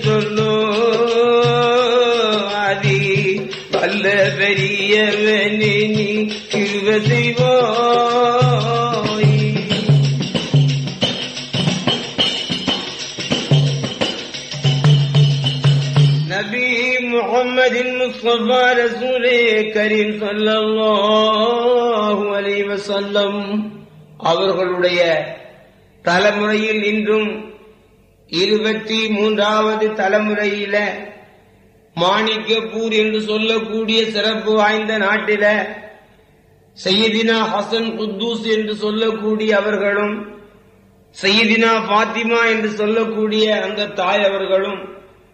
சொல்லோ அதி வல்ல பெரியவனே நீ கிருப நபி முகம்மதின் முஸ்தபா ரசூலே கரீம் அவர்களுடைய தலைமுறையில் இன்றும் இருபத்தி மூன்றாவது தலைமுறையில மாணிக்கப்பூர் என்று சொல்லக்கூடிய சிறப்பு வாய்ந்த நாட்டில சையதினா ஹசன் குத்தூஸ் என்று சொல்லக்கூடிய அவர்களும் சையதினா பாத்திமா என்று சொல்லக்கூடிய அந்த தாய் அவர்களும்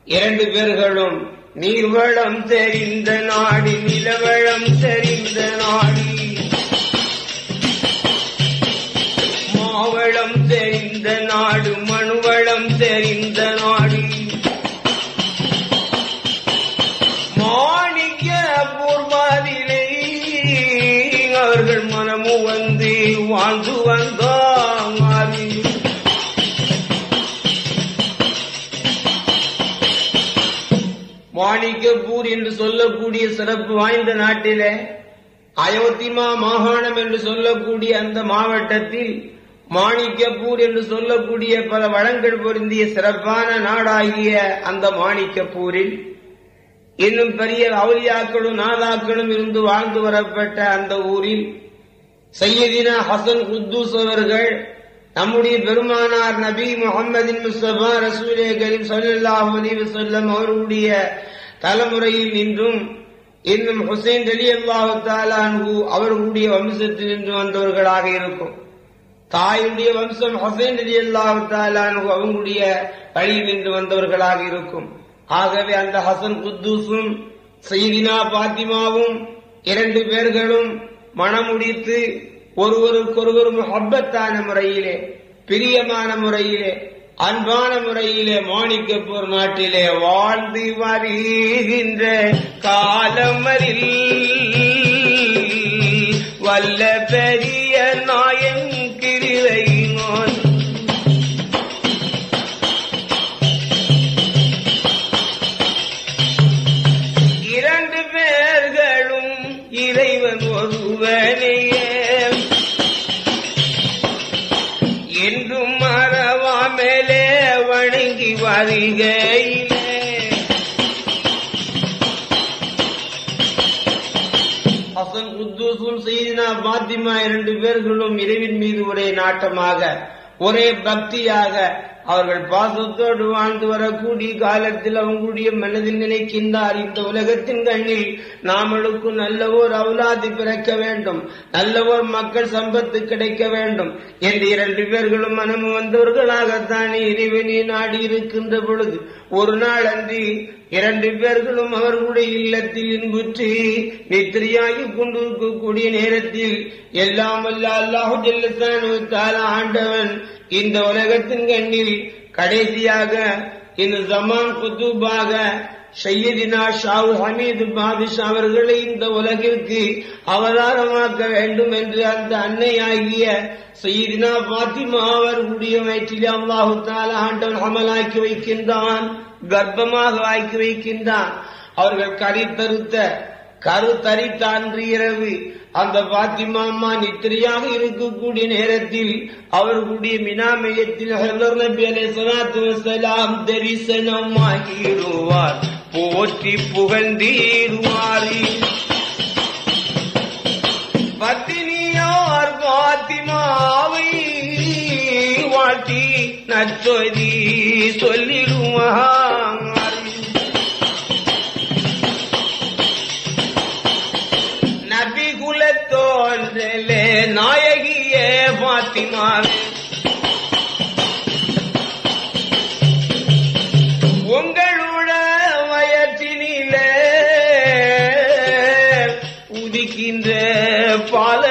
இரண்டு பேர்களும் நீர்வளம் தெரிந்த நாடி நிலவளம் தெரிந்த நாடி. மாவளம் தெரிந்த நாடு தெரிந்த நாடு. மாணிக்க பூர்வாதிலே அவர்கள் மனமு வந்து வாழ்ந்து வந்தாங்க மாணிக்கப்பூர் என்று சொல்லக்கூடிய சிறப்பு வாய்ந்த நாட்டிலே அயோத்திமா மாகாணம் என்று சொல்லக்கூடிய அந்த மாவட்டத்தில் மாணிக்கப்பூர் என்று சொல்லக்கூடிய பல வளங்கள் பொருந்திய சிறப்பான நாடாகிய அந்த மாணிக்கப்பூரில் இன்னும் பெரிய அவுலியாக்களும் நாதாக்களும் இருந்து வாழ்ந்து வரப்பட்ட அந்த ஊரில் சையதினா ஹசன் குத்தூஸ் அவர்கள் நம்முடைய பெருமானார் நபி முகமதின் முஸ்தபா ரசூலே கரீம் ஸல்லல்லாஹு அலைஹி வஸல்லம் அவர்களுடைய தலைமுறையில் நின்றும் இன்னும் ஹுசைன் அலி அல்லாஹு தாலான்ஹு அவர்களுடைய வம்சத்தில் நின்று வந்தவர்களாக இருக்கும். தாயுடைய வம்சம் ஹசைன் அலி அல்லாஹு அவங்களுடைய வழியில் நின்று வந்தவர்களாக இருக்கும். ஆகவே அந்த ஹசன் குத்தூசும் செய்தினா பாத்திமாவும் இரண்டு பேர்களும் மணமுடித்து ஒருவருக்கொருவரும் ஹப்பத்தான முறையிலே பிரியமான முறையிலே அன்பான முறையிலே மாணிக்கப்பூர் நாட்டிலே வாழ்ந்து வருகின்ற காலமரில் வல்ல பெரிய நாயன் ரசூல் செய்தினா பாத்திமா இரண்டு பேர்களும் இறைவின் மீது ஒரே நாட்டமாக ஒரே பக்தியாக அவர்கள் பாசத்தோடு வாழ்ந்து வரக்கூடிய காலத்தில் அவங்களுடைய மனதில் நினைக்கின்றார். இந்த உலகத்தின் கண்ணில் நாமளுக்கும் நல்ல ஓர் அவுலாது பிறக்க வேண்டும் நல்ல ஓர் மக்கள் சம்பத்து கிடைக்க வேண்டும் என்று இரண்டு பேர்களும் மனமு வந்தவர்களாகத்தானே இறைவனே நாடி இருக்கின்ற பொழுது ஒரு நாள் அன்றி இரண்டு பேர்களும் அவர்களுடைய இல்லத்தில் இன்புற்று நித்திரியாகி கொண்டிருக்கக்கூடிய நேரத்தில் எல்லாம் அல்லாஹு ஜல்லத்தானு தாலா ஆண்டவன் இந்த உலகத்தின் கண்ணில் கடைசியாக இந்த ஜமான் குத்துபாக சையதினா ஷாவு ஹமீது பாதிஷா அவர்களை இந்த உலகிற்கு அவதாரமாக்க வேண்டும் என்று அந்த அன்னையாகிய சையதினா பாத்திமா அவர்களுடைய வயிற்றில் அல்லாஹு தாலா ஆண்டவன் அமலாக்கி வைக்கின்றான். கர்ப்பமாக வாய்க்கு வைக்கின்றான். அவர்கள் கரித்தருத்த கரு அன்று இரவு அந்த பாத்திமா நித்திரையாக இருக்கக்கூடிய நேரத்தில் அவர்களுடைய மினாமயத்தில் ஹலர் நபி அலை சலாத்து வசலாம் தரிசனமாகிடுவார். போற்றி புகழ்ந்தீடுவார் பத்தினியார் பாத்திமாவை நற்சொதி சொல்லிடுவான். நபி குலத்தோன்றலே நாயகியே பாத்திமாவே உங்களோட வயற்றினிலே உதிக்கின்ற பால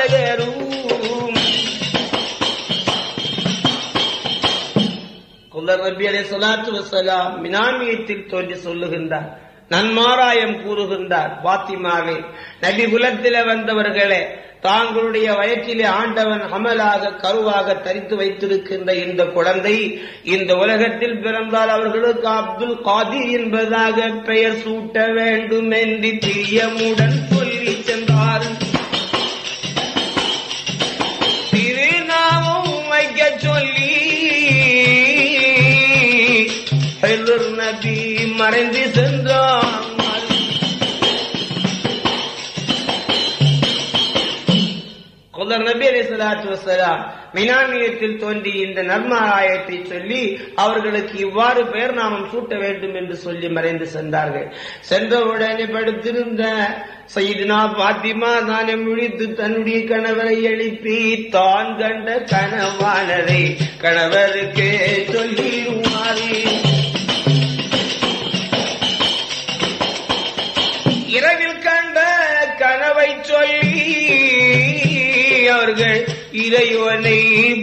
நபி அலே சொலாத்து வசலாம் மினாமியத்தில் தோன்றி சொல்லுகின்றார். நன்மாராயம் கூறுகின்றார். பாத்திமாவே நபி குலத்தில வந்தவர்களே தாங்களுடைய வயிற்றிலே ஆண்டவன் அமலாக கருவாக தரித்து வைத்திருக்கின்ற இந்த குழந்தை இந்த உலகத்தில் பிறந்தால் அவர்களுக்கு அப்துல் காதிர் என்பதாக பெயர் சூட்ட வேண்டும் என்று பிரியமுடன் சொல்லி மறைந்து சென்றான் கொல்லர் நபி அலி சலாத்து வசலாம் மினாமியத்தில் தோன்றி இந்த நர்மாராயத்தை சொல்லி அவர்களுக்கு இவ்வாறு பெயர் நாமம் சூட்ட வேண்டும் என்று சொல்லி மறைந்து சென்றார்கள். சென்றவுடனே படுத்திருந்த சைதுனா பாத்திமா தானே முழித்து தன்னுடைய கணவரை எழுப்பி தான் கண்ட கனவானதை கணவருக்கே சொல்லிடுவாரே. இரவில் கண்ட கனவை சொல்லி அவர்கள் இறைவனை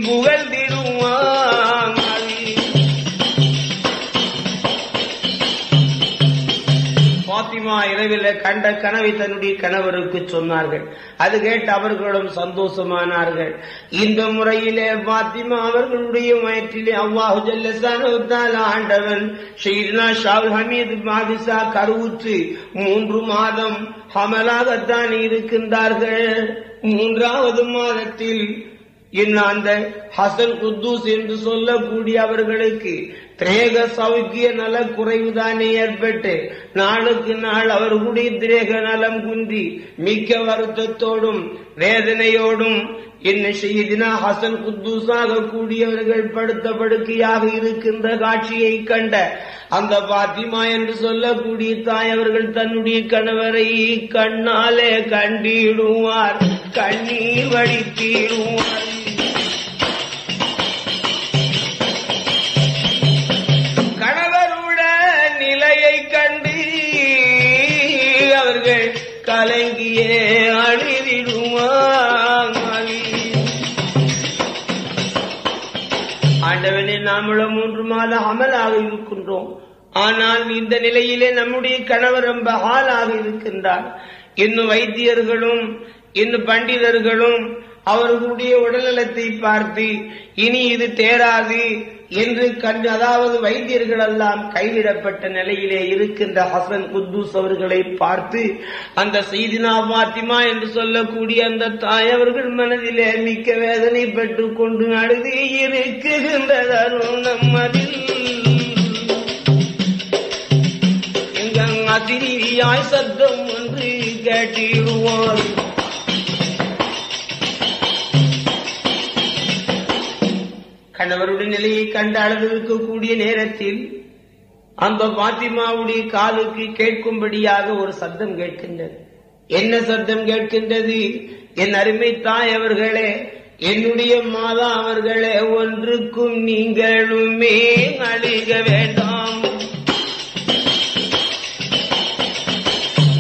புகழ்ந்திடுவாங்க பாத்திமா இரவில் கண்ட கனவை தன்னுடைய கணவருக்கு சொன்னார்கள். அது கேட்டு அவர்களும் சந்தோஷமானார்கள். இந்த முறையிலே பாத்திமா அவர்களுடைய வயிற்றிலே அவ்வாஹு ஜல்லசான ஆண்டவன் ஷெய்துனா ஷாவுல் ஹமீது மாதிசா கருவுற்று மூன்று மாதம் ஹமலாகத்தான் இருக்கின்றார்கள். மூன்றாவது மாதத்தில் இன்னும் அந்த ஹசன் குத்தூஸ் என்று சொல்லக்கூடிய அவர்களுக்கு திரேக சௌக்கிய நல குறைவுதானே ஏற்பட்டு நாளுக்கு நாள் அவர்களுடைய திரேக நலம் குன்றி மிக்க வருத்தத்தோடும் வேதனையோடும் என்ன செய்தினா ஹசன் குத்தூசாக கூடியவர்கள் படுத்த படுக்கையாக இருக்கின்ற காட்சியை கண்ட அந்த பாத்திமா என்று சொல்லக்கூடிய தாய் அவர்கள் தன்னுடைய கணவரை கண்ணாலே கண்டிடுவார் கண்ணீர் வடித்திடுவார். நாமளும் மூன்று மாத அமலாக இருக்கின்றோம். ஆனால் இந்த நிலையிலே நம்முடைய கணவர் ரொம்ப ஆளாக இருக்கின்றார். இன்னும் வைத்தியர்களும் இன்னும் பண்டிதர்களும் அவர்களுடைய உடல்நலத்தை பார்த்து இனி இது தேராது என்று கண்டு அதாவது வைத்தியர்கள் எல்லாம் கைவிடப்பட்ட நிலையிலே இருக்கின்ற ஹசன் குத்தூஸ் அவர்களை பார்த்து அந்த செய்தினா பாத்திமா என்று சொல்லக்கூடிய அந்த தாய் அவர்கள் மனதிலே மிக்க வேதனை பெற்றுக் கொண்டு அழுது இருக்குகின்ற தருணம் அதில் எங்க அதிரியாய் சத்தம் ஒன்று கேட்டிடுவான். கணவருடைய நிலையை கண்டு அழுதிருக்கக்கூடிய நேரத்தில் அந்த பாத்திமாவுடைய காலுக்கு கேட்கும்படியாக ஒரு சத்தம் கேட்கின்றது. என்ன சத்தம் கேட்கின்றது? என் அருமை தாய் அவர்களே என்னுடைய மாதா அவர்களே ஒன்றுக்கும் நீங்களுமே அழிக வேண்டாம்.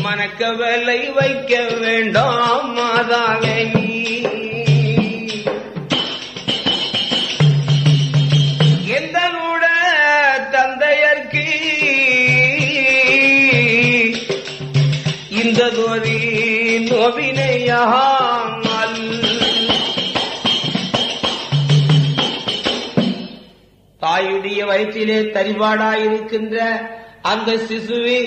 மனக்கவலை வைக்க வேண்டாம் மாதாவே அறியாமல் தாயுடைய வயிற்றிலே தரிபாடாயிருக்கின்ற அந்த சிசுவை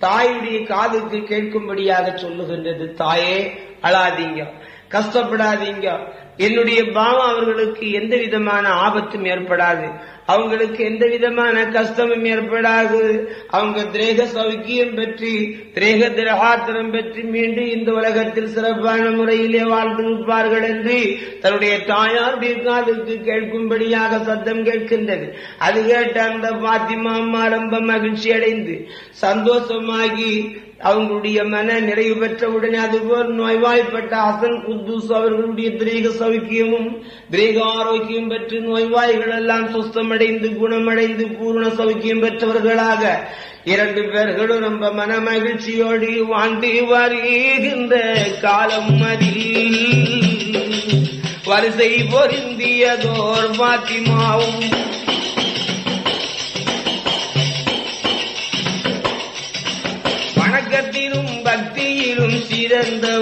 தாயுடைய காதுக்கு கேட்கும்படியாக சொல்லுகின்றது தாயே அழாதீங்க கஷ்டப்படாதீங்க என்னுடைய பாவம் அவர்களுக்கு எந்த விதமான ஆபத்தும் ஏற்படாது. அவங்களுக்கு எந்த விதமான கஷ்டமும் ஏற்படாது. அவங்க திரேக சௌக்கியம் பற்றி திரேக திரகாத்திரம் பற்றி மீண்டும் இந்த உலகத்தில் சிறப்பான முறையிலே வாழ்ந்திருப்பார்கள் என்று தன்னுடைய தாயாருடைய காதுக்கு கேட்கும்படியாக சத்தம் கேட்கின்றது. அது கேட்ட அந்த பாத்திமா அம்மா ரொம்ப மகிழ்ச்சி அடைந்து சந்தோஷமாகி அவங்களுடைய மன நிறைவு பெற்ற உடனே அதுபோல் நோய்வாய்ப்பட்ட ஹசன் குத்தூஸ் அவர்களுடைய திரேக சௌக்கியமும் திரேக ஆரோக்கியம் பெற்று நோய்வாய்கள் எல்லாம் சுஸ்தமடைந்து குணமடைந்து பூர்ண சௌக்கியம் பெற்றவர்களாக இரண்டு பேர்களும் ரொம்ப மன மகிழ்ச்சியோடு வாழ்ந்து வருகின்ற காலம் அதில். வரிசை பொருந்தியதோர் பாத்திமாவும்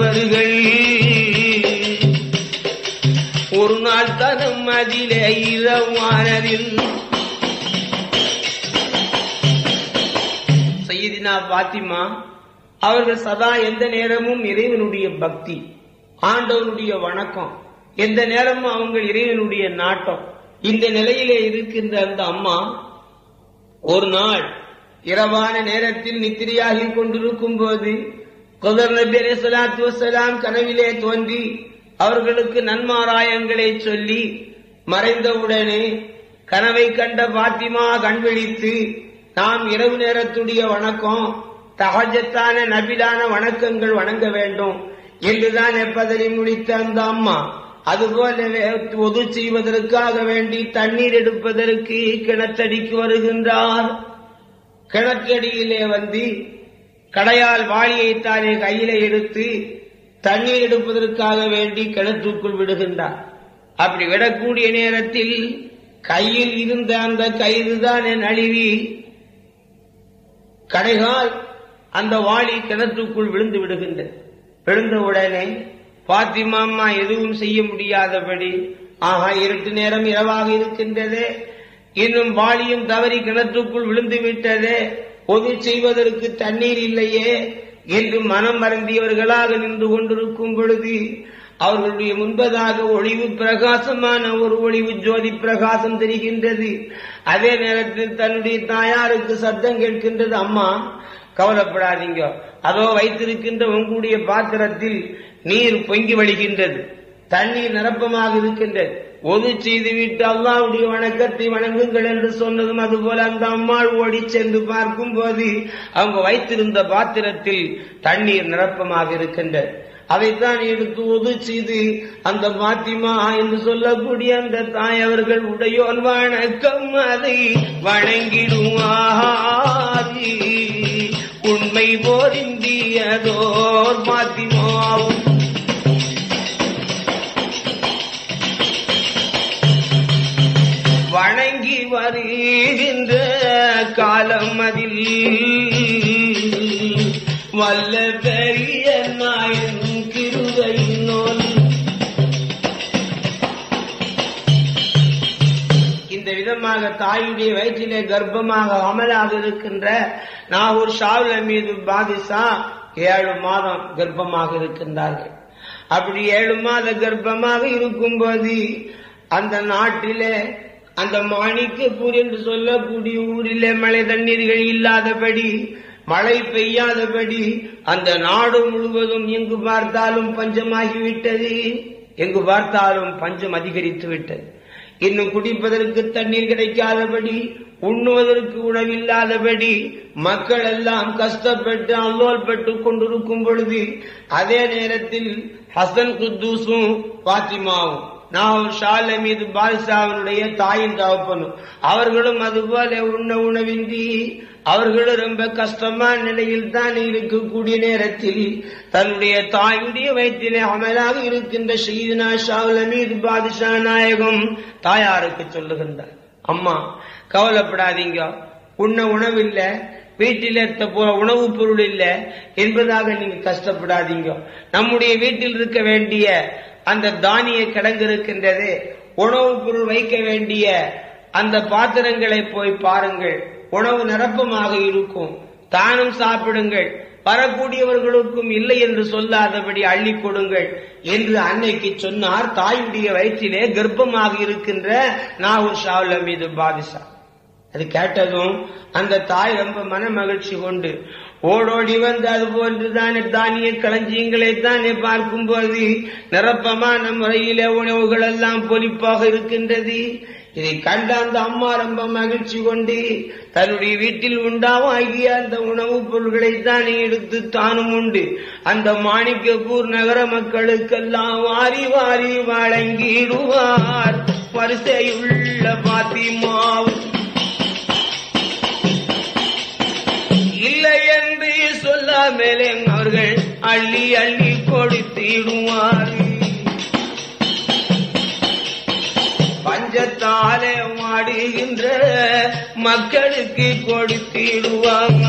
சிறந்தவர்கள் ஒரு நாள் தனம் அதிலே இரவானதில். செய்தினா பாத்திமா அவர்கள் சதா எந்த நேரமும் இறைவனுடைய பக்தி ஆண்டவனுடைய வணக்கம் எந்த நேரமும் அவங்க இறைவனுடைய நாட்டம். இந்த நிலையிலே இருக்கின்ற அந்த அம்மா ஒரு நாள் இரவான நேரத்தில் நித்திரையாகி கொண்டிருக்கும் போது குதர் நபி சலாத்து வசலாம் கனவிலே தோன்றி அவர்களுக்கு நன்மாராயங்களை சொல்லி மறைந்தவுடனே கனவை கண்ட பாத்திமா கண்விழித்து நாம் இரவு நேரத்துடைய வணக்கம் தகஜத்தான நபிலான வணக்கங்கள் வணங்க வேண்டும். என்றுதான் எப்பதறி முடித்த அந்த அம்மா. அதுபோல ஒது செய்வதற்காக வேண்டி தண்ணீர் எடுப்பதற்கு கிணற்றடிக்கு வருகின்றார். கிணற்றடியிலே வந்து கடையால் வாளியை தானே கையிலே எடுத்து தண்ணீர் எடுப்பதற்காக வேண்டி கிணற்றுக்குள் விடுகின்றார். அப்படி விடக்கூடிய நேரத்தில் கையில் இருந்த அந்த கயிறுதானே நழுவி கடைகால் அந்த வாளி கிணற்றுக்குள் விழுந்து விடுகின்றது. விழுந்த உடனே பாத்திமா அம்மா எதுவும் செய்ய முடியாதபடி ஆஹா இருட்டு நேரம் இரவாக இருக்கின்றதே. இன்னும் வாளியும் தவறி கிணற்றுக்குள் விழுந்து விட்டதே. பொது செய்வதற்கு தண்ணீர் இல்லையே என்று மனம் மறந்தியவர்களாக நின்று கொண்டிருக்கும் பொழுது அவர்களுடைய முன்பதாக ஒளிவு பிரகாசமான ஒரு ஒளிவு ஜோதி பிரகாசம் தெரிகின்றது. அதே நேரத்தில் தன்னுடைய தாயாருக்கு சத்தம் கேட்கின்றது அம்மா கவலைப்படாதீங்க. அதோ வைத்திருக்கின்ற உங்களுடைய பாத்திரத்தில் நீர் பொங்கி வழிகின்றது. தண்ணீர் நிரப்பமாக இருக்கின்றது. ஒது செய்துவிட்டு அல்லாவுடைய வணக்கத்தை வணங்குங்கள் என்று சொன்னதும் அதுபோல அந்த அம்மாள் ஓடி சென்று பார்க்கும் போது அவங்க வைத்திருந்த பாத்திரத்தில் தண்ணீர் நிரப்பமாக இருக்கின்ற அதைத்தான் எடுத்து ஒது செய்து அந்த பாத்திமா என்று சொல்லக்கூடிய அந்த தாய் அவர்கள் உடையோன் வணக்கம் அதை வணங்கிடுவாதி. உண்மை போரிந்தியதோர் பாத்திமாவும் வருகின்ற காலம் அதில். வல்ல பெரிய நாயன் கிருதையினோன் இந்த விதமாக தாயுடைய வயிற்றிலே கர்ப்பமாக அமலாக இருக்கின்ற நாகூர் ஷாவுல மீது பாதிசா ஏழு மாதம் கர்ப்பமாக இருக்கின்றார்கள். அப்படி ஏழு மாத கர்ப்பமாக இருக்கும்போது அந்த நாட்டிலே அந்த மாணிக்கப்பூர் என்று சொல்லக்கூடிய ஊரிலே மழை தண்ணீர்கள் இல்லாதபடி மழை பெய்யாதபடி அந்த நாடு முழுவதும் எங்கு பார்த்தாலும் பஞ்சமாகிவிட்டது. எங்கு பார்த்தாலும் பஞ்சம் அதிகரித்து விட்டது. இன்னும் குடிப்பதற்கு தண்ணீர் கிடைக்காதபடி உண்ணுவதற்கு உணவில்லாதபடி மக்கள் எல்லாம் கஷ்டப்பட்டு அல்லோல்பட்டு கொண்டிருக்கும் பொழுது அதே நேரத்தில் ஹசன் குத்தூசும் பாத்திமாவும் நான் ஷால மீது பால்ஷாவினுடைய தாயின் தகப்பனும். அவர்களும் அதுபோல உண்ண உணவின்றி அவர்களும் ரொம்ப கஷ்டமான நிலையில் தான் இருக்கக்கூடிய நேரத்தில் தன்னுடைய தாயுடைய வயிற்றிலே அமலாக இருக்கின்ற ஷீதுனா ஷாவுல மீது பாதுஷா நாயகம் தாயாருக்கு சொல்லுகின்றார். அம்மா கவலைப்படாதீங்க. உண்ண உணவில்ல வீட்டில் உணவுப் பொருள் இல்ல என்பதாக நீங்க கஷ்டப்படாதீங்க. நம்முடைய வீட்டில் இருக்க வேண்டிய அந்த தானிய கிடங்கு இருக்கின்றது. உணவு பொருள் வைக்க வேண்டிய அந்த பாத்திரங்களை போய் பாருங்கள். உணவு நிரப்பமாக இருக்கும். தானும் சாப்பிடுங்கள். வரக்கூடியவர்களுக்கும் இல்லை என்று சொல்லாதபடி அள்ளி கொடுங்கள் என்று அன்னைக்கு சொன்னார். தாயுடைய வயிற்றிலே கர்ப்பமாக இருக்கின்ற நாகூர் ஷாவுல் மீது பாதிஷா. அது கேட்டதும் அந்த தாய் ரொம்ப மன மகிழ்ச்சி கொண்டு ஓடோடி வந்து அது போன்றுதானே தானிய களஞ்சியங்களை தானே பார்க்கும்போது நிரப்பமான முறையிலே உணவுகள் எல்லாம் பொலிப்பாக இருக்கின்றது. இதை கண்ட அந்த அம்மா ரொம்ப மகிழ்ச்சி கொண்டு தன்னுடைய வீட்டில் உண்டாவாகிய அந்த உணவுப் பொருட்களை தானே எடுத்து தானும் உண்டு. அந்த மாணிக்கப்பூர் நகர மக்களுக்கெல்லாம் வாரி வாரி வழங்கிடுவார் வரிசையுள்ள பாத்திமாவும் இல்லை என்று அவர்கள் அள்ளி அள்ளி கொடுத்திடுவார். பஞ்சத்தாலே மாடுகின்ற மக்களுக்கு கொடுத்திடுவார்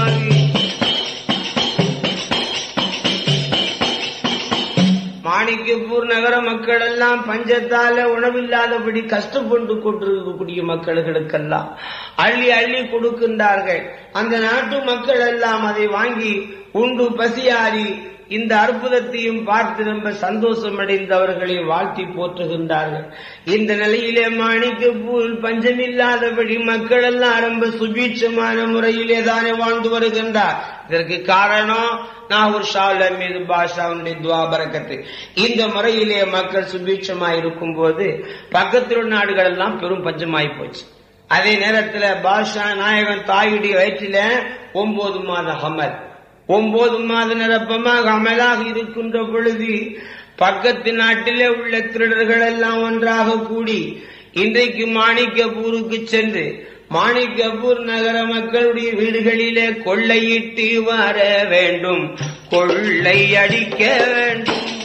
மாணிக்கப்பூர் நகர மக்கள் எல்லாம் பஞ்சத்தால உணவில்லாதபடி கஷ்டப்பட்டு கொண்டிருக்கக்கூடிய மக்களுக்கெல்லாம் அள்ளி அள்ளி கொடுக்கின்றார்கள். அந்த நாட்டு மக்கள் எல்லாம் அதை வாங்கி உண்டு பசியாறி இந்த அற்புதத்தையும் பார்த்து ரொம்ப சந்தோஷம் அடைந்தவர்களை வாழ்த்தி போற்றுகின்றார்கள். இந்த நிலையிலே மாணிக்கப்பூர் பஞ்சமில்லாதபடி மக்கள் எல்லாம் ரொம்ப சுபீட்சமான முறையிலே தானே வாழ்ந்து வருகின்றார். இதற்கு காரணம் நாகூர் ஷாவுல மீது பாஷாவுடைய துவாபரக்கத்து. இந்த முறையிலே மக்கள் சுபீட்சமாய் இருக்கும் போது பக்கத்தில் நாடுகள் எல்லாம் பெரும் பஞ்சமாய் போச்சு. அதே நேரத்தில் பாஷா நாயகன் தாயுடைய வயிற்றில ஒன்பது மாத ஹமல் ஒன்பது மாத நிரப்பமாக அமலாக இருக்கின்ற பொழுது பக்கத்து நாட்டிலே உள்ள திருடர்கள் எல்லாம் ஒன்றாக கூடி இன்றைக்கு மாணிக்கப்பூருக்கு சென்று மாணிக்கப்பூர் நகர மக்களுடைய வீடுகளிலே கொள்ளையிட்டு வர வேண்டும். கொள்ளை அடிக்க வேண்டும்.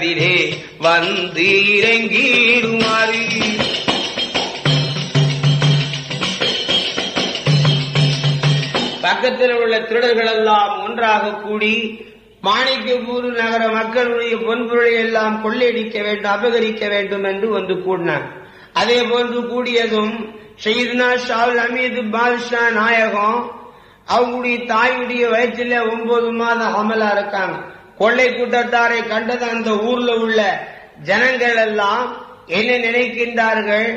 கதிரே வந்து இறங்கிடுமாறு பக்கத்தில் உள்ள திருடர்கள் எல்லாம் ஒன்றாக கூடி மாணிக்கபூர் நகர மக்களுடைய பொன்பொருளை எல்லாம் கொள்ளையடிக்க வேண்டும் அபகரிக்க வேண்டும் என்று வந்து கூடினார். அதே போன்று கூடியதும் ஷெய்துனா ஷாவுல் அமீது பாதுஷா நாயகம் அவங்களுடைய தாயுடைய வயிற்றில ஒன்பது மாதம் அமலா இருக்காங்க. கொள்ளை கூட்டத்தாரை கண்டது அந்த ஊர்ல உள்ள ஜனங்கள் எல்லாம் என்ன நினைக்கின்றார்கள்?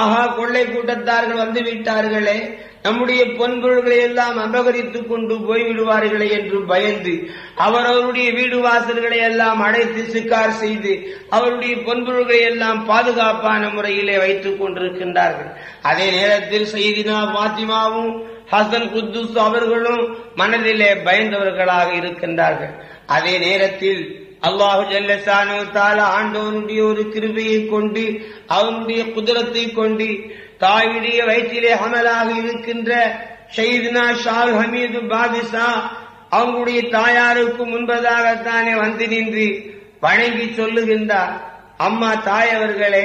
ஆஹா கொள்ளை கூட்டத்தார்கள் வந்து விட்டார்களே நம்முடைய பொன்பொருள்களை எல்லாம் அபகரித்துக் கொண்டு போய்விடுவார்களே என்று பயந்து அவரவருடைய வீடு வாசல்களை எல்லாம் அடைத்து சிக்கார் செய்து அவருடைய பொன்பொருள்களை எல்லாம் பாதுகாப்பான முறையிலே வைத்துக் கொண்டிருக்கின்றார்கள். அதே நேரத்தில் செய்தினா பாத்திமாவும் ஹசன் குத்துஸ் அவர்களும் மனதிலே பயந்தவர்களாக இருக்கின்றார்கள். அதே நேரத்தில் அல்லாஹு ஜல்லசானு தாலா ஆண்டவனுடைய ஒரு கிருபையை கொண்டு அவனுடைய குதிரத்தை கொண்டு தாயுடைய வயிற்றிலே அமலாக இருக்கின்ற ஷெய்துனா ஷால் ஹமீது பாதிஷா அவங்களுடைய தாயாருக்கு முன்பதாகத்தானே வந்து நின்று வணங்கி சொல்லுகின்றார். அம்மா தாய் அவர்களே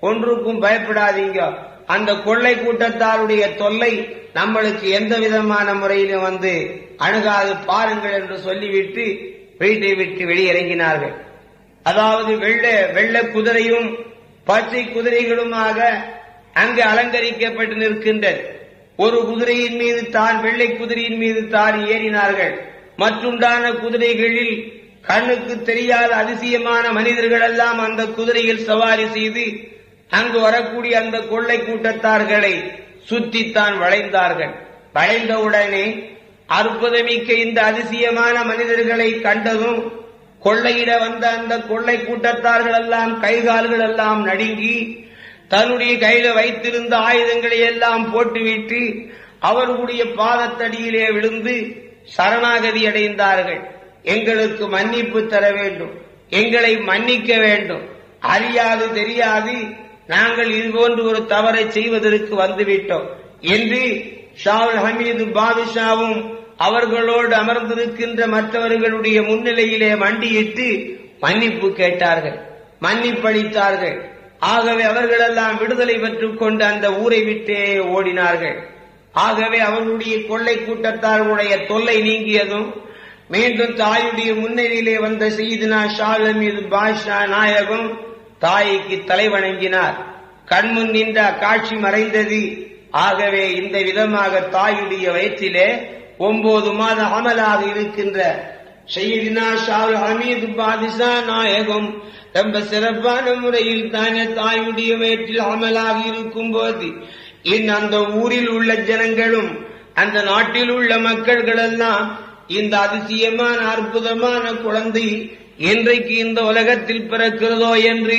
ஒன்றுக்கும் பயப்படாதீங்க. அந்த கொள்ளை கூட்டத்தாருடைய தொல்லை நம்மளுக்கு எந்த விதமான முறையிலும் வந்து அணுகாது பாருங்கள் என்று சொல்லிவிட்டு வீட்டை விட்டு வெளியிறங்கினார்கள். அதாவது வெள்ள வெள்ள குதிரையும் பச்சை குதிரைகளுமாக அங்கு அலங்கரிக்கப்பட்டு நிற்கின்றது. ஒரு குதிரையின் மீது தான் வெள்ளை குதிரையின் மீது தான் ஏறினார்கள். மற்றுண்டான குதிரைகளில் கண்ணுக்கு தெரியாத அதிசயமான மனிதர்கள் எல்லாம் அந்த குதிரையில் சவாரி செய்து அங்கு வரக்கூடிய அந்த கொள்ளை கூட்டத்தார்களை சுற்றித்தான் வளைந்தார்கள். வளைந்தவுடனே அற்புதமிக்க இந்த அதிசயமான மனிதர்களை கண்டதும் கொள்ளையிட வந்த அந்த கொள்ளை கூட்டத்தார்கள் எல்லாம் கைகால்கள் எல்லாம் நடுங்கி தன்னுடைய கையில வைத்திருந்த ஆயுதங்களை எல்லாம் போட்டுவிட்டு அவர்களுடைய பாதத்தடியிலே விழுந்து சரணாகதி அடைந்தார்கள். எங்களுக்கு மன்னிப்பு தர வேண்டும். எங்களை மன்னிக்க வேண்டும். அறியாது தெரியாது நாங்கள் இது போன்று ஒரு தவறை செய்வதற்கு வந்துவிட்டோம். என்று ஷாவுல் ஹமீது பாதுஷாவும் அவர்களோடு அமர்ந்திருக்கின்ற மற்றவர்களுடைய முன்னிலையிலே மண்டியிட்டு மன்னிப்பு கேட்டார்கள் மன்னிப்பளித்தார்கள். ஆகவே அவர்களெல்லாம் விடுதலை பெற்றுக் கொண்டு அந்த ஊரை விட்டே ஓடினார்கள். ஆகவே அவர்களுடைய கொள்ளை கூட்டத்தார்களுடைய தொல்லை நீங்கியதும் மீண்டும் தாயுடைய முன்னணியிலே வந்த செய்தினா ஷால மீது பாஷா நாயகம் தாய்க்கு தலைவணங்கினார். கண்முன் நின்ற காட்சி மறைந்தது. ஆகவே இந்த விதமாக தாயுடைய வயிற்றிலே ஒன்பது மாத அமலாக இருக்கின்ற செய்தினா ஷாரு ஹமீது பாதிஷா நாயகம் ரொம்ப சிறப்பான முறையில் தானே தாயுடைய வயிற்றில் அமலாக இருக்கும் போது இன் அந்த ஊரில் உள்ள ஜனங்களும் அந்த நாட்டில் உள்ள மக்கள்கள் எல்லாம் இந்த அதிசயமான அற்புதமான குழந்தை என்றைக்கு இந்த உலகத்தில் பிறக்கிறதோ என்று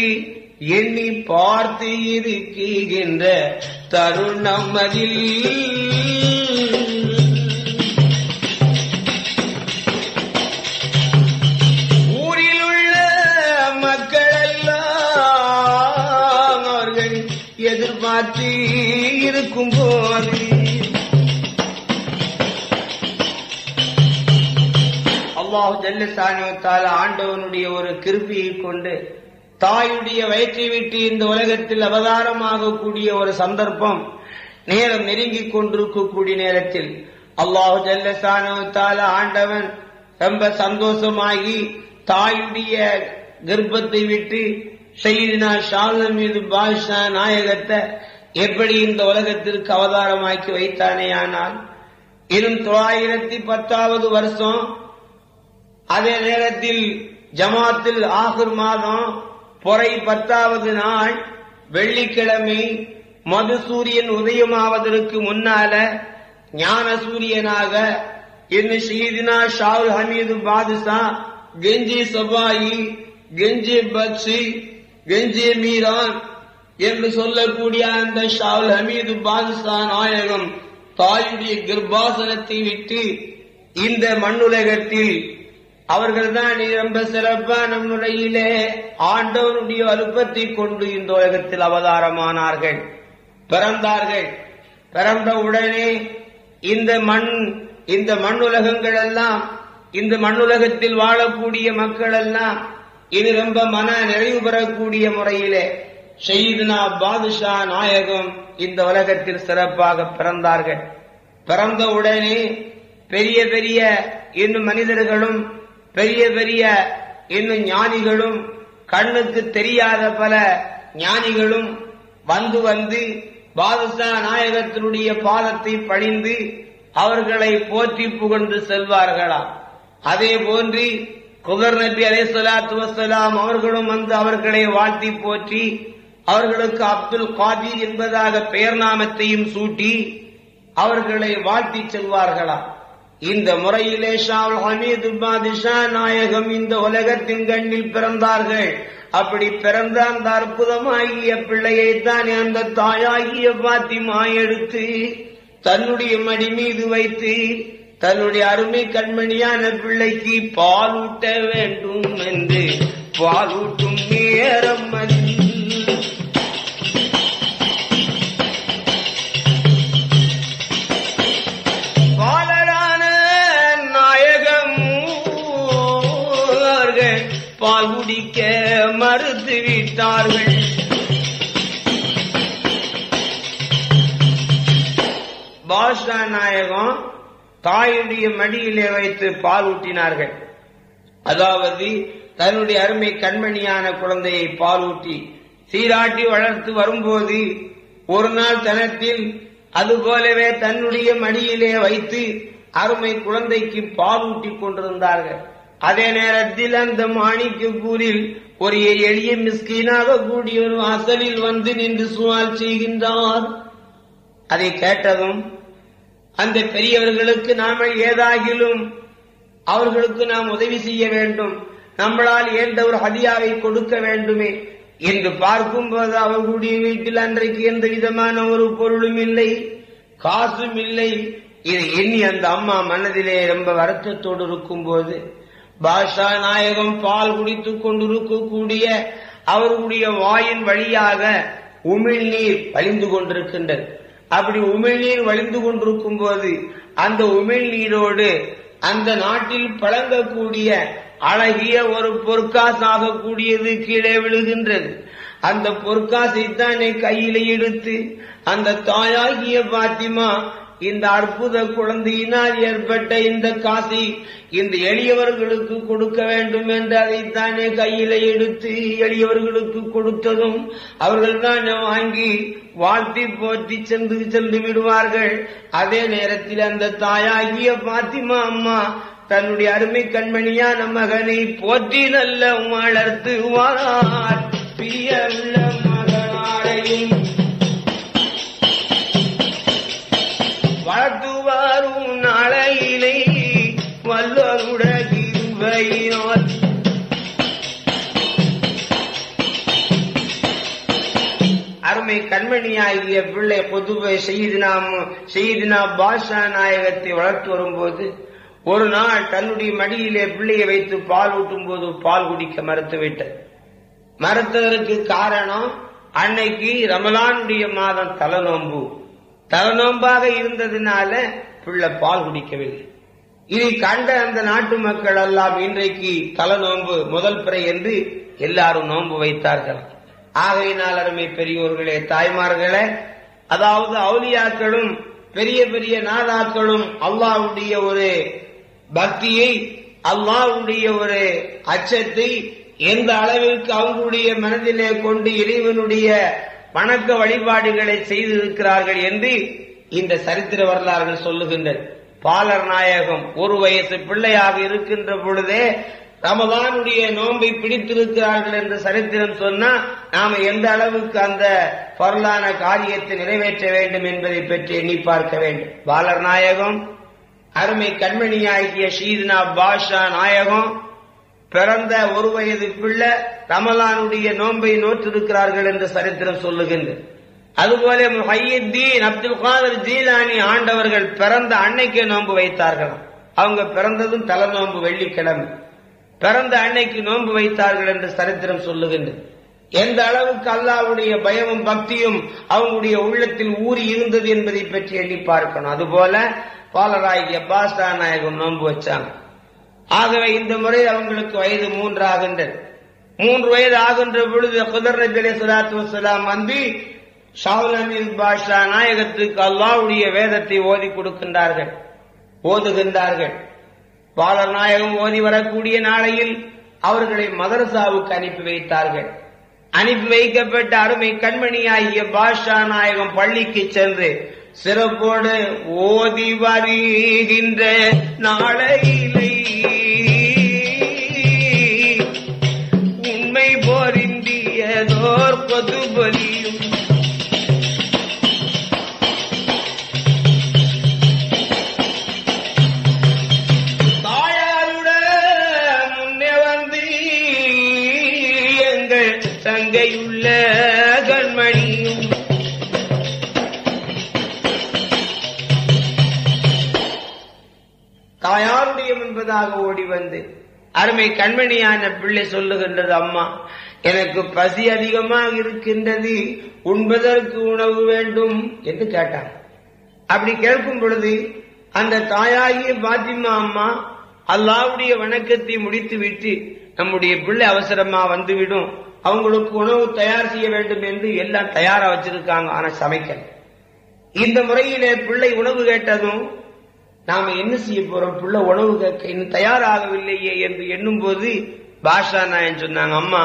எண்ணி பார்த்து இருக்கின்ற தருணம் அதில் ஊரிலுள்ள உள்ள மக்கள் எல்லாம் அவர்கள் எதிர்பார்த்து இருக்கும் போது அல்லாஹ் ஜல்லசானுவத்தால ஆண்டவனுடைய ஒரு கிருப்பியை கொண்டு தாயுடைய வயிற்றை விட்டு இந்த உலகத்தில் அவதாரமாகக்கூடிய ஒரு சந்தர்ப்பம் நேரம் நெருங்கிக் கொண்டிருக்கக்கூடிய நேரத்தில் அல்லாஹு ஆண்டவன் ரொம்ப சந்தோஷமாகி தாயுடைய கர்ப்பத்தை விட்டு செய்தினா ஷாலம் மீது பாஷா நாயகத்தை எப்படி இந்த உலகத்திற்கு அவதாரமாக்கி வைத்தானே ஆனால் இன்னும் தொள்ளாயிரத்தி பத்தாவது வருஷம் அதே நேரத்தில் ஜமாத்தில் ஆகுர் மாதம் பொறை பத்தாவது நாள் வெள்ளிக்கிழமை மது சூரியன் உதயமாவதற்கு முன்னால ஞான சூரியனாக இன்னு ஷீதினா ஷாவுல் ஹமீது பாதுஷா கெஞ்சி சபாயி கெஞ்சி பக்ஷி கெஞ்சி மீரான் என்று சொல்லக்கூடிய அந்த ஷாவுல் ஹமீது பாதுஷா நாயகம் தாயுடைய கர்ப்பாசனத்தை விட்டு இந்த மண்ணுலகத்தில் அவர்கள் தான் ரொம்ப சிறப்பான முறையிலே ஆண்டவனுடைய அலுப்பத்தை கொண்டு இந்த உலகத்தில் அவதாரமானார்கள். பிறந்தார்கள். பிறந்த உடனே இந்த மண் இந்த மண்ணுலகங்கள் எல்லாம் இந்த மண்ணுலகத்தில் வாழக்கூடிய மக்கள் எல்லாம் இது ரொம்ப மன நிறைவு பெறக்கூடிய முறையிலே ஷயீதுனா பாதுஷா நாயகம் இந்த உலகத்தில் சிறப்பாக பிறந்தார்கள். பிறந்த உடனே பெரிய பெரிய இன்னும் மனிதர்களும் பெரிய பெரிய இன்னும் ஞானிகளும் கண்ணுக்கு தெரியாத பல ஞானிகளும் வந்து வந்து பாதுஷா நாயகத்தினுடைய பாதத்தை பணிந்து அவர்களை போற்றி புகழ்ந்து செல்வார்களாம். அதே போன்று குபர் நபி அலே சலாத்து வசலாம் அவர்களும் வந்து அவர்களை வாழ்த்தி போற்றி அவர்களுக்கு அப்துல் காதிர் என்பதாக பெயர் நாமத்தையும் சூட்டி அவர்களை வாழ்த்தி செல்வார்களாம். இந்த முறையிலே ஷாவுல் ஹமீது பாதிஷா நாயகம் இந்த உலகத்தின் கண்ணில் பிறந்தார்கள். அப்படி பிறந்த அந்த அற்புதமாகிய பிள்ளையை தான் அந்த தாயாகிய பாத்திமா எடுத்து தன்னுடைய மடி மீது வைத்து தன்னுடைய அருமை கண்மணியான பிள்ளைக்கு பாலூட்ட வேண்டும் என்று பாலூட்டும் நேரம் அது. பால் மறுத்துவிட்டார்கள் பாஷா நாயகம் தாயுடைய மடியிலே வைத்து பால் ஊட்டினார்கள். அதாவது தன்னுடைய அருமை கண்மணியான குழந்தையை பால் ஊட்டி சீராட்டி வளர்த்து வரும்போது ஒரு நாள் தனத்தில் அதுபோலவே தன்னுடைய மடியிலே வைத்து அருமை குழந்தைக்கு பால் கொண்டிருந்தார்கள். அதே நேரத்தில் அந்த மாணிக்கப்பூரில் ஒரு எளிய மிஸ்கீனாக கூடிய ஒரு அசலில் வந்து நின்று சுவால் செய்கின்றார். அதை கேட்டதும் அந்த பெரியவர்களுக்கு நாம ஏதாகிலும் அவர்களுக்கு நாம் உதவி செய்ய வேண்டும். நம்மளால் ஏந்த ஒரு ஹதியாவை கொடுக்க வேண்டுமே. என்று பார்க்கும்போது அவர்களுடைய வீட்டில் அன்றைக்கு எந்த விதமான ஒரு பொருளும் இல்லை காசும் இல்லை. இதை எண்ணி அந்த அம்மா மனதிலே ரொம்ப வருத்தத்தோடு இருக்கும் போது பாஷா நாயகம் பால் குடித்துக் கொண்டிருக்கக்கூடிய அவர்களுடைய வாயின் வழியாக உமிழ்நீர் வழிந்து கொண்டிருக்கின்றது. அப்படி உமிழ்நீர் வழிந்து கொண்டிருக்கும் போது அந்த உமிழ்நீரோடு அந்த நாட்டில் பழங்கக்கூடிய அழகிய ஒரு பொற்காசு ஆகக்கூடியது கீழே விழுகின்றது. அந்த பொற்காசை தானே கையில எடுத்து அந்த தாயாகிய பாத்திமா இந்த அற்புத குழந்தையினால் ஏற்பட்ட இந்த காசி இந்த எளியவர்களுக்கு கொடுக்க வேண்டும் என்று அதைத்தானே கையில எடுத்து எளியவர்களுக்கு கொடுத்ததும் அவர்கள் தான் வாங்கி வாழ்த்தி போற்றி சென்று சென்று விடுவார்கள். அதே நேரத்தில் அந்த தாயாகிய பாத்திமா அம்மா தன்னுடைய அருமை கண்மணியான மகனை போற்றி நல்ல வளர்த்துவார் பிரிய வாழ்த்துவாரும் நாளையிலே வல்லருட இருவையினால் அருமை கண்மணியாகிய பிள்ளை பொதுவை செய்தினா செய்தினா பாஷா நாயகத்தை வளர்த்து வரும்போது ஒரு நாள் தன்னுடைய மடியிலே பிள்ளையை வைத்து பால் ஊட்டும் போது பால் குடிக்க மறுத்துவிட்டது மறுத்ததற்கு காரணம் அன்னைக்கு ரமலானுடைய மாதம் தலநோம்பு தலநோம்பாக இருந்ததுனால பிள்ளை பால் குடிக்கவில்லை. இதை கண்ட அந்த நாட்டு மக்கள் எல்லாம் இன்றைக்கு தலநோம்பு முதல் பிறை என்று எல்லாரும் நோன்பு வைத்தார்கள். ஆகையினால் அருமை பெரியோர்களே தாய்மார்களே அதாவது அவுலியாக்களும் பெரிய பெரிய நாதாக்களும் அல்லாவுடைய ஒரு பக்தியை அல்லாவுடைய ஒரு அச்சத்தை எந்த அளவிற்கு அவங்களுடைய மனதிலே கொண்டு இறைவனுடைய வணக்க வழிபாடுகளை செய்திருக்கிறார்கள் என்று இந்த சரித்திர வரலாறுகள் சொல்லுகின்றது பாலர் நாயகம் ஒரு வயசு பிள்ளையாக இருக்கின்ற பொழுதே ரமதானுடைய நோன்பை பிடித்திருக்கிறார்கள் என்று சரித்திரம் சொன்னா நாம எந்த அளவுக்கு அந்த பொருளான காரியத்தை நிறைவேற்ற வேண்டும் என்பதை பற்றி எண்ணி பார்க்க வேண்டும். பாலர் நாயகம் அருமை கண்மணி ஆகிய ஷீதுனா பாஷா நாயகம் பிறந்த ஒரு வயது பிள்ளை ரமலானுடைய நோன்பை நோற்றிருக்கிறார்கள் என்று சரித்திரம் சொல்லுகின்றது. அதுபோல முஹையத்தீன் அப்துல் காதர் ஜீலானி ஆண்டவர்கள் பிறந்த அன்னைக்கே நோன்பு வைத்தார்களாம். அவங்க பிறந்ததும் தலை நோன்பு வெள்ளிக்கிழமை. பிறந்த அன்னைக்கு நோன்பு வைத்தார்கள் என்று சரித்திரம் சொல்லுகின்றது. எந்த அளவுக்கு அல்லாவுடைய பயமும் பக்தியும் அவங்களுடைய உள்ளத்தில் ஊறி இருந்தது என்பதை பற்றி எண்ணி பார்க்கணும். அதுபோல பாலராகிய பாஸ்டா நாயகம் நோன்பு வச்சாங்க. ஆகவே இந்த முறை அவங்களுக்கு வயது மூன்று ஆகின்றது மூன்று வயது ஆகின்ற பொழுது குதர் நபி அலி சலாத்து வசலாம் வந்து ஷாவுல் பாஷா நாயகத்துக்கு அல்லாவுடைய வேதத்தை ஓதி கொடுக்கின்றார்கள் ஓதுகின்றார்கள். பாலர் நாயகம் ஓதி வரக்கூடிய நாளையில் அவர்களை மதரசாவுக்கு அனுப்பி வைத்தார்கள். அனுப்பி வைக்கப்பட்ட அருமை கண்மணியாகிய பாஷா நாயகம் பள்ளிக்கு சென்று சிறப்போடு ஓதி வருகின்ற நாளையில் போரிந்தியதோர் பொதுபலியும் தாயாருட முன்னே வந்து எங்கள் தங்கையுள்ள கண்மணியும். தாயாருடைய என்பதாக ஓடி வந்து அருமை கண்மணியான பிள்ளை சொல்லுகின்றது அம்மா எனக்கு பசி அதிகமாக இருக்கின்றது உண்பதற்கு உணவு வேண்டும் என்று கேட்டாங்க அப்படி கேட்கும் பொழுது அந்த தாயாகிய பாத்திமா அம்மா அல்லாவுடைய வணக்கத்தை முடித்து விட்டு நம்முடைய பிள்ளை அவசரமா வந்துவிடும் அவங்களுக்கு உணவு தயார் செய்ய வேண்டும் என்று எல்லாம் தயாரா வச்சிருக்காங்க ஆனா சமைக்கல. இந்த முறையிலே பிள்ளை உணவு கேட்டதும் நாம என்ன செய்ய போறோம்? பிள்ளை உணவு கேட்க இன்னும் தயாராகவில்லையே என்று எண்ணும் போது பாஷா நாயன் சொன்னாங்க அம்மா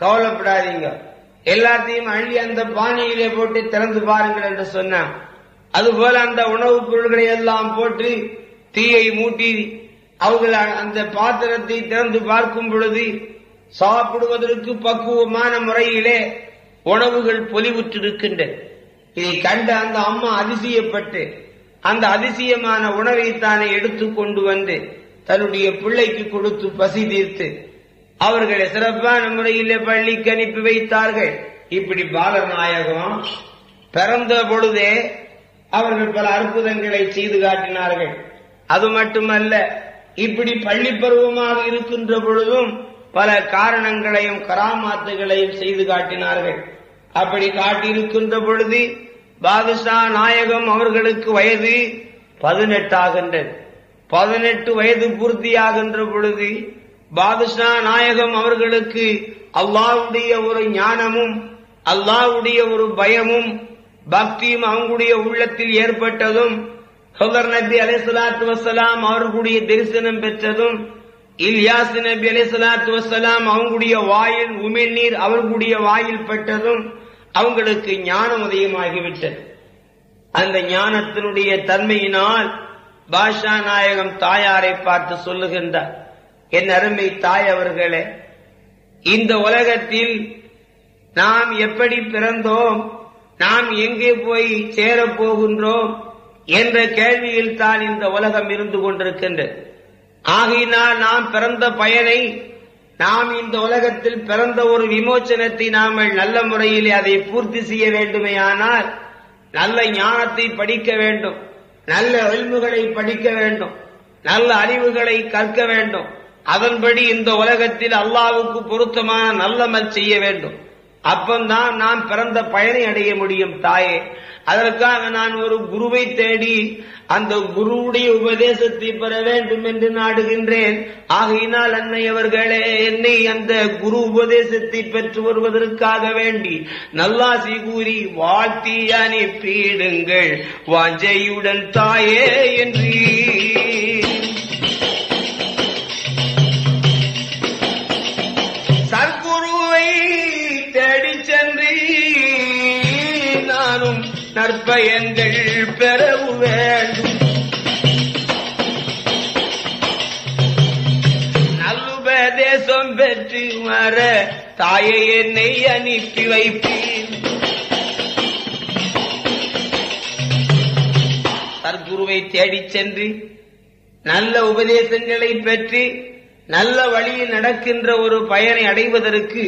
கவலைப்படாதீங்க. எல்லாத்தையும் அள்ளி அந்த பானையிலே போட்டு திறந்து பாருங்கள் என்று சொன்னான். அதுபோல அந்த உணவுப் பொருள்களை எல்லாம் போட்டு தீயை மூட்டி அவர்கள் அந்த பாத்திரத்தை திறந்து பார்க்கும் பொழுது சாப்பிடுவதற்கு பக்குவமான முறையிலே உணவுகள் பொலிவுற்றிருக்கின்றன. இதை கண்ட அந்த அம்மா அதிசயப்பட்டு அந்த அதிசயமான உணவை தானே எடுத்து கொண்டு வந்து தன்னுடைய பிள்ளைக்கு கொடுத்து பசி தீர்த்து அவர்களை சிறப்பான முறையிலே பள்ளிக்கு அனுப்பி வைத்தார்கள். இப்படி பாலநாயகம் பிறந்த பொழுதே அவர்கள் பல அற்புதங்களை செய்து காட்டினார்கள். அது மட்டுமல்ல இப்படி பள்ளி பருவமாக இருக்கின்ற பொழுதும் பல காரணங்களையும் கராமாத்துகளையும் செய்து காட்டினார்கள். அப்படி காட்டியிருக்கின்ற பொழுது பாதுஷா நாயகம் அவர்களுக்கு வயது பதினெட்டாகின்றது. பதினெட்டு வயது பூர்த்தியாகின்ற பொழுது பாதுஷா நாயகம் அவர்களுக்கு அல்லாவுடைய ஒரு ஞானமும் அல்லாவுடைய ஒரு பயமும் பக்தியும் அவங்களுடைய உள்ளத்தில் ஏற்பட்டதும் ஹதர் நபி அலிசல்லாத்து வசலாம் அவர்களுடைய தரிசனம் பெற்றதும் இல்யாஸ் நபி அலிசல்லாத்து வசலாம் அவங்களுடைய வாயில் உமிழ்நீர் அவர்களுடைய வாயில் பட்டதும் அவங்களுக்கு ஞானம் உதயமாகிவிட்டது. அந்த ஞானத்தினுடைய தன்மையினால் பாஷா நாயகம் தாயாரை பார்த்து சொல்லுகின்றார். என் அருமை தாய் அவர்களே இந்த உலகத்தில் நாம் எப்படி பிறந்தோம்? நாம் எங்கே போய் சேரப் போகின்றோம்? என்ற கேள்வியில் தான் இந்த உலகம் இருந்து கொண்டிருக்கின்றது. ஆகையினால் நாம் பிறந்த பயனை நாம் இந்த உலகத்தில் பிறந்த ஒரு விமோச்சனத்தை நாம் நல்ல முறையில் அதை பூர்த்தி செய்ய வேண்டுமேயானால் நல்ல ஞானத்தை படிக்க வேண்டும் நல்ல அழிவுகளை படிக்க வேண்டும் நல்ல அறிவுகளை கற்க வேண்டும். அதன்படி இந்த உலகத்தில் அல்லாவுக்கு பொருத்தமான நல்லமல் செய்ய வேண்டும். அப்பந்தான் நான் பிறந்த பயனை அடைய முடியும் தாயே. அதற்காக நான் ஒரு குருவை தேடி அந்த குருவுடைய உபதேசத்தை பெற வேண்டும் என்று நாடுகின்றேன். ஆகையினால் அன்னை அவர்களே என்னை அந்த குரு உபதேசத்தை பெற்று வருவதற்காக வேண்டி நல்லாசி கூறி வாழ்த்தி அனுப்பிடுங்கள். வாஞ்சையுடன் தாயே என்று. நானும் நற்பயன்கள் பெறவு வேண்டும். நல்லுபதேசம் பெற்று மற தாயை என்னை அனுப்பி வைப்பேன். சர்க்குருவை தேடிச் சென்று நல்ல உபதேசங்களை பெற்று நல்ல வழியில் நடக்கின்ற ஒரு பயனை அடைவதற்கு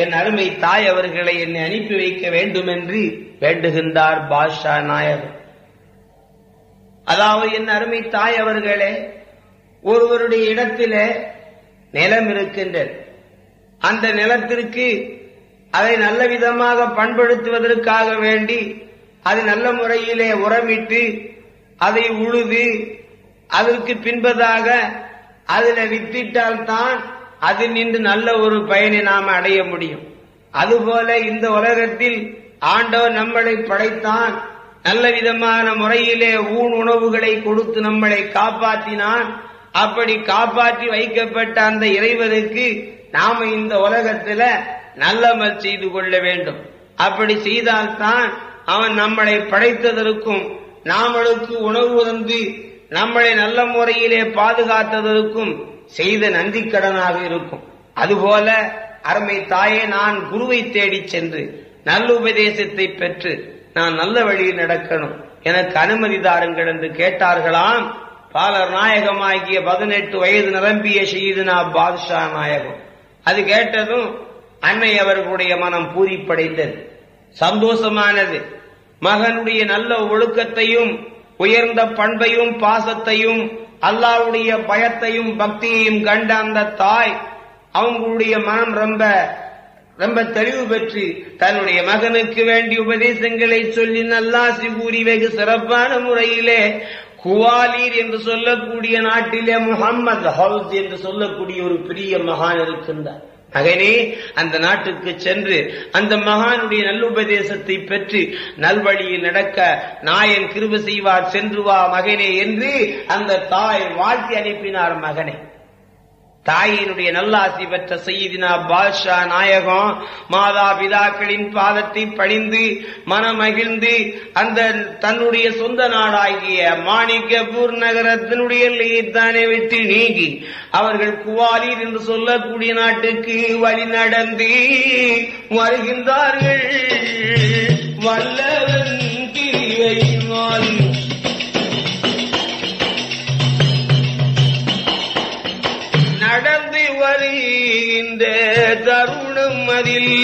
என் அருமை தாய் அவர்களை என்னை அனுப்பி வைக்க வேண்டும் என்று வேண்டுகின்றார் பாஷா நாயர் அதாவது என் அருமை தாய் அவர்களே ஒருவருடைய இடத்திலே நிலம் இருக்கின்றது. அந்த நிலத்திற்கு அதை நல்ல விதமாக பண்படுத்துவதற்காக வேண்டி அது நல்ல முறையிலே உரமிட்டு அதை உழுது அதற்கு பின்பதாக அதில் வித்திட்டால்தான் அது நின்று நல்ல ஒரு பயனை நாம் அடைய முடியும். அதுபோல இந்த உலகத்தில் ஆண்டவர் நம்மளை படைத்தான். நல்ல விதமான முறையிலே ஊன் உணவுகளை கொடுத்து நம்மளை காப்பாற்றினான். அப்படி காப்பாற்றி வைக்கப்பட்ட அந்த இறைவனுக்கு நாம இந்த உலகத்துல நல்லமல் செய்து கொள்ள வேண்டும். அப்படி செய்தால்தான் அவன் நம்மளை படைத்ததற்கும் நாமளுக்கு உணவு வந்து நம்மளை நல்ல முறையிலே பாதுகாத்ததற்கும் செய்த நன்றி கடனாக இருக்கும். அதுபோல அருமை தாயே நான் குருவை தேடிச் சென்று நல்ல உபதேசத்தை பெற்று நான் நல்ல வழியில் நடக்கணும். எனக்கு அனுமதி தாருங்கள் என்று கேட்டார்களாம். பாலர் நாயகமாகிய பதினெட்டு வயது நிரம்பிய ஷீதுனா பாதுஷா நாயகம். அது கேட்டதும் அன்னை அவர்களுடைய மனம் பூரிப்படைந்தது. சந்தோஷமானது. மகனுடைய நல்ல ஒழுக்கத்தையும் உயர்ந்த பண்பையும் பாசத்தையும் அல்லாவுடைய பயத்தையும் பக்தியையும் கண்ட அந்த தாய் அவங்களுடைய மனம் ரொம்ப ரொம்ப தெளிவு பெற்று தன்னுடைய மகனுக்கு வேண்டிய உபதேசங்களை சொல்லி நல்லாசி கூறி வெகு சிறப்பான முறையிலே குவாலீர் என்று சொல்லக்கூடிய நாட்டிலே முகம்மது ஹவுஸ் என்று சொல்லக்கூடிய ஒரு பெரிய மகான் இருக்கின்றார். மகனே அந்த நாட்டுக்கு சென்று அந்த மகானுடைய நல்லுபதேசத்தை பெற்று நல்வழியில் நடக்க நாயன் கிருப செய்வார் சென்று வா மகனே என்று அந்த தாய் வாழ்த்தி அனுப்பினார் மகனை. தாயினுடைய நல்லாசி பெற்ற செய்தினா பாஷா நாயகம் மாதா பிதாக்களின் பாதத்தை பணிந்து மனமகிழ்ந்து அந்த தன்னுடைய சொந்த நாடாகிய மாணிக்கபூர் நகரத்தினுடைய எல்லையைத்தானே விட்டு நீங்கி அவர்கள் குவாலீர் என்று சொல்லக்கூடிய நாட்டுக்கு வழி நடந்து வருகின்றார்கள். வல்லவன் கிரிவையினால் இந்த தருணம் அதில்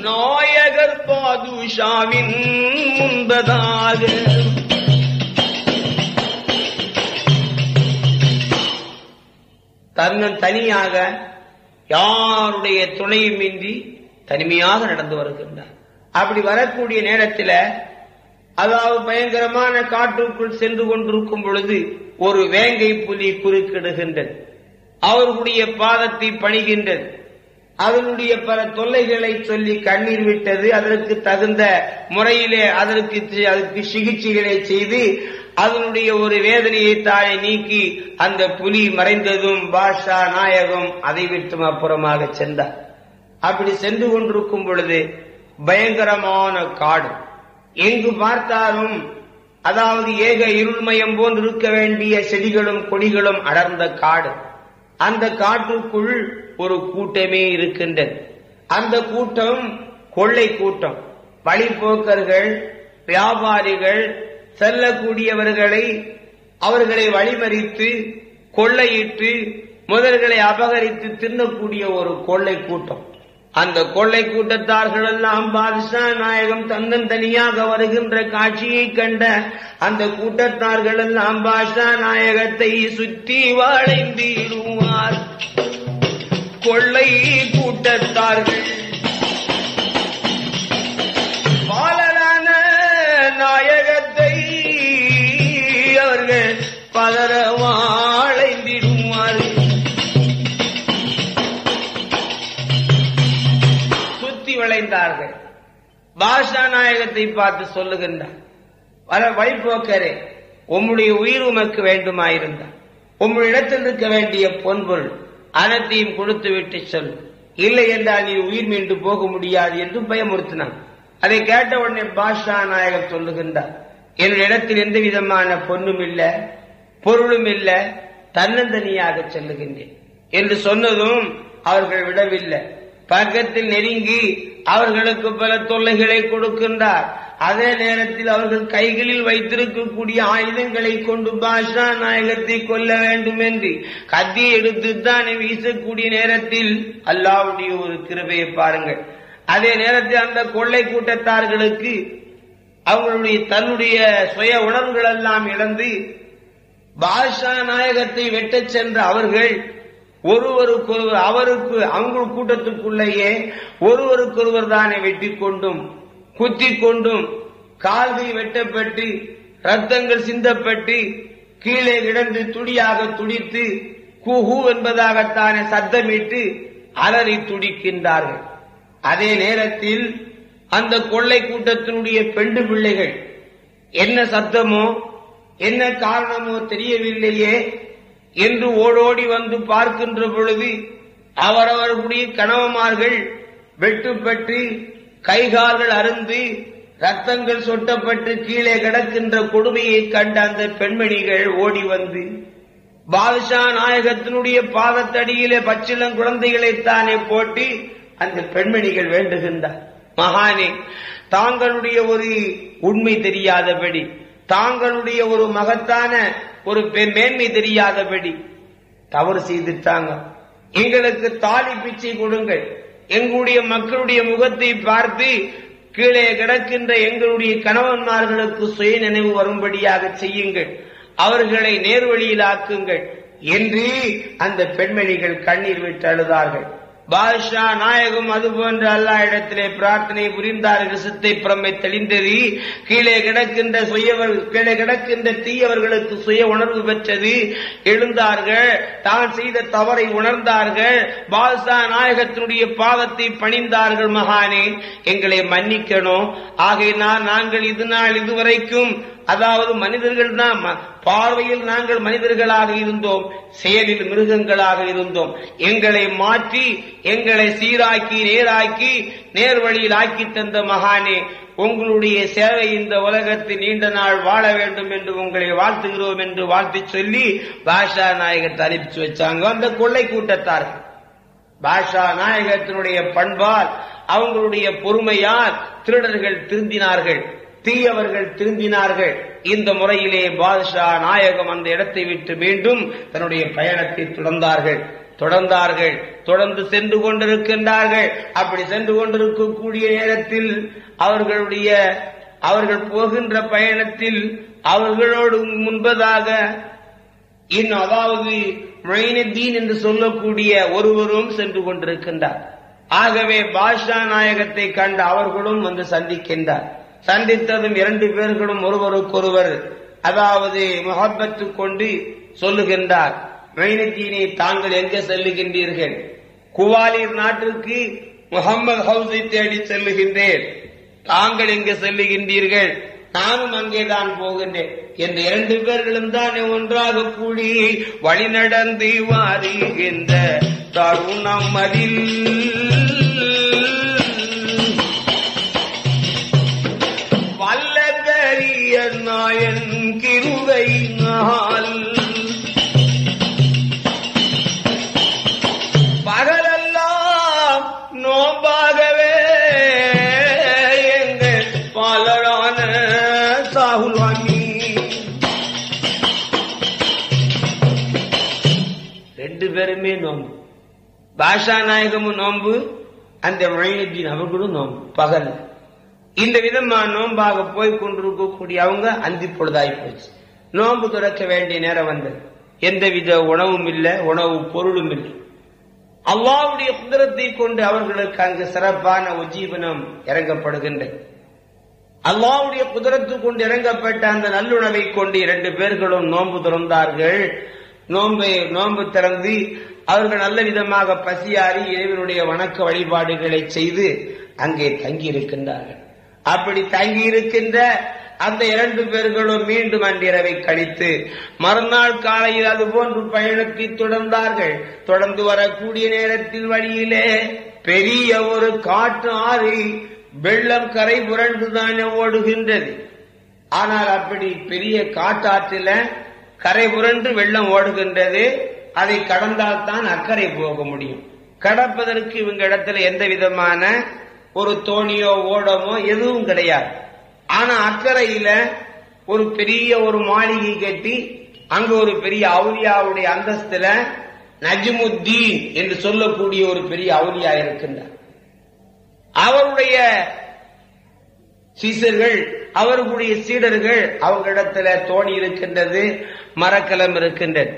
நாயகர் பாதுஷாவின் முன்பதாக தன்னன் தனியாக யாருடைய துணையுமின்றி தனிமையாக நடந்து வருகின்றார். அப்படி வரக்கூடிய நேரத்தில் அதாவது பயங்கரமான காட்டுக்குள் சென்று கொண்டிருக்கும் பொழுது ஒரு வேங்கை புலி குறுக்கிடுகின்றது. அவர்களுடைய பாதத்தை பணிகின்றது. அதனுடைய பல தொல்லைகளை சொல்லி கண்ணீர் விட்டது. அதற்கு தகுந்த முறையிலே அதற்கு அதற்கு சிகிச்சைகளை செய்து அதனுடைய ஒரு வேதனையை தானே நீக்கி அந்த புலி மறைந்ததும் பாஷா நாயகம் அதை விட்டும் அப்புறமாக சென்றார். அப்படி சென்று கொண்டிருக்கும் பொழுது பயங்கரமான காடு. எங்கு பார்த்தாலும் அதாவது ஏக இருள்மயம் போன்று இருக்க வேண்டிய செடிகளும் கொடிகளும் அடர்ந்த காடு. அந்த காட்டுக்குள் ஒரு கூட்டமே இருக்கின்றது. அந்த கூட்டம் கொள்ளை கூட்டம். வழிபோக்கர்கள் வியாபாரிகள் செல்லக்கூடியவர்களை அவர்களை வழிமறித்து கொள்ளையிட்டு முதல்களை அபகரித்து தின்னக்கூடிய ஒரு கொள்ளை கூட்டம். அந்த கொள்ளை கூட்டத்தார்கள் எல்லாம் பாதுஷா நாயகம் தந்தன் தனியாக வருகின்ற காட்சியை கண்ட அந்த கூட்டத்தார்கள் எல்லாம் பாஷா நாயகத்தை சுற்றி வளைந்திடுவார். கொள்ளை கூட்டத்தார்கள் சொல்லுகிறார்கள். பாஷா நாயகத்தை பார்த்து சொல்லுகின்றார். வர வழிபோக்கரே உம்முடைய உயிர் உமக்கு வேண்டுமாயிருந்தார் உம்முடைய இருக்க வேண்டிய பொன்பொருள் அனைத்தையும் கொடுத்து விட்டு சொல். இல்லை என்றால் நீ உயிர் மீண்டு போக முடியாது என்று பயமுறுத்தினான். அதை கேட்ட உடனே பாஷா நாயகர் சொல்லுகின்றார். என்னுடைய இடத்தில் எந்த விதமான பொண்ணும் இல்ல பொருளும் இல்ல தன்னந்தனியாக செல்லுகின்றேன் என்று சொன்னதும் அவர்கள் விடவில்லை. பக்கத்தில் நெருங்கி அவர்களுக்கு பல தொல்லைகளை கொடுக்கின்றார். அதே நேரத்தில் அவர்கள் கைகளில் வைத்திருக்கக்கூடிய ஆயுதங்களை கொண்டு பாஷா நாயகத்தை கொல்ல வேண்டும் என்று கத்தி எடுத்து தானே வீசக்கூடிய நேரத்தில் அல்லாவுடைய ஒரு கிருபையை பாருங்கள். அதே நேரத்தில் அந்த கொள்ளை கூட்டத்தார்களுக்கு அவங்களுடைய தன்னுடைய சுய உணர்வுகள் எல்லாம் இழந்து பாஷா நாயகத்தை வெட்டச் சென்ற அவர்கள் ஒருவருக்கொருவர் அவருக்கு அவங்க கூட்டத்துக்குள்ளேயே ஒருவருக்கொருவர் தானே வெட்டி கொண்டும் குத்தி கொண்டும் கால்கை வெட்டப்பட்டு ரத்தங்கள் சிந்தப்பட்டு கீழே கிடந்து துடியாக துடித்து குஹு என்பதாகத்தானே சத்தமிட்டு அலறி துடிக்கின்றார்கள். அதே நேரத்தில் அந்த கொள்ளை கூட்டத்தினுடைய பெண்டு பிள்ளைகள் என்ன சத்தமோ என்ன காரணமோ தெரியவில்லையே என்று ஓடோடி வந்து பார்க்கின்ற பொழுது அவரவர்களுடைய கணவன்மார்கள் வெட்டுப்பட்டு கைகால்கள் அருந்து ரத்தங்கள் சொட்டப்பட்டு கீழே கிடக்கின்ற கொடுமையை கண்ட அந்த பெண்மணிகள் ஓடி வந்து பாதுஷா நாயகத்தினுடைய பாதத்தடியிலே பச்சிளம் குழந்தைகளைத்தானே போட்டு அந்த பெண்மணிகள் வேண்டுகின்றார். மகானே தாங்களுடைய ஒரு உண்மை தெரியாதபடி தாங்களுடைய ஒரு மகத்தான ஒரு மேன்மை தெரியாதபடி தவறு செய்துட்டாங்க. எங்களுக்கு தாலி பிச்சை கொடுங்கள். எங்களுடைய மக்களுடைய முகத்தை பார்த்து கீழே கிடக்கின்ற எங்களுடைய கணவன்மார்களுக்கு சுய நினைவு வரும்படியாக செய்யுங்கள். அவர்களை நேர்வழியில் ஆக்குங்கள் என்று அந்த பெண்மணிகள் கண்ணீர் விட்டு அழுதார்கள். பாதுஷா நாயகம் அது போன்ற அல்லா இடத்திலே பிரார்த்தனை புரிந்தார். சித்தை பிரமை தெளிந்தது. கீழே கிடக்கின்ற சுயவர் கீழே கிடக்கின்ற தீயவர்களுக்கு சுய உணர்வு பெற்றது. எழுந்தார்கள். தான் செய்த தவறை உணர்ந்தார்கள். பாதுஷா நாயகத்தினுடைய பாதத்தை பணிந்தார்கள் மகானே. எங்களை மன்னிக்கணும். ஆகையினால் நாங்கள் இது நாள் இதுவரைக்கும் அதாவது மனிதர்கள் தான் பார்வையில் நாங்கள் மனிதர்களாக இருந்தோம் செயலில் மிருகங்களாக இருந்தோம். எங்களை மாற்றி எங்களை சீராக்கி நேராக்கி நேர்வழியில் ஆக்கி தந்த மகானே உங்களுடைய சேவை இந்த உலகத்தில் நீண்ட நாள் வாழ வேண்டும் என்று உங்களை வாழ்த்துகிறோம் என்று வாழ்த்து சொல்லி பாஷா நாயகர் தரிப்பிச்சு வச்சாங்க அந்த கொள்ளை கூட்டத்தார்கள் பாஷா நாயகத்தினுடைய பண்பால் அவங்களுடைய பொறுமையால் திருடர்கள் திருந்தினார்கள். தீயவர்கள் திரும்பினார்கள் இந்த முறையிலே பாதுஷா நாயகம் அந்த இடத்தை விட்டு மீண்டும் தன்னுடைய பயணத்தை தொடர்ந்தார்கள். தொடர்ந்தார்கள். தொடர்ந்து சென்று கொண்டிருக்கின்றார்கள். அப்படி சென்று கொண்டிருக்கக்கூடிய நேரத்தில் அவர்களுடைய அவர்கள் போகின்ற பயணத்தில் அவர்களோடு முன்பதாக இன்னும் அதாவது மொயினுத்தீன் என்று சொல்லக்கூடிய ஒருவரும் சென்று கொண்டிருக்கின்றார். ஆகவே பாஷா நாயகத்தை கண்ட அவர்களும் வந்து சந்திக்கின்றார். சந்தித்ததும் இரண்டு பேர்களும் ஒருவருக்கொருவர் அதாவது முகப்பத்து கொண்டு சொல்லுகின்றார் மைனத்தீனை தாங்கள் எங்க செல்லுகின்றீர்கள்? குவாலியர் நாட்டிற்கு முகமது ஹவுஸை தேடி செல்லுகின்றேன். தாங்கள் எங்கே செல்லுகின்றீர்கள்? நானும் அங்கேதான் போகின்றேன் என்ற இரண்டு பேர்களும் தானே ஒன்றாக கூடி வழி நடந்து வாருகின்ற தருணம் அதில். நாயன் கிருவை நாள். பகலெல்லாம் நோம்பாகவே எங்கள் பாலரான வாங்கி ரெண்டு பேருமே நோம்பு பாஷா நாயகமும் நோம்பு அந்த மழைநீன் அவர்களும் நோம்பு பகல். இந்த விதமா நோம்பாக போய் கொண்டிருக்கக்கூடிய அவங்க அந்தி பொழுதாய் போச்சு. நோன்பு துறக்க வேண்டிய நேரம் வந்தது. எந்தவித உணவும் இல்லை உணவு பொருளும் இல்லை. அல்லாவுடைய குதிரத்தை கொண்டு அவர்களுக்கு அங்கு சிறப்பான உஜீவனம் இறங்கப்படுகின்றது. அல்லாவுடைய குதிரத்து கொண்டு இறங்கப்பட்ட அந்த நல்லுணவை கொண்டு இரண்டு பேர்களும் நோன்பு திறந்தார்கள். நோன்பை நோன்பு திறந்து அவர்கள் நல்ல விதமாக பசியாறி இறைவனுடைய வணக்க வழிபாடுகளை செய்து அங்கே தங்கி இருக்கின்றார்கள் அப்படி தங்கி இருக்கின்ற அந்த இரண்டு பேர்களும் மீண்டும் அன்றிரவை கழித்து மறுநாள் காலையில் அதுபோன்று பயணத்தை தொடர்ந்தார்கள். தொடர்ந்து வரக்கூடிய நேரத்தில் வழியிலே பெரிய ஒரு காட்டு ஆறு வெள்ளம் கரை புரண்டுதானே ஓடுகின்றது. ஆனால் அப்படி பெரிய காட்டாற்றில கரை புரண்டு வெள்ளம் ஓடுகின்றது. அதை கடந்தால் தான் அக்கறை போக முடியும். கடப்பதற்கு இவங்க இடத்துல எந்த விதமான ஒரு தோணியோ ஓடமோ எதுவும் கிடையாது. ஆனா அக்கறையில ஒரு பெரிய ஒரு மாளிகை கட்டி அங்க ஒரு பெரிய அவுலியாவுடைய அந்தஸ்துல நஜிமுத்தீன் என்று சொல்லக்கூடிய ஒரு பெரிய அவுலியா இருக்கின்றார். அவருடைய சீசர்கள் அவர்களுடைய சீடர்கள் அவங்களிடத்துல தோணி இருக்கின்றது மரக்கலம் இருக்கின்றது.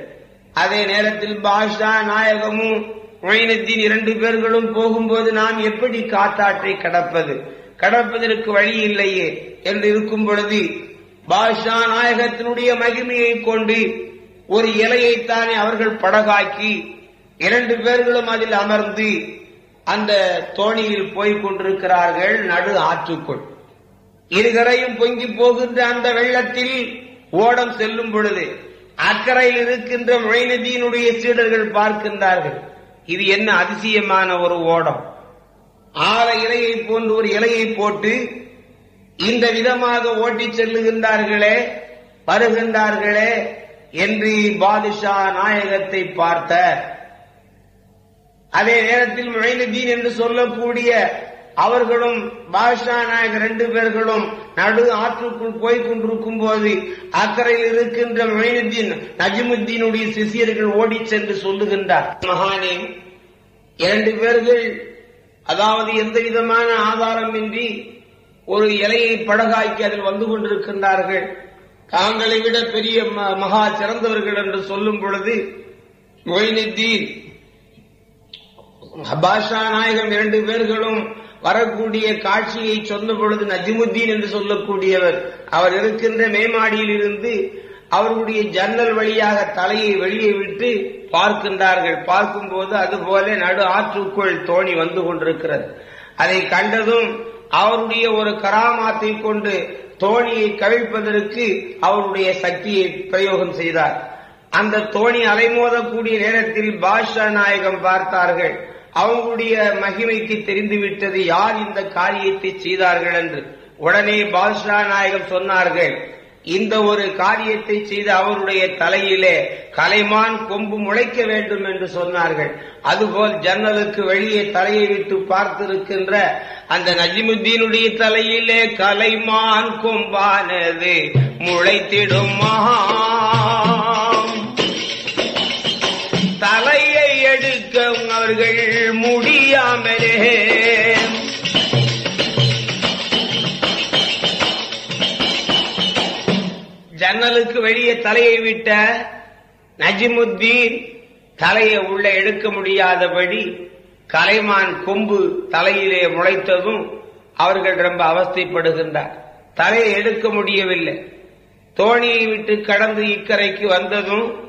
அதே நேரத்தில் பாஷா நாயகமும் மொயினுத்தீன் இரண்டு பேர்களும் போகும்போது நாம் எப்படி காத்தாற்றை கடப்பது? கடப்பதற்கு வழி இல்லையே என்று இருக்கும் பொழுது பாஷா நாயகத்தினுடைய மகிமையை கொண்டு ஒரு இலையைத்தானே அவர்கள் படகாக்கி இரண்டு பேர்களும் அதில் அமர்ந்து அந்த தோணியில் போய்க் கொண்டிருக்கிறார்கள் நடு ஆற்றுக்குள். இருகரையும் பொங்கி போகின்ற அந்த வெள்ளத்தில் ஓடம் செல்லும் பொழுது அக்கறையில் இருக்கின்ற மொழிநதியினுடைய சீடர்கள் பார்க்கின்றார்கள். இது என்ன அதிசயமான ஒரு ஓடம்? ஆற இலையை போன்று ஒரு இலையை போட்டு இந்த விதமாக ஓட்டிச் செல்லுகின்றார்களே வருகின்றார்களே என்று பாதுஷா நாயகத்தை பார்த்த அதே நேரத்தில் மொழிநதீன் என்று சொல்லக்கூடிய அவர்களும் பாஷா நாயக் ரெண்டு பேர்களும் நடு ஆற்றுக்குள் போய் கொண்டிருக்கும் போது அக்கறையில் இருக்கின்ற மொழினுத்தீன் நஜிமுத்தீனுடைய சிசியர்கள் ஓடி சென்று சொல்லுகின்றார். மகானே இரண்டு பேர்கள் அதாவது எந்த விதமான ஆதாரமின்றி ஒரு இலையை படகாக்கி அதில் வந்து கொண்டிருக்கின்றார்கள். தாங்களை விட பெரிய ம- மகா சிறந்தவர்கள் என்று சொல்லும் பொழுது மொயினுத்தீன் பாஷா நாயகம் இரண்டு பேர்களும் வரக்கூடிய காட்சியை சொன்ன பொழுது நஜிமுத்தீன் என்று சொல்லக்கூடியவர் அவர் இருக்கின்ற மேமாடியில் இருந்து அவர்களுடைய ஜன்னல் வழியாக தலையை வெளியே விட்டு பார்க்கின்றார்கள். பார்க்கும்போது அதுபோல நடு ஆற்றுக்குள் தோணி வந்து கொண்டிருக்கிறது. அதை கண்டதும் அவருடைய ஒரு கராமாத்தை கொண்டு தோணியை கவிழ்ப்பதற்கு அவருடைய சக்தியை பிரயோகம் செய்தார். அந்த தோணி அலைமோதக்கூடிய நேரத்தில் பாஷா நாயகம் பார்த்தார்கள். அவங்களுடைய மகிமைக்கு தெரிந்துவிட்டது யார் இந்த காரியத்தை செய்தார்கள் என்று. உடனே பாதுஷா நாயகம் சொன்னார்கள் இந்த ஒரு காரியத்தை செய்து அவருடைய தலையிலே கலைமான் கொம்பு முளைக்க வேண்டும் என்று சொன்னார்கள். அதுபோல் ஜன்னலுக்கு வெளியே தலையை விட்டு பார்த்திருக்கின்ற அந்த நஜிமுத்தீனுடைய தலையிலே கலைமான் கொம்பானது முளைத்திடுமா முடியாமலே ஜன்னலுக்கு வெளியே தலையை விட்ட நஜிமுத்தீன் தலையை உள்ள எடுக்க முடியாதபடி கலைமான் கொம்பு தலையிலே முளைத்ததும் அவர்கள் ரொம்ப அவஸ்தைப்படுகின்றார். தலையை எடுக்க முடியவில்லை. தோணியை விட்டு கடந்து இக்கரைக்கு வந்ததும்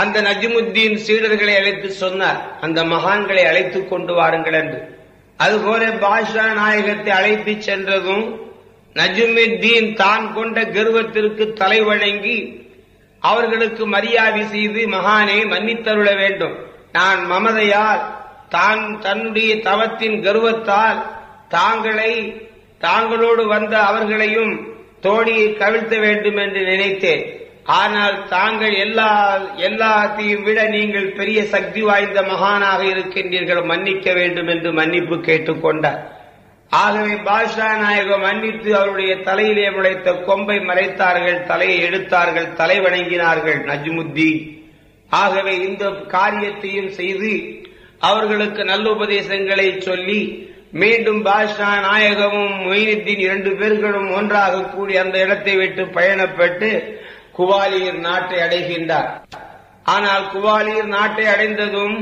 அந்த நஜ்முத்தீன் சீடர்களை அழைத்து சொன்னார். அந்த மகான்களை அழைத்துக் கொண்டு வாருங்கள் என்று. அதுபோல பாஷா நாயகத்தை அழைத்து சென்றதும் நஜுமுத்தீன் தான் கொண்ட கர்வத்திற்கு தலை வணங்கி அவர்களுக்கு மரியாதை செய்து மகானை மன்னித்தருள வேண்டும். நான் மமதையால் தான் தன்னுடைய தவத்தின் கர்வத்தால் தாங்களை தாங்களோடு வந்த அவர்களையும் தோழியை கவிழ்த்த வேண்டும் என்று நினைத்தேன். ஆனால் தாங்கள் எல்லா எல்லாத்தையும் விட நீங்கள் பெரிய சக்தி வாய்ந்த மகானாக இருக்கின்றீர்கள். மன்னிக்க வேண்டும் என்று மன்னிப்பு கேட்டுக்கொண்டார். ஆகவே பாஷா நாயகம் மன்னித்து அவருடைய தலையிலே முளைத்த கொம்பை மறைத்தார்கள் தலையை எடுத்தார்கள் தலை வணங்கினார்கள் நஜ்முத்தீன். ஆகவே இந்த காரியத்தையும் செய்து அவர்களுக்கு நல்ல உபதேசங்களை சொல்லி மீண்டும் பாஷா நாயகமும் மொயினுத்தீன் இரண்டு பேர்களும் ஒன்றாக கூடி அந்த இடத்தை விட்டு பயணப்பட்டு குவாலியர் நாட்டை அடைகின்றார். ஆனால் குவாலியர் நாட்டை அடைந்ததும்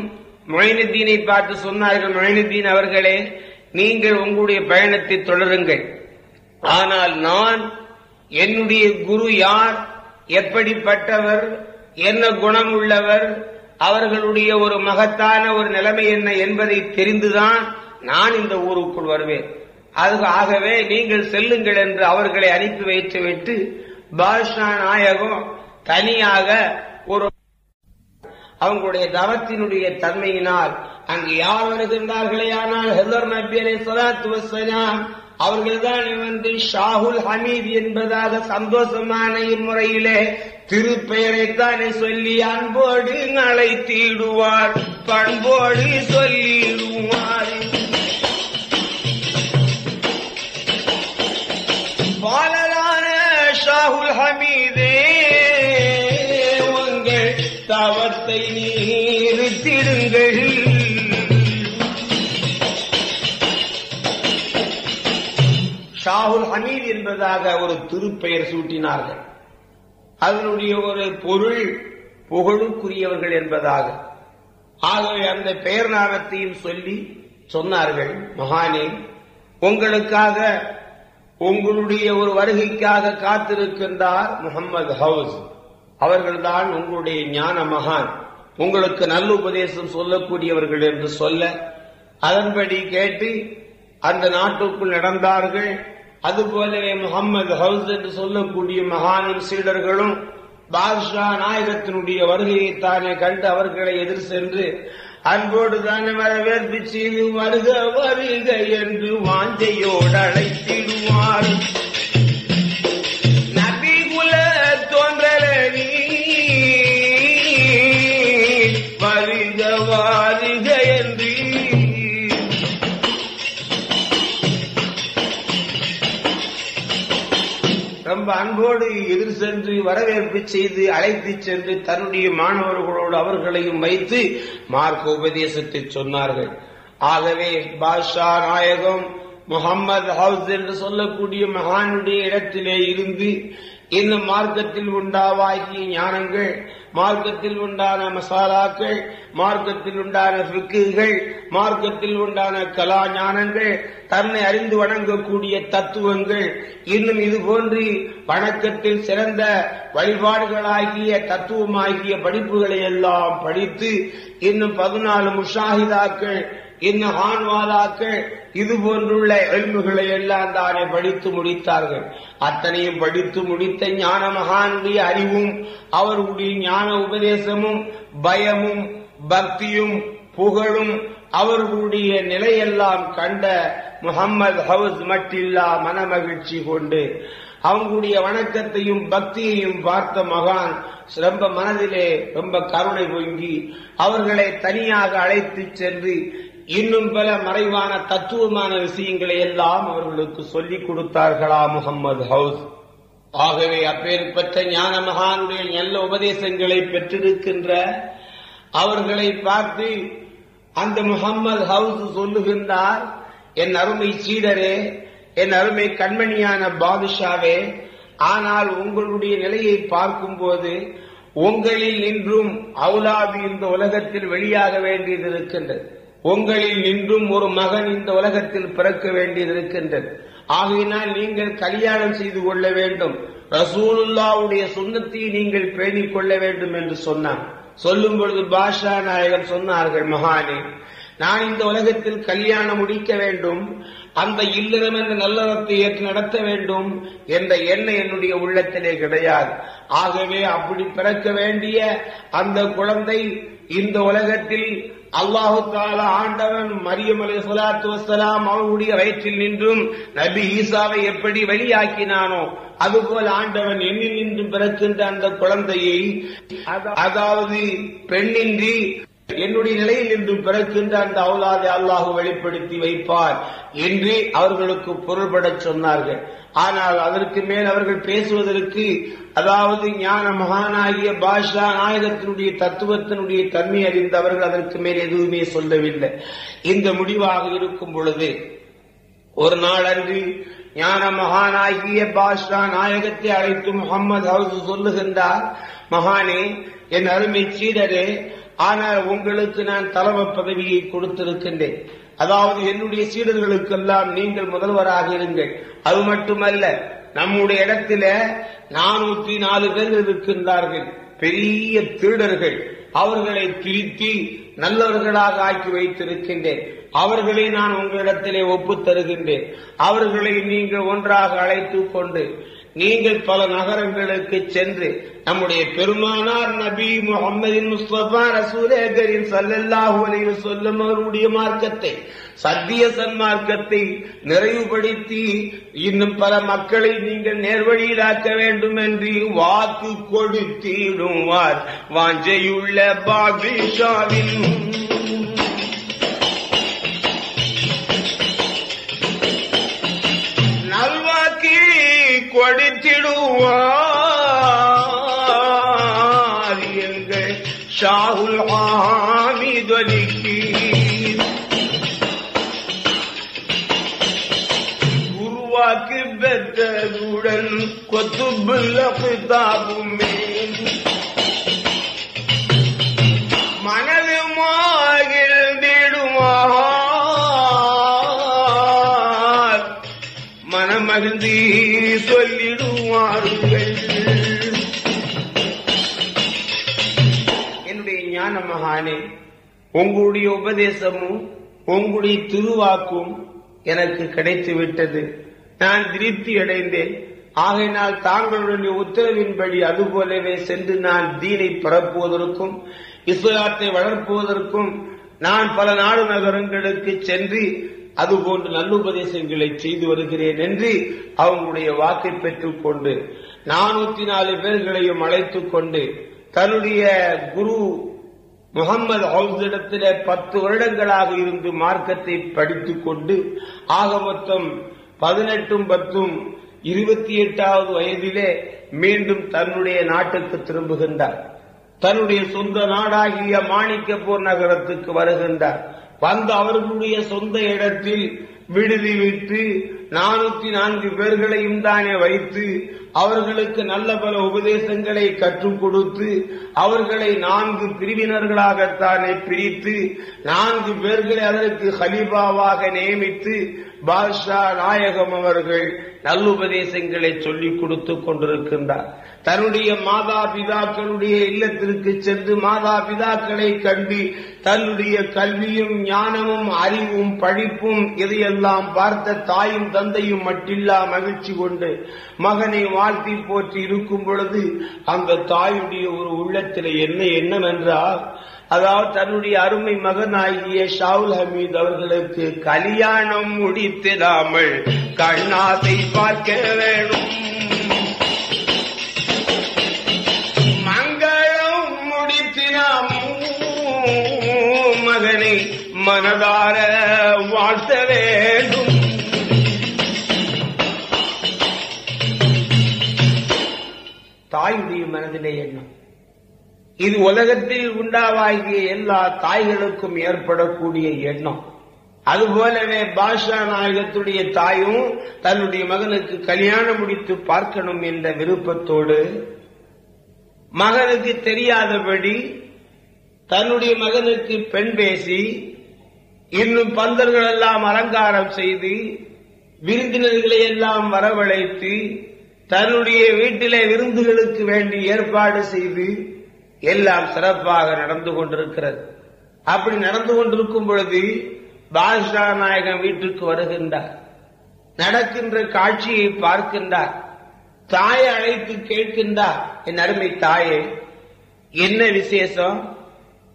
மொயினுத்தீனை பார்த்து சொன்னார்கள் மொயினுத்தீன் அவர்களே நீங்கள் உங்களுடைய பயணத்தை தொடருங்கள். ஆனால் நான் என்னுடைய குரு யார் எப்படிப்பட்டவர் என்ன குணம் உள்ளவர் அவர்களுடைய ஒரு மகத்தான ஒரு நிலைமை என்ன என்பதை தெரிந்துதான் நான் இந்த ஊருக்குள் வருவேன். அது ஆகவே நீங்கள் செல்லுங்கள் என்று அவர்களை அனுப்பி வைத்துவிட்டு பாஷா நாயகம் தனியாக ஒரு அவங்களுடைய தவத்தினுடைய தன்மையினால் அங்கு யார் வருகின்றார்களே? ஆனால் ஹெதர் நபி அலை சலாத்து வசலாம் அவர்கள்தான் வந்து ஷாகுல் ஹமீத் என்பதாக சந்தோஷமான இம்முறையிலே திருப்பெயரைத்தானே சொல்லி அன்போடு அழைத்திடுவார் பண்போடு சொல்லிடுவார். அல்லாஹுல் ஹமீதே உங்கள் தவத்தை நீத்திருங்கள் ஷாஹுல் ஹமீத் என்பதாக ஒரு திருப்பெயர் சூட்டினார்கள். அதனுடைய ஒரு பொருள் புகழுக்குரியவர்கள் என்பதாக. ஆகவே அந்த பெயர் நாமத்தையும் சொல்லி சொன்னார்கள் மகானே உங்களுக்காக உங்களுடைய ஒரு வருகைக்காக காத்திருக்கின்றார் முகமது ஹவுஸ். அவர்கள்தான் உங்களுடைய ஞான மகான். உங்களுக்கு நல்ல உபதேசம் சொல்லக்கூடியவர்கள் என்று சொல்ல அதன்படி கேட்டு அந்த நாட்டுக்குள் நடந்தார்கள். அதுபோலவே முகமது ஹவுஸ் என்று சொல்லக்கூடிய மகானும் சீடர்களும் பாதுஷா நாயகத்தினுடைய வருகையை தானே கண்டு அவர்களை எதிர் சென்று அன்போடு தானே வரவேற்பு செய்து வருக வருக என்று வாஞ்சையோடு அழைத்திடுவார். ரொம்ப அன்போடு எதிர் சென்று வரவேற்பு செய்து அழைத்து சென்று தன்னுடைய மாணவர்களோடு அவர்களையும் வைத்து மார்க்க உபதேசத்தை சொன்னார்கள். ஆகவே பாஷா நாயகம் முகம்மது ஹவுஸ் என்று சொல்லக்கூடிய மகானுடைய இடத்திலே இருந்து இந்த மார்க்கத்தில் உண்டாவாகிய ஞானங்கள் மார்க்கத்தில் உண்டான மசாலாக்கள் மார்க்கத்தில் உண்டான பிக்குகள் மார்க்கத்தில் உண்டான கலா ஞானங்கள் தன்னை அறிந்து வணங்கக்கூடிய தத்துவங்கள் இன்னும் இது போன்று வணக்கத்தில் சிறந்த வழிபாடுகளாகிய தத்துவமாகிய படிப்புகளை எல்லாம் படித்து இன்னும் பதினாலு முஷாஹிதாக்கள் இன்னும் ஆன்வாதாக்கள் இது போன்றுள்ள எல்முகளை எல்லாம் தானே படித்து முடித்தார்கள். அத்தனையும் படித்து முடித்த ஞான மகானுடைய அறிவும் அவர்களுடைய ஞான உபதேசமும் பயமும் பக்தியும் புகழும் அவர்களுடைய நிலையெல்லாம் கண்ட முகம்மது ஹவுஸ் மட்டில்லா மனமகிழ்ச்சி கொண்டு அவங்களுடைய வணக்கத்தையும் பக்தியையும் பார்த்த மகான் ரொம்ப மனதிலே ரொம்ப கருணை பொங்கி அவர்களை தனியாக அழைத்து சென்று இன்னும் பல மறைவான தத்துவமான விஷயங்களை எல்லாம் அவர்களுக்கு சொல்லிக் கொடுத்தார்களா முகம்மது ஹவுஸ். ஆகவே அப்பேற்பட்ட ஞான மகானுடைய நல்ல உபதேசங்களை பெற்றிருக்கின்ற அவர்களை பார்த்து அந்த முகம்மது ஹவுஸ் சொல்லுகின்றார் என் அருமை சீடரே என் அருமை கண்மணியான பாதுஷாவே ஆனால் உங்களுடைய நிலையை பார்க்கும்போது உங்களில் இன்றும் அவுலாபி இந்த உலகத்தில் வெளியாக வேண்டியது இருக்கின்றது. உங்களில் நின்றும் ஒரு மகன் இந்த உலகத்தில் பிறக்க வேண்டியது இருக்கின்றது. ஆகையினால் நீங்கள் கல்யாணம் செய்து கொள்ள வேண்டும். ரசூலுல்லாவுடைய சுண்ணத்தை நீங்கள் பேணிக் கொள்ள வேண்டும் என்று சொன்னான். சொல்லும் பொழுது பாஷா நாயகர் சொன்னார்கள் மகானே நான் இந்த உலகத்தில் கல்யாணம் முடிக்க வேண்டும். அந்த இல்லறம் என்ற நல்லறத்தை ஏற்று நடத்த வேண்டும் என்ற எண்ணம் என்னுடைய உள்ளத்திலே கிடையாது. ஆகவே அப்படி பிறக்க வேண்டிய அந்த குழந்தை இந்த உலகத்தில் அல்லாஹு தாலா ஆண்டவன் மரியம் அலி சலாத்து வசலாம் அவனுடைய வயிற்றில் நின்றும் நபி ஈசாவை எப்படி வெளியாக்கினானோ அதுபோல் ஆண்டவன் எண்ணில் நின்று பிறக்கின்ற அந்த குழந்தையை அதாவது பெண்ணின்றி என்னுடைய நிலையில் இன்று பிறக்கின்ற அந்த அவுலாதை அல்லாஹு வெளிப்படுத்தி வைப்பார் என்று அவர்களுக்கு பொருள்பட சொன்னார்கள். ஆனால் அதற்கு மேல் அவர்கள் பேசுவதற்கு அதாவது ஞான மகானாகிய பாஷா நாயகத்தினுடைய தத்துவத்தினுடைய தன்மை அறிந்து அவர்கள் அதற்கு மேல் எதுவுமே சொல்லவில்லை. இந்த முடிவாக இருக்கும் பொழுது ஒரு நாள் அன்று ஞான மகானாகிய பாஷா நாயகத்தை அழைத்து முகமது ஹவுஸ் சொல்லுகின்றார் மகானே என் அருமை சீடரே ஆனால் உங்களுக்கு நான் தலைமை பதவியை கொடுத்திருக்கின்றேன். அதாவது என்னுடைய சீடர்களுக்கெல்லாம் நீங்கள் முதல்வராக இருங்கள். அது மட்டுமல்ல நம்முடைய இடத்துல நானூத்தி நாலு பேர் இருக்கின்றார்கள். பெரிய திருடர்கள். அவர்களை திருத்தி நல்லவர்களாக ஆக்கி வைத்திருக்கின்றேன். அவர்களை நான் உங்களிடத்திலே ஒப்பு தருகின்றேன். அவர்களை நீங்கள் ஒன்றாக அழைத்துக் கொண்டு நீங்கள் பல நகரங்களுக்கு சென்று நம்முடைய பெருமானார் நபி முகமதின் முஸ்தபா ரசூலேகரின் சல்லல்லாஹு அலைஹி சொல்லும் அவருடைய மார்க்கத்தை சத்திய சன்மார்க்கத்தை நிறைவுபடுத்தி இன்னும் பல மக்களை நீங்கள் நேர்வழியிலாக்க வேண்டும் என்று வாக்கு கொடுத்திடுவார். வாஞ்சையுள்ள பாபிஷாவின் கொடுத்திடுவார் எங்கள் ஷாகுல் ஆமிதொலிக்கு உருவாக்கி பெற்றதுடன் கொத்துபுல்ல பிதாபுமே மகானே உங்களுடைய உபதேசமும் உங்களுடைய திருவாக்கும் எனக்கு கிடைத்து விட்டது நான் திருப்தி அடைந்தேன். ஆகையினால் தாங்களுடைய உத்தரவின்படி அதுபோலவே சென்று நான் தீனை பரப்புவதற்கும் இஸ்லாத்தை வளர்ப்புவதற்கும் நான் பல நாடு நகரங்களுக்கு சென்று அதுபோன்று நல்லுபதேசங்களை செய்து வருகிறேன் என்று அவங்களுடைய வாக்கை பெற்றுக் கொண்டு நானூத்தி நாலு பேர்களையும் அழைத்துக் கொண்டு தன்னுடைய குரு முகமது ஹவுஸிடத்தில் பத்து வருடங்களாக இருந்து மார்க்கத்தை படித்துக் கொண்டு ஆக மொத்தம் பதினெட்டும் பத்தும் இருபத்தி எட்டாவது வயதிலே மீண்டும் தன்னுடைய நாட்டுக்கு திரும்புகின்றார். தன்னுடைய சொந்த நாடாகிய மாணிக்கப்பூர் நகரத்துக்கு வருகின்றார். வந்து அவர்களுடைய சொந்த இடத்தில் விடுதி விட்டு நானூத்தி நான்கு பேர்களையும் தானே வைத்து அவர்களுக்கு நல்ல பல உபதேசங்களை கற்றுக் கொடுத்து அவர்களை நான்கு பிரிவினர்களாகத்தானே பிரித்து நான்கு பேர்களை அதற்கு ஹலிபாவாக நியமித்து பாஷா நாயகம் அவர்கள் நல்லுபதேசங்களை சொல்லிக் கொடுத்து கொண்டிருக்கின்றார். தன்னுடைய மாதா பிதாக்களுடைய இல்லத்திற்கு சென்று மாதா பிதாக்களை கண்டு தன்னுடைய கல்வியும் ஞானமும் அறிவும் படிப்பும் இதையெல்லாம் பார்த்த தாயும் தந்தையும் மட்டில்லா மகிழ்ச்சி கொண்டு மகனை வாழ்த்தி போற்றி இருக்கும் பொழுது அந்த தாயுடைய ஒரு உள்ளத்தில் என்ன என்னவென்றால் அதாவது தன்னுடைய அருமை மகனாகிய ஷாவுல் ஹமீத் அவர்களுக்கு கல்யாணம் முடித்திடாமல் கண்ணாசை பார்க்க வேணும். மங்களம் முடித்தினாம் மகனை மனதார வாழ்த்த வேண்டும். தாயுடைய மனதிலே எண்ணம் இது உலகத்தில் உண்டாவாகிய எல்லா தாய்களுக்கும் ஏற்படக்கூடிய எண்ணம். அதுபோலவே பாஷா நாயகத்துடைய தாயும் தன்னுடைய மகனுக்கு கல்யாணம் முடித்து பார்க்கணும் என்ற விருப்பத்தோடு மகனுக்கு தெரியாதபடி தன்னுடைய மகனுக்கு பெண் பேசி இன்னும் பந்தர்கள் எல்லாம் அலங்காரம் செய்து விருந்தினர்களை எல்லாம் வரவழைத்து தன்னுடைய வீட்டிலே விருந்துகளுக்கு வேண்டி ஏற்பாடு செய்து எல்லாம் சிறப்பாக நடந்து கொண்டிருக்கிறது. அப்படி நடந்து கொண்டிருக்கும் பொழுது பாதுஷா நாயகன் வீட்டுக்கு வருகின்றார். நடக்கின்ற காட்சியை பார்க்கின்றார். தாயை அழைத்து கேட்கின்றார் என் அருமை தாயே என்ன விசேஷம்?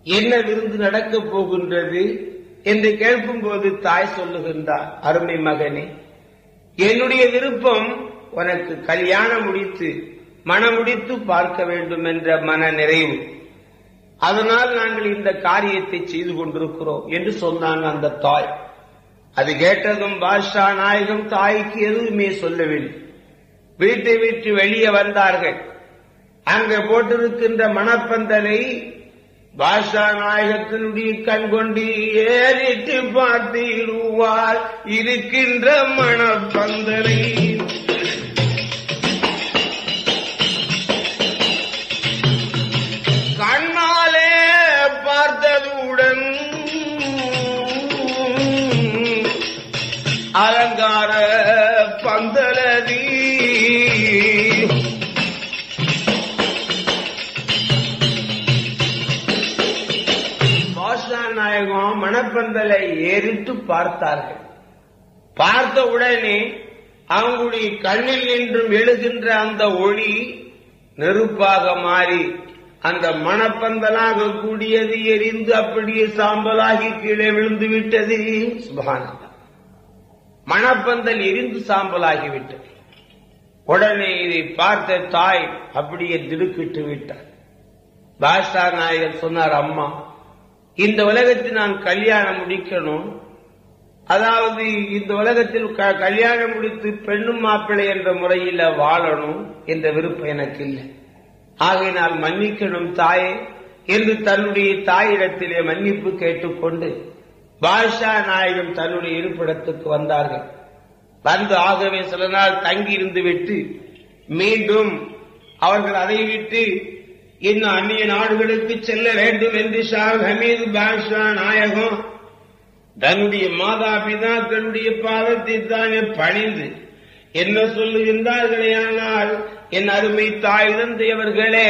என்ன விருந்து நடக்கப் போகின்றது? என்று கேட்கும்போது தாய் சொல்லுகின்றார் அருமை மகனே என்னுடைய விருப்பம் உனக்கு கல்யாணம் முடித்து மனமுடித்து பார்க்க வேண்டும் என்ற மன நிறைவு அதனால் நாங்கள் இந்த காரியத்தை செய்து கொண்டிருக்கிறோம் என்று சொன்னாங்க அந்த தாய். அது கேட்டதும் பாஷா நாயகம் தாய்க்கு எதுவுமே சொல்லவில்லை. வீட்டை விட்டு வெளியே வந்தார்கள். அங்க போட்டிருக்கின்ற மணப்பந்தலை பாஷா நாயகத்தினுடைய கண் கொண்டு ஏறிட்டு பார்த்திடுவார் இருக்கின்ற மணப்பந்தலை மரப்பந்தலை ஏறிட்டு பார்த்தார்கள். பார்த்த உடனே அவங்களுடைய கண்ணில் நின்றும் எழுகின்ற அந்த ஒளி நெருப்பாக மாறி அந்த மணப்பந்தலாக கூடியது எரிந்து அப்படியே சாம்பலாகி கீழே விழுந்து விட்டது. சுபானந்தா மணப்பந்தல் எரிந்து சாம்பலாகிவிட்டது உடனே இதை பார்த்த தாய் அப்படியே திடுக்கிட்டு விட்டார். பாஷா நாயகர் சொன்னார் அம்மா இந்த உலகத்தில் நான் கல்யாணம் முடிக்கணும். அதாவது இந்த உலகத்தில் க- கல்யாணம் முடித்து பெண்ணும் மாப்பிள்ளை என்ற முறையில் வாழணும் என்ற விருப்பம் எனக்கு இல்லை. ஆகையினால் மன்னிக்கணும் தாயே என்று தன்னுடைய தாயிடத்திலே மன்னிப்பு கேட்டுக்கொண்டு பாஷா நாயகம் தன்னுடைய இருப்பிடத்துக்கு வந்தார்கள். வந்து ஆகவே சில நாள் தங்கி இருந்து விட்டு மீண்டும் அவர்கள் அதை விட்டு இன்னும் அந்நிய நாடுகளுக்கு செல்ல வேண்டும் என்று ஷாக் ஹமீது பாஷா நாயகம் தன்னுடைய மாதா பிதாக்களுடைய பாதத்தை தானே பணிந்து என்ன சொல்லுகின்றார்களே ஆனால் என் அருமை தாய் தந்தையவர்களே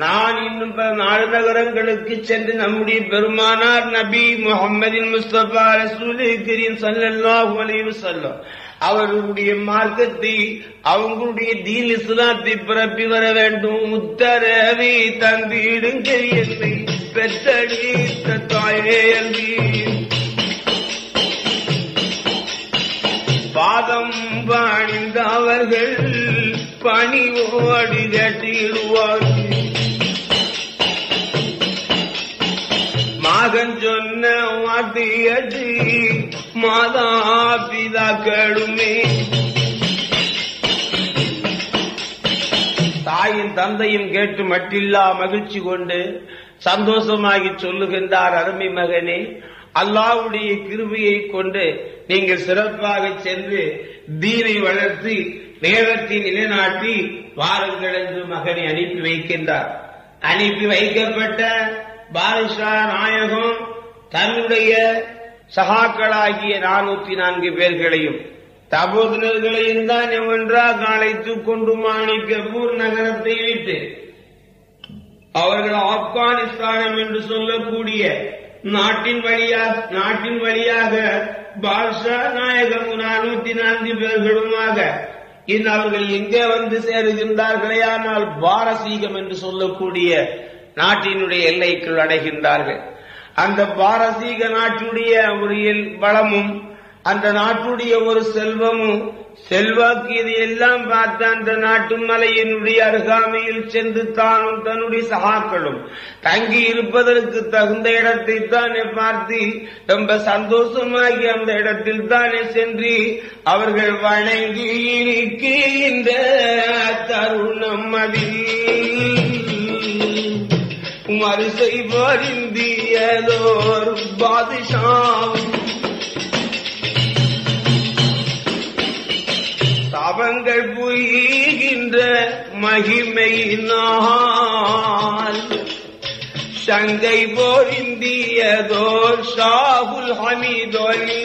நான் இன்னும் பல நாடு நகரங்களுக்கு சென்று நம்முடைய பெருமானார் நபி முகமதின் முஸ்தபா ரசூல் கரீம் ஸல்லல்லாஹு அலைஹி வஸல்லம் அவர்களுடைய மார்க்கத்தை அவங்களுடைய தீன் இஸ்லாத்தை பிறப்பி வர வேண்டும். உத்தரவை தந்திடுங்கள் என்னை பெற்றடித்த தாயே அன்றி பாதம் பணிந்த அவர்கள் பணிவோடி கட்டிடுவார்கள். மகன் சொன்ன வார்த்தையது மாதா கடுமே தாயின் தந்தையும் கேட்டு மட்டில்லா மகிழ்ச்சி கொண்டு சந்தோஷமாகி சொல்லுகின்றார் அருமை மகனே. அல்லாவுடைய கிருபையை கொண்டு நீங்கள் சிறப்பாக சென்று தீனை வளர்த்து நேரத்தை நிலைநாட்டி வாருங்கள் என்று மகனை அனுப்பி வைக்கின்றார். அனுப்பி வைக்கப்பட்ட பாரிஷா நாயகம் தன்னுடைய சகாக்களாகிய நானூத்தி நான்கு பேர்களையும் தபோதினர்களையும் தான் ஒன்றாக அழைத்துக் கொண்டு மாணிக்கப்பூர் நகரத்தை விட்டு அவர்கள் ஆப்கானிஸ்தானம் என்று சொல்லக்கூடிய நாட்டின் வழியாக நாட்டின் வழியாக பாஷா நாயகம் நானூத்தி நான்கு பேர்களுமாக இன்று அவர்கள் எங்கே வந்து சேருகின்றார்களே ஆனால் பாரசீகம் என்று சொல்லக்கூடிய நாட்டினுடைய எல்லைக்குள் அடைகின்றார்கள். அந்த பாரசீக நாட்டுடைய ஒரு வளமும் அந்த நாட்டுடைய ஒரு செல்வமும் செல்வாக்கு இதையெல்லாம் பார்த்து அந்த நாட்டு மலையினுடைய அருகாமையில் சென்று தானும் தன்னுடைய சகாக்களும் தங்கி இருப்பதற்கு தகுந்த இடத்தை தானே பார்த்து ரொம்ப சந்தோஷமாகி அந்த இடத்தில் தானே சென்று அவர்கள் வணங்கி இருக்கின்ற தருணம் அதில் வரிசை வருந்தியதோர் பாதுஷாவும் தவங்கள் புரிகின்ற மகிமையினால் சங்கை போரிந்தியதோர் ஷாகுல் ஹமீதொலி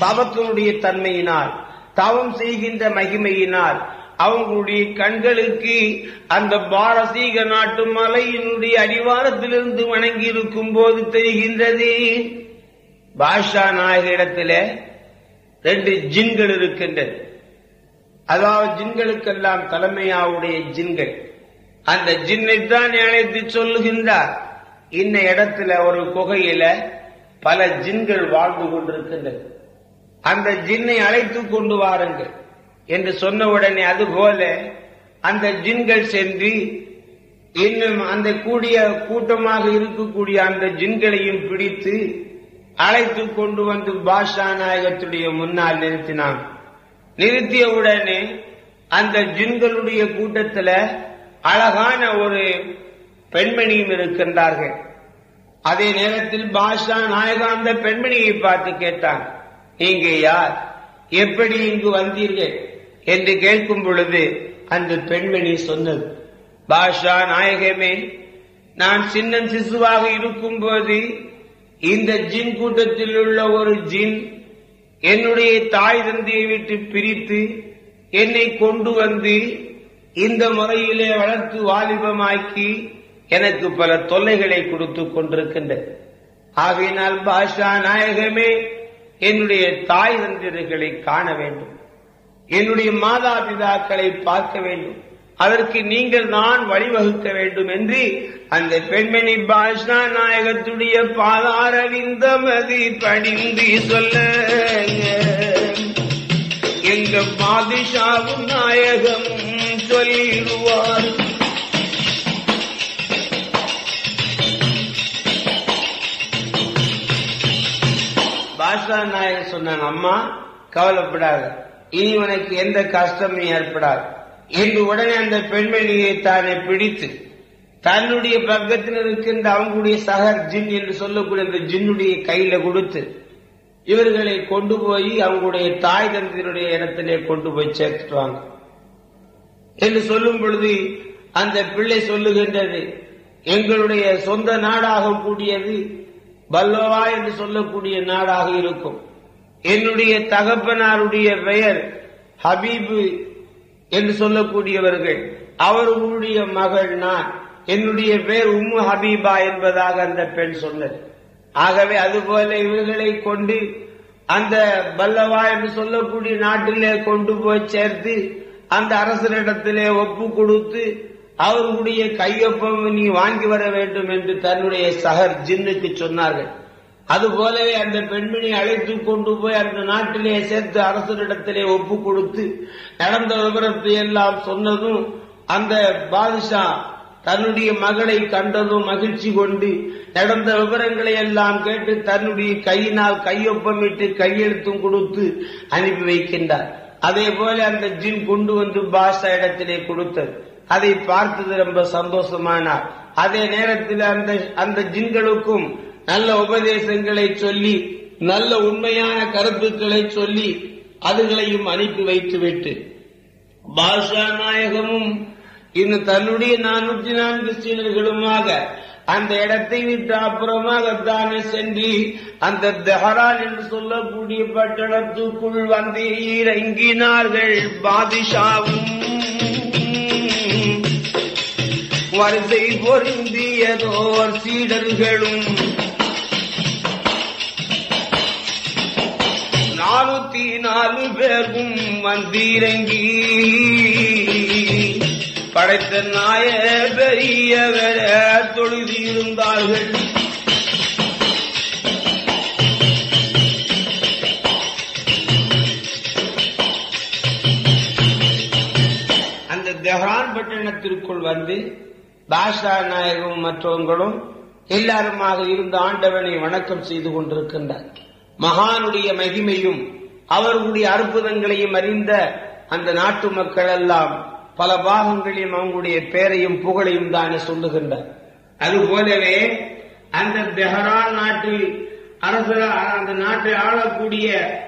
தவத்தினுடைய தன்மையினால் தவம் செய்கின்ற மகிமையினால் அவங்களுடைய கண்களுக்கு அந்த பாரசீக நாட்டு மலையினுடைய அடிவாரத்திலிருந்து வணங்கி இருக்கும் போது தெரிகின்றது. பாஷா நாயக இடத்துல ரெண்டு ஜின்கள் இருக்கின்றது. அதாவது ஜின்களுக்கெல்லாம் தலைமையாவுடைய ஜின்கள். அந்த ஜின்னை தான் அழைத்து சொல்லுகின்றார். இந்த இடத்துல ஒரு குகையில பல ஜின்கள் வாழ்ந்து கொண்டிருக்கின்றது. அந்த ஜின்னை அழைத்து கொண்டு வாருங்கள். என்று சொன்ன உடனே அதுபோல அந்த ஜின்கள் சென்று இன்னும் அந்த கூடிய கூட்டமாக இருக்கக்கூடிய அந்த ஜின்களையும் பிடித்து அழைத்து கொண்டு வந்து பாஷா நாயகத்துடைய முன்னால் நிறுத்தினான். நிறுத்திய உடனே அந்த ஜின்களுடைய கூட்டத்தில் அழகான ஒரு பெண்மணியும் இருக்கின்றார்கள். அதே நேரத்தில் பாஷா நாயகா அந்த பெண்மணியை பார்த்து கேட்டான் நீங்க யார்? எப்படி இங்கு வந்தீர்கள்? என்று கேட்கும் பொழுது அந்த பெண்மணி சொன்னது பாஷா நாயகமே நான் சின்னம் சிசுவாக இருக்கும் போது இந்த ஜின் கூட்டத்தில் உள்ள ஒரு ஜின் என்னுடைய தாய் தந்தையை விட்டு பிரித்து என்னை கொண்டு வந்து இந்த முறையிலே வளர்த்து வாலிபமாக்கி எனக்கு பல தொல்லைகளை கொடுத்து கொண்டிருக்கின்ற ஆகையினால் பாஷா நாயகமே என்னுடைய தாய் தந்திரர்களை காண வேண்டும். என்னுடைய மாதா பிதாக்களை பார்க்க வேண்டும். அதற்கு நீங்கள் தான் வழிவகுக்க வேண்டும் என்று அந்த பெண்மணி பாஷா நாயகத்துடைய பாதாரவிந்தமதி பணிந்து சொல்ல. எங்க பாதிஷாவும் நாயகம் சொல்லிடுவார். பாஷா நாயகர் சொன்னாங்க அம்மா கவலைப்படாத. இனி உனக்கு எந்த கஷ்டமும் ஏற்படாது. என்று உடனே அந்த பெண்மணியை தானே பிடித்து தன்னுடைய பக்கத்தில் இருக்கின்ற அவங்களுடைய சகர் ஜின் என்று சொல்லக்கூடிய அந்த ஜின்னுடைய கையில கொடுத்து இவர்களை கொண்டு போய் அவங்களுடைய தாய் தந்தையருடைய இடத்திலே கொண்டு போய் சேர்த்துட்டுவாங்க என்று சொல்லும் பொழுது அந்த பிள்ளை சொல்லுகின்றது எங்களுடைய சொந்த நாடாக கூடியது பல்லவா என்று சொல்லக்கூடிய நாடாக இருக்கும். என்னுடைய தகப்பனாருடைய பெயர் ஹபீபு என்று சொல்லக்கூடியவர்கள். அவர்களுடைய மகள் நான். என்னுடைய பெயர் உம்மு ஹபீபா என்பதாக அந்த பெண் சொன்னது. ஆகவே அதுபோல இவர்களை கொண்டு அந்த பல்லவா என்று சொல்லக்கூடிய நாட்டிலே கொண்டு போய் சேர்த்து அந்த அரசரிடத்திலே ஒப்பு கொடுத்து அவர்களுடைய கையொப்பம் நீ வாங்கி வர வேண்டும் என்று தன்னுடைய சகர் ஜின்னுக்கு சொன்னார்கள். அதுபோலவே அந்த பெண்மணி அழைத்து கொண்டு போய் அந்த நாட்டிலே சேர்த்து அரசரிடத்திலே ஒப்பு கொடுத்து நடந்த விவரத்தை எல்லாம் சொன்னதும் அந்த பாதுஷா தன்னுடைய மகளை கண்டதும் மகிழ்ச்சி கொண்டு நடந்த விவரங்களை எல்லாம் கேட்டு தன்னுடைய கையினால் கையொப்பமிட்டு கையெழுத்தும் கொடுத்து அனுப்பி வைக்கின்றார். அதே போல அந்த ஜின் கொண்டு வந்து பாஷா இடத்திலே கொடுத்தது. அதை பார்த்தது ரொம்ப சந்தோஷமானார். அதே நேரத்தில் அந்த அந்த ஜின்களுக்கும் நல்ல உபதேசங்களை சொல்லி நல்ல உண்மையான கருத்துக்களை சொல்லி அதுகளையும் அனுப்பி வைத்துவிட்டு பாஷா நாயகமும் இன்னும் தன்னுடைய நானூற்றி நான்கு சீனர்களுமாக அந்த இடத்தை விட்டு அப்புறமாகத்தானே சென்று அந்த தெஹரான் என்று சொல்லக்கூடிய பட்டணத்துக்குள் வந்து இறங்கினார்கள் பாதிஷாவும். வரிசை பொருந்தியதோர் சீடர்களும் நானூத்தி நாலு பேரும் வந்திறங்கி படைத்த நாய பெரியவர தொழுதியிருந்தார்கள் அந்த தெஹரான் பட்டணத்திற்குள் வந்து பாஷா நாயகம் மற்றவங்களும் எல்லாருமாக இருந்த ஆண்டவனை வணக்கம் செய்து கொண்டிருக்கின்றார் மகானுடைய மகிமையும் அவர்களுடைய அற்புதங்களையும் அறிந்த அந்த நாட்டு மக்கள் எல்லாம் பல பாகங்களையும் அவங்களுடைய பேரையும் புகழையும் தானே சொல்லுகின்றார் அதுபோலவே அந்த பெஹரான் நாட்டில் அரசராக அந்த நாட்டை ஆளக்கூடிய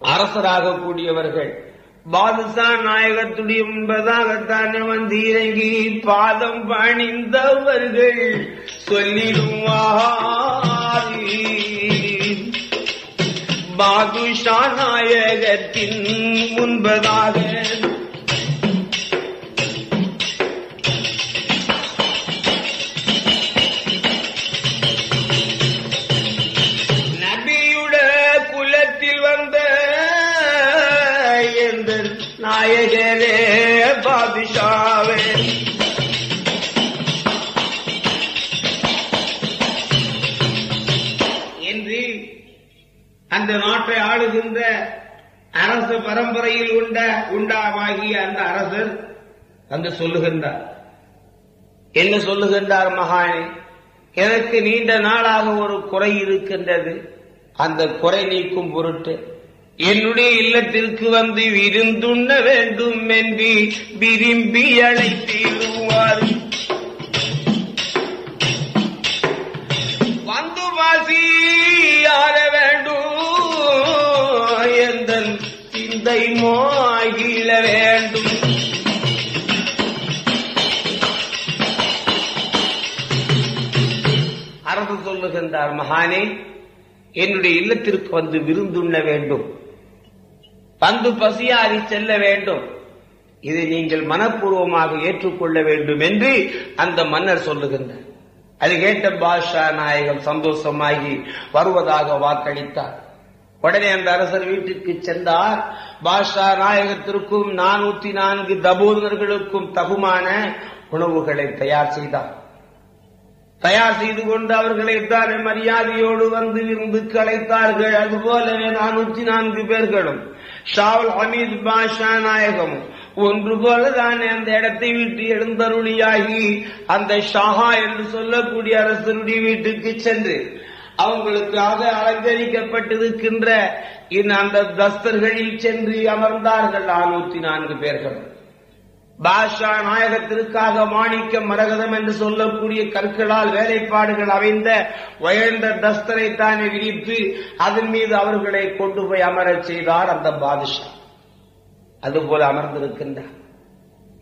அரசராக கூடியவர்கள் பாதுஷா நாயகத்துடைய முன்பதாகத்தானே வந்து இறங்கி பாதம் பணிந்தவர்கள். சொல்லிடுவாரி. பாதுஷா நாயகத்தின் முன்பதாக இருந்த ஆளுகின்ற அரசு பரம்பரையில் உண்ட உண்டாவாகிய அந்த அரசர் அங்கு சொல்லுகின்றார். என்ன சொல்லுகின்றார் மகானே? எனக்கு நீண்ட நாளாக ஒரு குறை இருக்கின்றது. அந்த குறை நீக்கும் பொருட்டு என்னுடைய இல்லத்திற்கு வந்து விருந்துண்ண வேண்டும் என்று விரும்பி அழைத்திடுவார் அகில வேண்டும். அரசு சொல்லுகின்றார் மகானே என்னுடைய இல்லத்திற்கு வந்து விருந்துண்ண வேண்டும். வந்து பசியாறி செல்ல வேண்டும். இதை நீங்கள் மனப்பூர்வமாக ஏற்றுக்கொள்ள வேண்டும் என்று அந்த மன்னர் சொல்லுகின்றார். அது கேட்ட பாஷா நாயகம் சந்தோஷமாகி வருவதாக வாக்களித்தார். உடனே அந்த அரசர் வீட்டுக்கு சென்றார். பாஷா நாயகத்திற்கும் நானூத்தி நான்கு தபோதர்களுக்கும் தகுமான உணவுகளை தயார் செய்தார். தயார் செய்து கொண்டு அவர்களை தானே மரியாதையோடு வந்து விருந்துக்கு அழைத்தார்கள் அதுபோலவே நானூத்தி நான்கு பேர்களும் ஷாவுல் ஹமீத் பாஷா நாயகமும் ஒன்று போலதானே அந்த இடத்தை விட்டு எழுந்தருளியாகி அந்த ஷாஹா என்று சொல்லக்கூடிய அரசருடைய வீட்டுக்கு சென்று அவங்களுக்காக அலங்கரிக்கப்பட்டிருக்கின்ற இன் அந்த தஸ்தர்களில் சென்று அமர்ந்தார்கள் நானூத்தி நான்கு பேர்கள். பாஷா நாயகத்திற்காக மாணிக்கம் மரகதம் என்று சொல்லக்கூடிய கற்களால் வேலைப்பாடுகள் அமைந்த உயர்ந்த தஸ்தரை தானே விரித்து அதன் மீது அவர்களை கொண்டு போய் அமரச் செய்தார் அந்த பாதுஷா. அதுபோல அமர்ந்திருக்கின்றார்.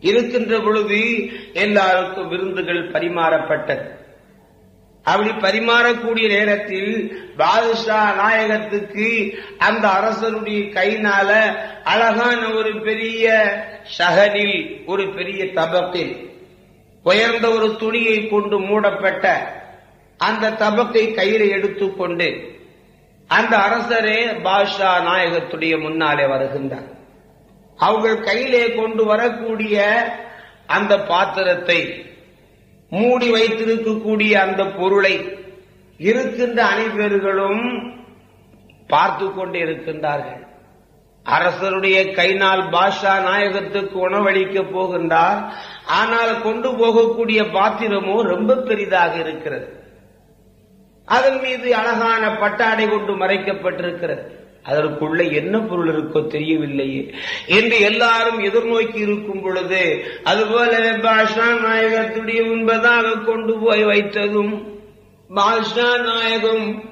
இருக்கின்ற பொழுது எல்லாருக்கும் விருந்துகள் பரிமாறப்பட்டது. அப்படி பரிமாறக்கூடிய நேரத்தில் பாதுஷா நாயகத்துக்கு அந்த அரசனுடைய கைனால அழகான ஒரு பெரிய ஷகனில் ஒரு பெரிய தபத்தில் உயர்ந்த ஒரு துணியை கொண்டு மூடப்பட்ட அந்த தபக்கை கையில எடுத்துக்கொண்டு அந்த அரசரே பாஷா நாயகத்துடைய முன்னாலே வருகின்றார். அவர்கள் கையிலே கொண்டு வரக்கூடிய அந்த பாத்திரத்தை மூடி வைத்திருக்கக்கூடிய அந்த பொருளை இருக்கின்ற அனைவர்களும் பார்த்து கொண்டு இருக்கின்றார்கள். அரசருடைய கைனால் பாஷா நாயகத்துக்கு உணவளிக்க போகின்றார். ஆனால் கொண்டு போகக்கூடிய பாத்திரமோ ரொம்ப பெரிதாக இருக்கிறது. அதன் மீது அழகான பட்டாடை கொண்டு மறைக்கப்பட்டிருக்கிறது. அதற்குள்ள என்ன பொருள் இருக்கோ தெரியவில்லையே. என்று எல்லாரும் எதிர்நோக்கி இருக்கும் பொழுது அதுபோல பாஷா நாயகத்துடைய உண்பதாக கொண்டு போய் வைத்ததும் பாஷா நாயகம்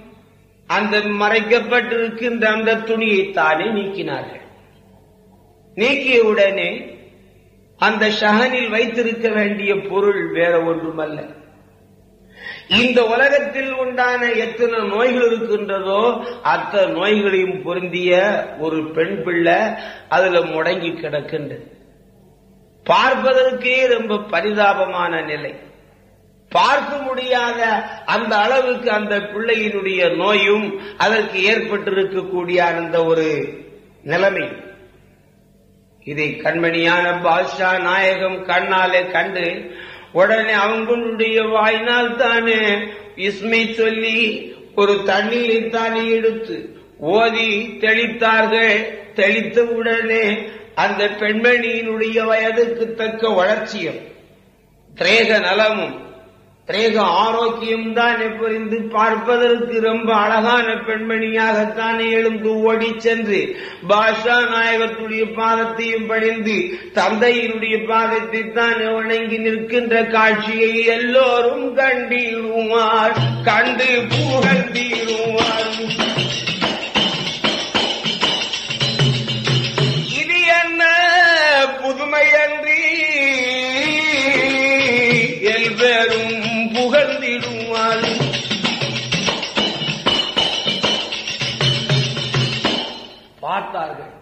அந்த மறைக்கப்பட்டிருக்கின்ற அந்த துணியை தானே நீக்கினார்கள். நீக்கிய உடனே அந்த ஷஹனில் வைத்திருக்க வேண்டிய பொருள் வேற ஒன்றுமல்ல. இந்த உலகத்தில் உண்டான எத்தனை நோய்கள் இருக்கின்றதோ அத்தனை நோய்களையும் பொருந்திய ஒரு பெண் பிள்ளை அதுல முடங்கி கிடக்கின்றது. பார்ப்பதற்கே ரொம்ப பரிதாபமான நிலை. பார்க்க முடியாத அந்த அளவுக்கு அந்த பிள்ளையினுடைய நோயும் அதற்கு ஏற்பட்டிருக்கக்கூடிய அந்த ஒரு நிலைமை. இதை கண்மணியான பாஷா நாயகம் கண்ணாலே கண்டு உடனே அவங்களுடைய வாயினால் தானே இஸ்மை சொல்லி ஒரு தண்ணீரை தானே எடுத்து ஓதி தெளித்தார்கள். தெளித்த உடனே அந்த பெண்மணியினுடைய வயதுக்கு தக்க வளர்ச்சியும் திரேக நலமும் திரேக ஆரோக்கியம் தான் புரிந்து பார்ப்பதற்கு ரொம்ப அழகான பெண்மணியாகத்தானே எழுந்து ஓடி சென்று பாஷா நாயகத்துடைய பாதத்தையும் பணிந்து தந்தையினுடைய பாதத்தை தான் வணங்கி நிற்கின்ற காட்சியை எல்லோரும் கண்டிடுவார் கண்டு புகழ்ந்திருவார். பார்த்தார்கள்.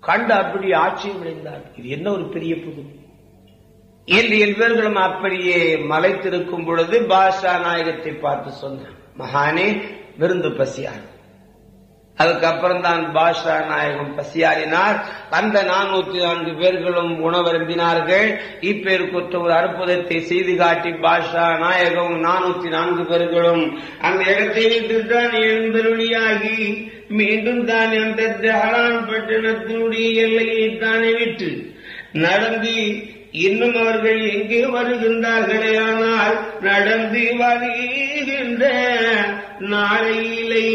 கண்டு அப்படி ஆட்சியம் இது என்ன ஒரு பெரிய புது? என்று எல்வர்களும் அப்படியே மலைத்திருக்கும் பொழுது பாஷா நாயகத்தை பார்த்து சொன்னார் மகானே விருந்து பசியார் அதுக்கப்புறம் தான் பாஷா நாயகம் பசியாறினார் அந்த நானூத்தி நான்கு பேர்களும் உணவருந்தினார்கள் இப்பேருக்குற்ற ஒரு அற்புதத்தை செய்து காட்டி பாஷா நாயகம் நானூத்தி நான்கு பேர்களும் அந்த இடத்தை விட்டு தான் எழுந்தருளியாகி மீண்டும் தான் அந்த தெஹரான் பட்டணத்தினுடைய எல்லையை தானே விட்டு நடந்து இன்னும் அவர்கள் எங்கே வருகின்றார்களே? ஆனால் நடந்து வருகின்ற நாளையிலே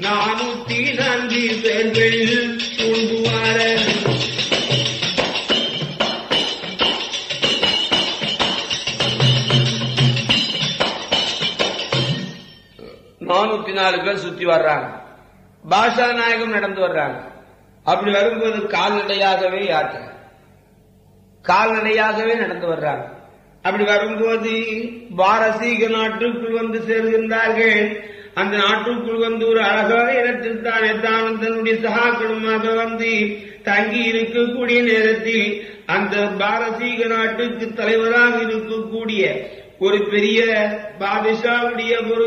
நானூத்தி நான்கு பேர்கள் கொண்டு வர. நானூத்தி நாலு பேர் சுத்தி வர்றாங்க. பாஷா நாயகம் நடந்து வர்றாங்க. அப்படி வரும்போது கால்நடையாகவே யாத்திரை கால்நடையாகவே நடந்து வர்றாங்க. அப்படி வரும்போது பாரசீக நாட்டுக்குள் வந்து சேர்கின்றார்கள். அந்த நாட்டுக்குள் வந்து ஒரு அழகான இடத்தில் தானே தான் தன்னுடைய சகாக்களுமாக வந்து தங்கி இருக்கக்கூடிய நேரத்தில் அந்த பாரசீக நாட்டுக்கு தலைவராக இருக்கக்கூடிய ஒரு பெரிய பாதிஷாவுடைய ஒரு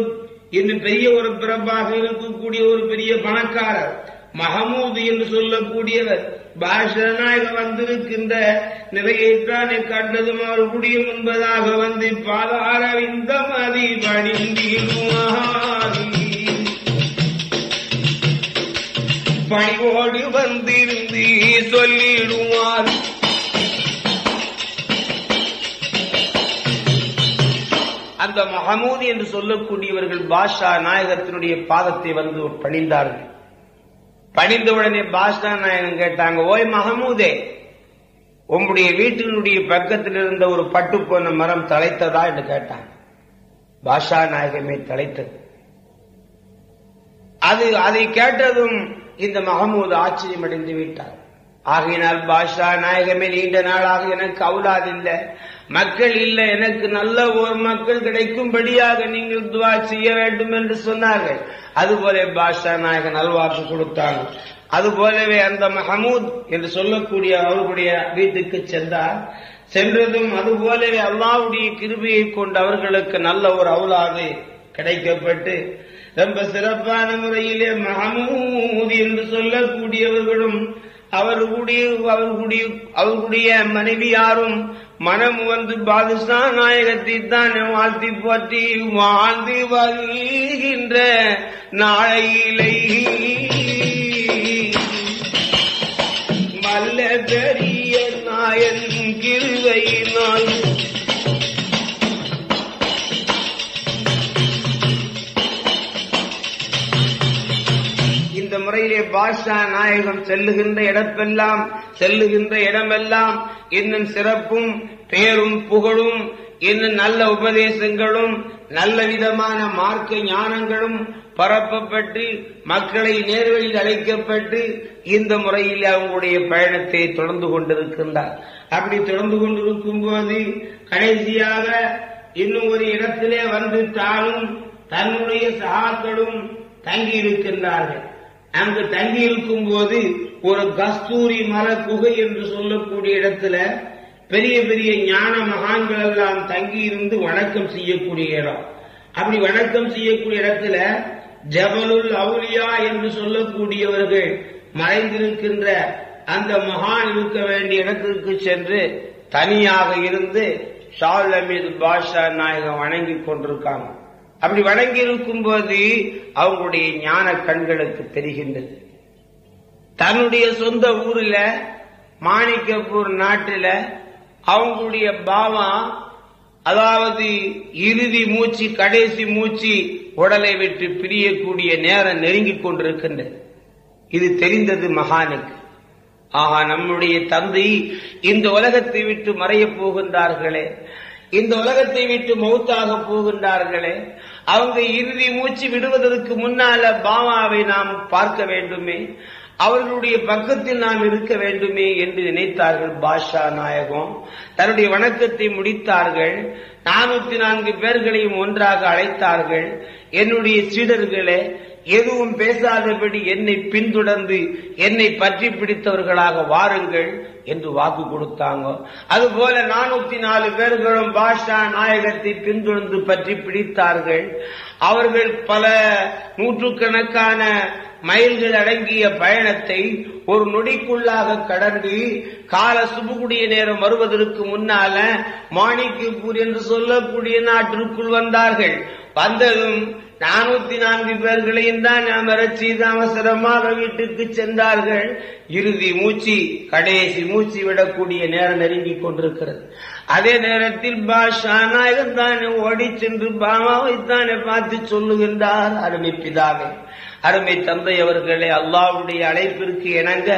இன்னும் பெரிய ஒரு பிறப்பாக இருக்கக்கூடிய ஒரு பெரிய பணக்காரர் மஹமூது என்று சொல்லக்கூடியவர். பாஷனாக வந்திருக்கின்ற நிலையைத்தானே கண்டதும் குடியும் என்பதாக வந்து பாதாரவிந்த மதி பணிந்திருமாறி பணிவோடு வந்திருந்து சொல்லிடுவார். அந்த மஹமூது என்று சொல்லக்கூடியவர்கள் பாஷா நாயகத்தினுடைய பாதத்தை வந்து பணிந்தார்கள். பணிந்த உடனே பாஷா நாயகன் கேட்டாங்க ஓய் மகமூதே உம்முடைய வீட்டினுடைய பக்கத்தில் இருந்த ஒரு பட்டு போன மரம் தலைத்ததா என்று கேட்டாங்க. பாஷா நாயகமே தலைத்தது அது அதை கேட்டதும் இந்த மகமூது ஆச்சரியமடைந்து விட்டார். ஆகையினால் பாஷா நாயகமே நீண்ட நாளாக எனக்கு அவுலாது இல்லை மக்கள் இல்லை எனக்கு நல்ல ஒரு மக்கள் கிடைக்கும்படியாக நீங்கள் துவா செய்ய வேண்டும் என்று சொன்னார்கள். அதுபோல பாஷா நாயகன் நல்வாக்கு கொடுத்தாங்க அதுபோலவே அந்த மஹமூத் என்று சொல்லக்கூடிய அவர்களுடைய வீட்டுக்கு சென்றார். சென்றதும் அதுபோலவே அல்லாவுடைய கிருபியை கொண்டு அவர்களுக்கு நல்ல ஒரு அவுலாது கிடைக்கப்பட்டு ரொம்ப சிறப்பான முறையிலே மஹமூத் என்று சொல்லக்கூடியவர்களும் அவர்களுடைய அவர்களுடைய அவர்களுடைய மனைவியாரும் மனம் வந்து பாதுஷா நாயகத்தை தான் வாழ்த்தி போற்றி வாழ்ந்து வருகின்ற நாளையிலே. நம்முடைய பாஷா நாயகம் செல்லுகின்ற இடப்பெல்லாம் செல்லுகின்ற இடமெல்லாம் இன்னும் சிறப்பும் பேரும் புகழும் இன்னும் நல்ல உபதேசங்களும் நல்ல விதமான மார்க்க ஞானங்களும் பரப்பப்பட்டு மக்களை நேர்வழியில் அழைக்கப்பட்டு இந்த முறையில் அவங்களுடைய பயணத்தை தொடர்ந்து கொண்டிருக்கின்றார். அப்படி தொடர்ந்து கொண்டிருக்கும் போது கடைசியாக இன்னும் ஒரு இடத்திலே வந்து தானும் தன்னுடைய சகாக்களும் தங்கி இருக்கின்றார்கள் அங்கு தங்கி இருக்கும் போது ஒரு கஸ்தூரி மர குகை என்று சொல்லக்கூடிய இடத்துல பெரிய பெரிய ஞான மகான்கள் எல்லாம் தங்கி இருந்து வணக்கம் செய்யக்கூடிய இடம். அப்படி வணக்கம் செய்யக்கூடிய இடத்துல ஜபலுல் அவுலியா என்று சொல்லக்கூடியவர்கள் மறைந்திருக்கின்ற அந்த மகான் இருக்க வேண்டிய இடத்திற்கு சென்று தனியாக இருந்து ஷால் அமீது பாஷா நாயகம் வணங்கி கொண்டிருக்காங்க. அப்படி வணங்கி இருக்கும் போது அவங்களுடைய ஞான கண்களுக்கு தெரிகின்றது. தன்னுடைய சொந்த ஊர்ல மாணிக்கப்பூர் நாட்டில் அவங்களுடைய பாவம் அதாவது இறுதி மூச்சு கடைசி மூச்சு உடலை விட்டு பிரியக்கூடிய நேரம் நெருங்கிக் கொண்டிருக்கின்றது. இது தெரிந்தது மகானுக்கு. ஆகா நம்முடைய தந்தை இந்த உலகத்தை விட்டு மறையப் போகின்றார்களே. இந்த உலகத்தை விட்டு மௌத்தாக போகின்றார்களே. அவங்க இறுதி மூச்சு விடுவதற்கு முன்னால பாமாவை நாம் பார்க்க வேண்டுமே அவர்களுடைய பக்கத்தில் நாம் இருக்க வேண்டுமே என்று நினைத்தார்கள் பாஷா நாயகம். தன்னுடைய வணக்கத்தை முடித்தார்கள். நானூத்தி நான்கு பேர்களையும் ஒன்றாக அழைத்தார்கள். என்னுடைய சீடர்களே எதுவும் பேசாதபடி என்னை பின்தொடர்ந்து என்னை பற்றி பிடித்தவர்களாக வாருங்கள் என்று வாக்கு கொடுத்தாங்க. அதுபோல நானூத்தி நாலு பேர்களும் பாஷா நாயகத்தை பின்தொடர்ந்து பற்றி பிடித்தார்கள். அவர்கள் பல நூற்றுக்கணக்கான மைல்கள் அடங்கிய பயணத்தை ஒரு நொடிக்குள்ளாக கடந்து கால சுபுகுடிய நேரம் வருவதற்கு முன்னால மாணிக்கப்பூர் என்று சொல்லக்கூடிய நாட்டிற்குள் வந்தார்கள். வந்ததும் நானூத்தி நான்கு பேர்களையும் தான் நாம் செய்து அவசரமாக வீட்டுக்கு சென்றார்கள். இறுதி மூச்சு கடைசி மூச்சு விடக்கூடிய நேரம் நெருங்கிக் கொண்டிருக்கிறது. அதே நேரத்தில் பாஷா நாயகன் தானே ஓடி சென்று பாமாவை தானே பார்த்து சொல்லுகின்றார் அருமை பிதாவே. அருமை தந்தை அவர்களே அல்லாவுடைய அழைப்பிற்கு இணங்க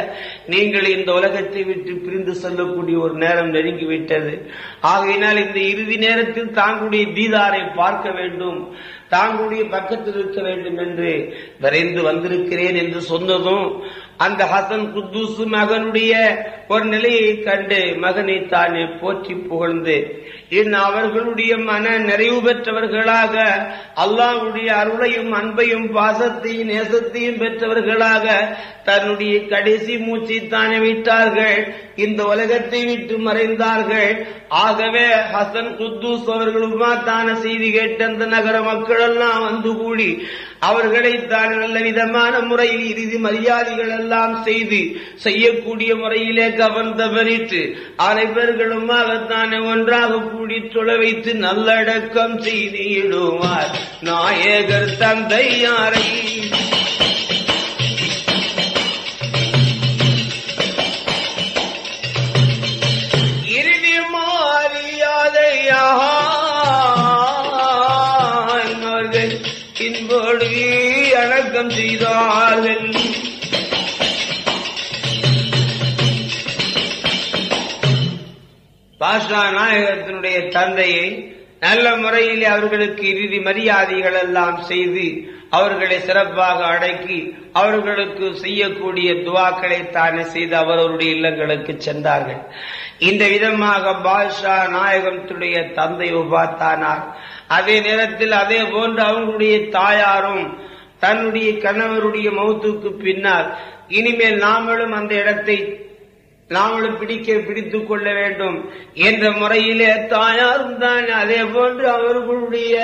நீங்கள் இந்த உலகத்தை விட்டு பிரிந்து செல்லக்கூடிய ஒரு நேரம் நெருங்கிவிட்டது. ஆகையினால் இந்த இறுதி நேரத்தில் தாங்களுடைய தீதாரை பார்க்க வேண்டும் தாங்களுடைய பக்கத்தில் இருக்க வேண்டும் என்று விரைந்து வந்திருக்கிறேன் என்று சொன்னதும் அந்த ஹசன் குத்தூசு மகனுடைய ஒரு நிலையை கண்டு மகனை தானே போற்றி புகழ்ந்து அவர்களுடைய மன நிறைவு பெற்றவர்களாக அல்லாஹுடைய அருளையும் அன்பையும் பாசத்தையும் நேசத்தையும் பெற்றவர்களாக தன்னுடைய கடைசி மூச்சை தானே விட்டார்கள். இந்த உலகத்தை விட்டு மறைந்தார்கள். ஆகவே ஹசன் குத்தூஸ் அவர்களுமா தான செய்தி கேட்ட அந்த நகர மக்கள் எல்லாம் வந்து கூடி அவர்களை தான் நல்ல விதமான முறையில் இறுதி மரியாதைகள் எல்லாம் செய்து செய்யக்கூடிய முறையிலே கவர்ந்தவரிட்டு அனைவர்களுமாகத்தானே ஒன்றாக கூடி தொழ வைத்து நல்லடக்கம் செய்திடுவார் நாயகர் தந்தையாரை. இறுதி மாறியாதையாக அவர்கள் இன்போடு அடக்கம் செய்தார்கள். பாஷா நாயகத்தினுடைய தந்தையை நல்ல முறையில் அவர்களுக்கு இறுதி மரியாதைகள் எல்லாம் செய்து அவர்களை சிறப்பாக அடக்கி அவர்களுக்கு செய்யக்கூடிய துவாக்களை தானே செய்து அவர்களுடைய இல்லங்களுக்கு சென்றார்கள். இந்த விதமாக பாஷா நாயகத்துடைய தந்தை உபாத்தானார். அதே நேரத்தில் அதே போன்று அவங்களுடைய தாயாரும் தன்னுடைய கணவருடைய மௌத்துக்கு பின்னால் இனிமேல் நாமளும் அந்த இடத்தை நாமளும் பிடிக்க பிடித்துக் கொள்ள வேண்டும் என்ற முறையிலே தாயாரும் தான் அதே போன்று அவர்களுடைய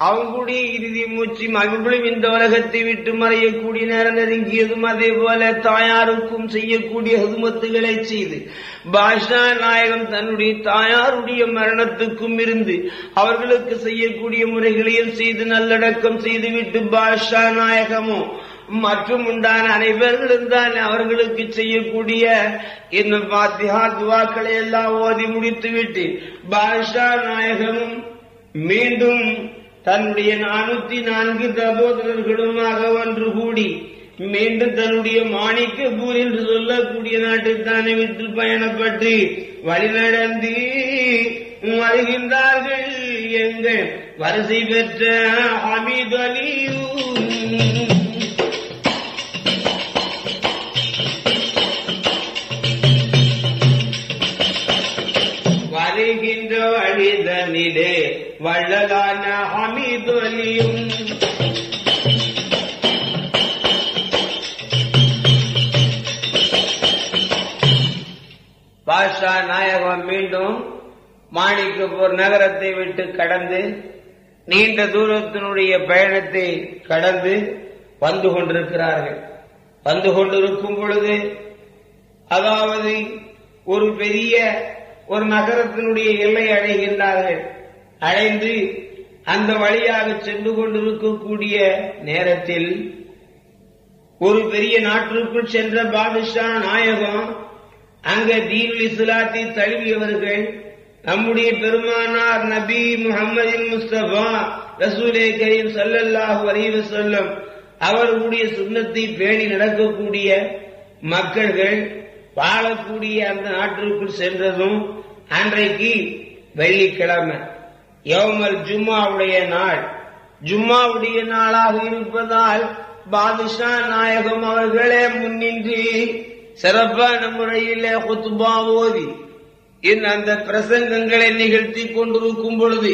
அவங்களுடைய இறுதி மூச்சு அவர்களும் இந்த உலகத்தை விட்டு மறையக்கூடிய நேரம் நெருங்கியதும் அதே போல தாயாருக்கும் செய்யக்கூடிய ஹதுமத்துகளை செய்து பாஷா நாயகம் தன்னுடைய தாயாருடைய மரணத்துக்கும் இருந்து அவர்களுக்கு செய்யக்கூடிய முறைகளையும் செய்து நல்லடக்கம் செய்துவிட்டு பாஷா நாயகமும் மற்றும் உண்டான அனைவர்களும் தான் அவர்களுக்கு செய்யக்கூடிய இந்த பாத்தியா துவாக்களை எல்லாம் ஓதி முடித்துவிட்டு பாஷா நாயகமும் மீண்டும் தன்னுடைய நானூத்தி நான்கு சகோதரர்களுமாக ஒன்று கூடி மீண்டும் தன்னுடைய மாணிக்கப்பூர் என்று சொல்லக்கூடிய நாட்டுத்தானே விட்டு பயணப்பட்டு வழிநடந்து வருகின்றார்கள். எங்கள் வரிசை பெற்ற ஹமீத் அலியூ வள்ளலான அமிதொலியும் பாஷா நாயகம் மீண்டும் மாணிக்கப்பூர் நகரத்தை விட்டு கடந்து நீண்ட தூரத்தினுடைய பயணத்தை கடந்து வந்து கொண்டிருக்கிறார்கள். வந்து கொண்டிருக்கும் பொழுது அதாவது ஒரு பெரிய ஒரு நகரத்தினுடைய எல்லை அடைகின்றார்கள். அடைந்து அந்த வழியாக சென்று கொண்டிருக்கக்கூடிய நேரத்தில் ஒரு பெரிய நாட்டிற்குள் சென்ற பாதுஷா நாயகம் அங்க தீனுல் இஸ்லாத்தை தழுவியவர்கள் நம்முடைய பெருமானார் நபி முகமது முஸ்தபா ரசூலே கரீம் சல்லல்லாஹு அலைஹி வஸல்லம் அவர்களுடைய சுண்ணத்தை பேணி நடக்கக்கூடிய மக்கள்கள் வாழக்கூடிய அந்த நாட்டிற்குள் சென்றதும் அன்றைக்கு வெள்ளிக்கிழமை யோமல் ஜும்மாவுடைய நாள். ஜும்மாவுடைய நாளாக இருப்பதால் பாதுஷா நாயகம் அவர்களே முன்னின்று சிறப்பான முறையிலே குத்துபா ஓதி இன் அந்த பிரசங்கங்களை நிகழ்த்தி கொண்டிருக்கும் பொழுது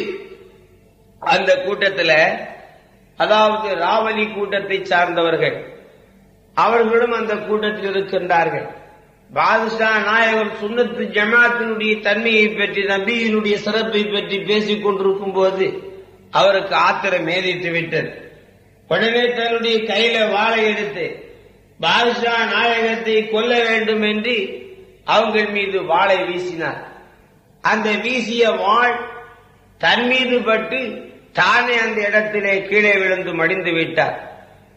அந்த கூட்டத்தில் அதாவது ராவலி கூட்டத்தை சார்ந்தவர்கள் அவர்களும் அந்த கூட்டத்தில் இருக்கின்றார்கள். பாதுஷா நாயகம் சுண்ணத்து ஜமாத்தினுடைய தன்மையை பற்றி நபியினுடைய சிறப்பை பற்றி பேசிக் கொண்டிருக்கும் போது அவருக்கு ஆத்திரம் மேதித்து விட்டது. உடனே தன்னுடைய கையில வாழை எடுத்து பாதுஷா நாயகத்தை கொல்ல வேண்டும் என்று அவங்கள் மீது வாளை வீசினார். அந்த வீசிய வாழ் தன் மீது பட்டு தானே அந்த இடத்திலே கீழே விழுந்து மடிந்து விட்டார்.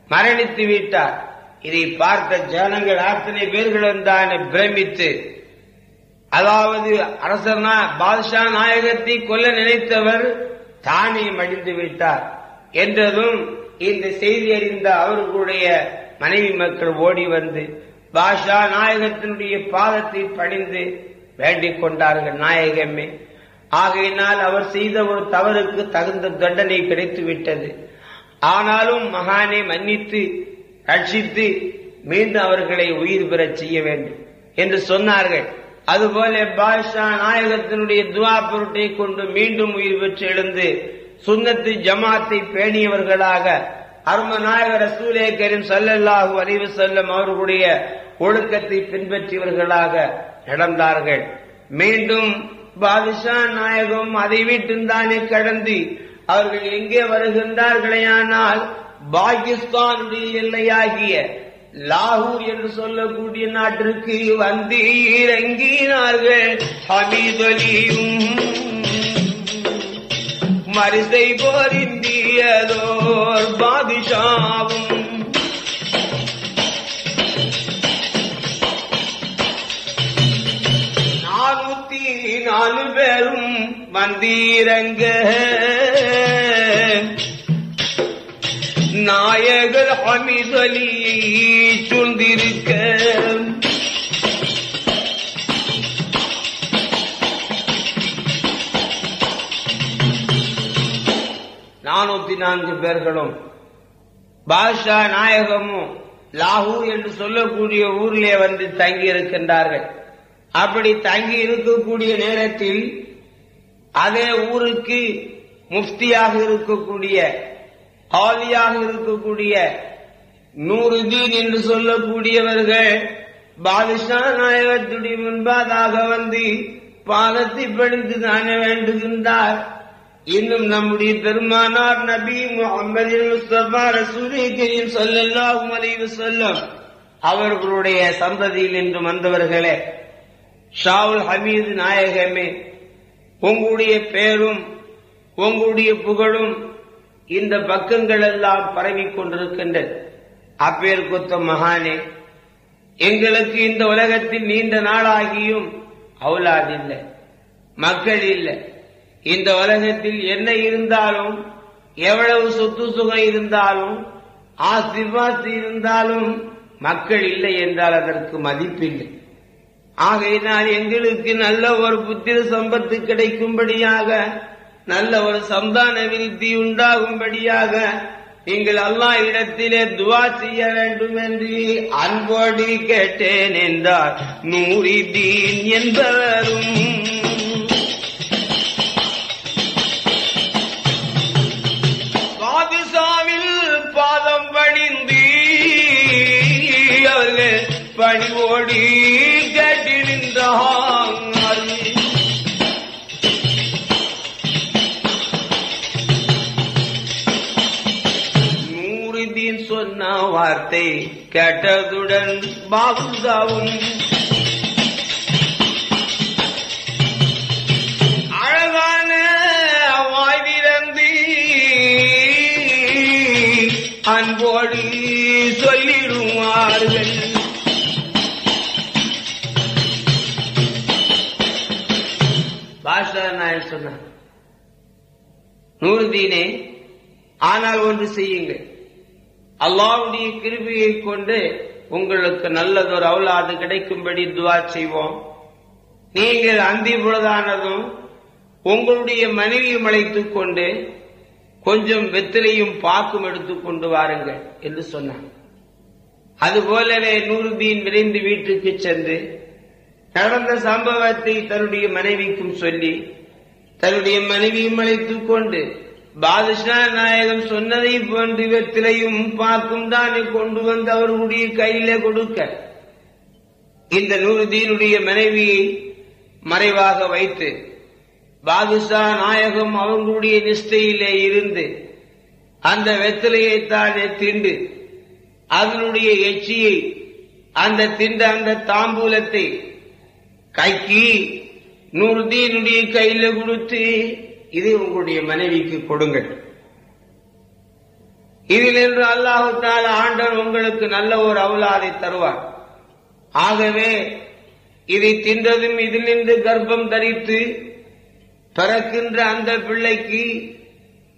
மரணித்து விட்டார். இதை பார்த்த ஜனங்கள் அத்தனை பேர்களும் தானே பிரமித்து. அதாவது அரசனா பாதுஷா நாயகத்தை கொல்ல நினைத்தவர் தானே மடிந்து விட்டார் என்றதும் இந்த செய்தி அறிந்த அவர்களுடைய மனைவி மக்கள் ஓடி வந்து பாஷா நாயகத்தினுடைய பாதத்தை பணிந்து வேண்டிக் கொண்டார்கள். நாயகமே ஆகையினால் அவர் செய்த ஒரு தவறுக்கு தகுந்த தண்டனை கிடைத்து விட்டது ஆனாலும் மகானே மன்னித்து ரட்சித்து மீண்டும் அவர்களை உயிர் பெறச் செய்ய வேண்டும் என்று சொன்னார்கள். அதுபோல பாஷா நாயகத்தினுடைய துவா பொருட்டை கொண்டு மீண்டும் உயிர் பெற்று எழுந்து சுந்தத்து ஜமாத்தை பேணியவர்களாக அரும நாயகர் ரசூலே கரீம் சல்லல்லாஹு அறிவு செல்லும் அவர்களுடைய ஒழுக்கத்தை பின்பற்றியவர்களாக நடந்தார்கள். மீண்டும் பாதுஷா நாயகம் அதை விட்டுந்தானே கடந்து அவர்கள் எங்கே வருகின்றார்களேயானால் பாகிஸ்தானுடைய எல்லையாகிய லாகூர் என்று சொல்லக்கூடிய நாட்டிற்கு வந்து இறங்கினார்கள். ஹமீதலியும் மரிசை போரிந்தியதோர் பாதிஷாவும் நானூத்தி நாலு பேரும் வந்தீரங்க நாயகர் ஹமிதலி சூழ்ந்திருக்க. நானூத்தி நான்கு பேர்களும் பாஷா நாயகமும் லாகூர் என்று சொல்லக்கூடிய ஊரிலே வந்து தங்கி இருக்கின்றார்கள் அப்படி தங்கி இருக்கக்கூடிய நேரத்தில் அதே ஊருக்கு முஃப்தியாக இருக்கக்கூடிய ஆலியாக இருக்கக்கூடிய நூறுதீன் என்று சொல்லக்கூடியவர்கள் பாதுஷா நாயகத்துடைய முன்பாதாக வந்து பாதத்தை படித்து தானே வேண்டுகின்றார். இன்னும் நம்முடைய பெருமானார் நபி முகமது முஸ்தபா ரசூலை கரீம் ஸல்லல்லாஹு அலைஹி அவர்களுடைய சந்ததியில் என்று வந்தவர்களே ஷாவுல் ஹமீது நாயகமே உங்களுடைய பேரும் உங்களுடைய புகழும் இந்த பக்கங்கள் எல்லாம் பரவிக் கொண்டிருக்கின்றது. அப்பேர் குத்த மகானே எங்களுக்கு இந்த உலகத்தில் நீண்ட நாளாகியும் அவுலாது இல்லை மக்கள் இல்லை. இந்த உலகத்தில் என்ன இருந்தாலும் எவ்வளவு சொத்து சுகம் இருந்தாலும் ஆசிர்வாசி இருந்தாலும் மக்கள் இல்லை என்றால் அதற்கு மதிப்பில்லை. ஆகையினால் எங்களுக்கு நல்ல ஒரு புத்திர சம்பத்து கிடைக்கும்படியாக நல்ல ஒரு சந்தான விருத்தி உண்டாகும்படியாக நீங்கள் அல்லாஹ் இடத்திலே துவா செய்ய வேண்டும் என்று அன்போடு கேட்டேன் என்றார். நூறி தீன் என்பவரும் பாதுசாவில் பாதம் பணிந்து அவர்கள் பணிவோடி கேட்டு நின்றார் வார்த்தை கேட்டதுடன் பாபுதாவும் அழகான வாய்விறந்து அன்போடு சொல்லிடுவார்கள். பாஷா நாயர் சொன்னார் நூறுதீனே ஆனால் ஒன்று செய்யுங்கள். அல்லாவுடைய கிருபியை கொண்டு உங்களுக்கு நல்லதொரு அவுலாது கிடைக்கும்படி துவா செய்வோம். நீங்கள் அந்தி பொழுதானதும் உங்களுடைய மனைவியும் அழைத்துக் கொண்டு கொஞ்சம் வெத்திலையும் பாக்கும் எடுத்துக் கொண்டு வாருங்கள் என்று சொன்னார். அதுபோலவே நூறுதீன் விரைந்து வீட்டுக்கு சென்று நடந்த சம்பவத்தை தன்னுடைய மனைவிக்கும் சொல்லி தன்னுடைய மனைவியும் அழைத்துக் கொண்டு பாதுஷா நாயகம் சொன்னதை போன்று வெத்திலையும் பார்க்கும் தான் கொண்டு வந்து அவர்களுடைய கையில கொடுக்க. இந்த நூறுதீனுடைய மனைவியை மறைவாக வைத்து பாதுஷா நாயகம் அவர்களுடைய நிஷ்டையிலே இருந்து அந்த வெத்திலையை தானே திண்டு அதனுடைய எச்சியை அந்த திண்ட அந்த தாம்பூலத்தை கைக்கு நூறுதீனுடைய கையில கொடுத்து இது உங்களுடைய மனைவிக்கு கொடுங்கள். இதில் அல்லாஹுத்தால் அல்லாஹு ஆண்டவர் உங்களுக்கு நல்ல ஒரு அவுலாதை தருவார். ஆகவே இதை தின்றதும் இதில் நின்று கர்ப்பம் தரித்து பிறக்கின்ற அந்த பிள்ளைக்கு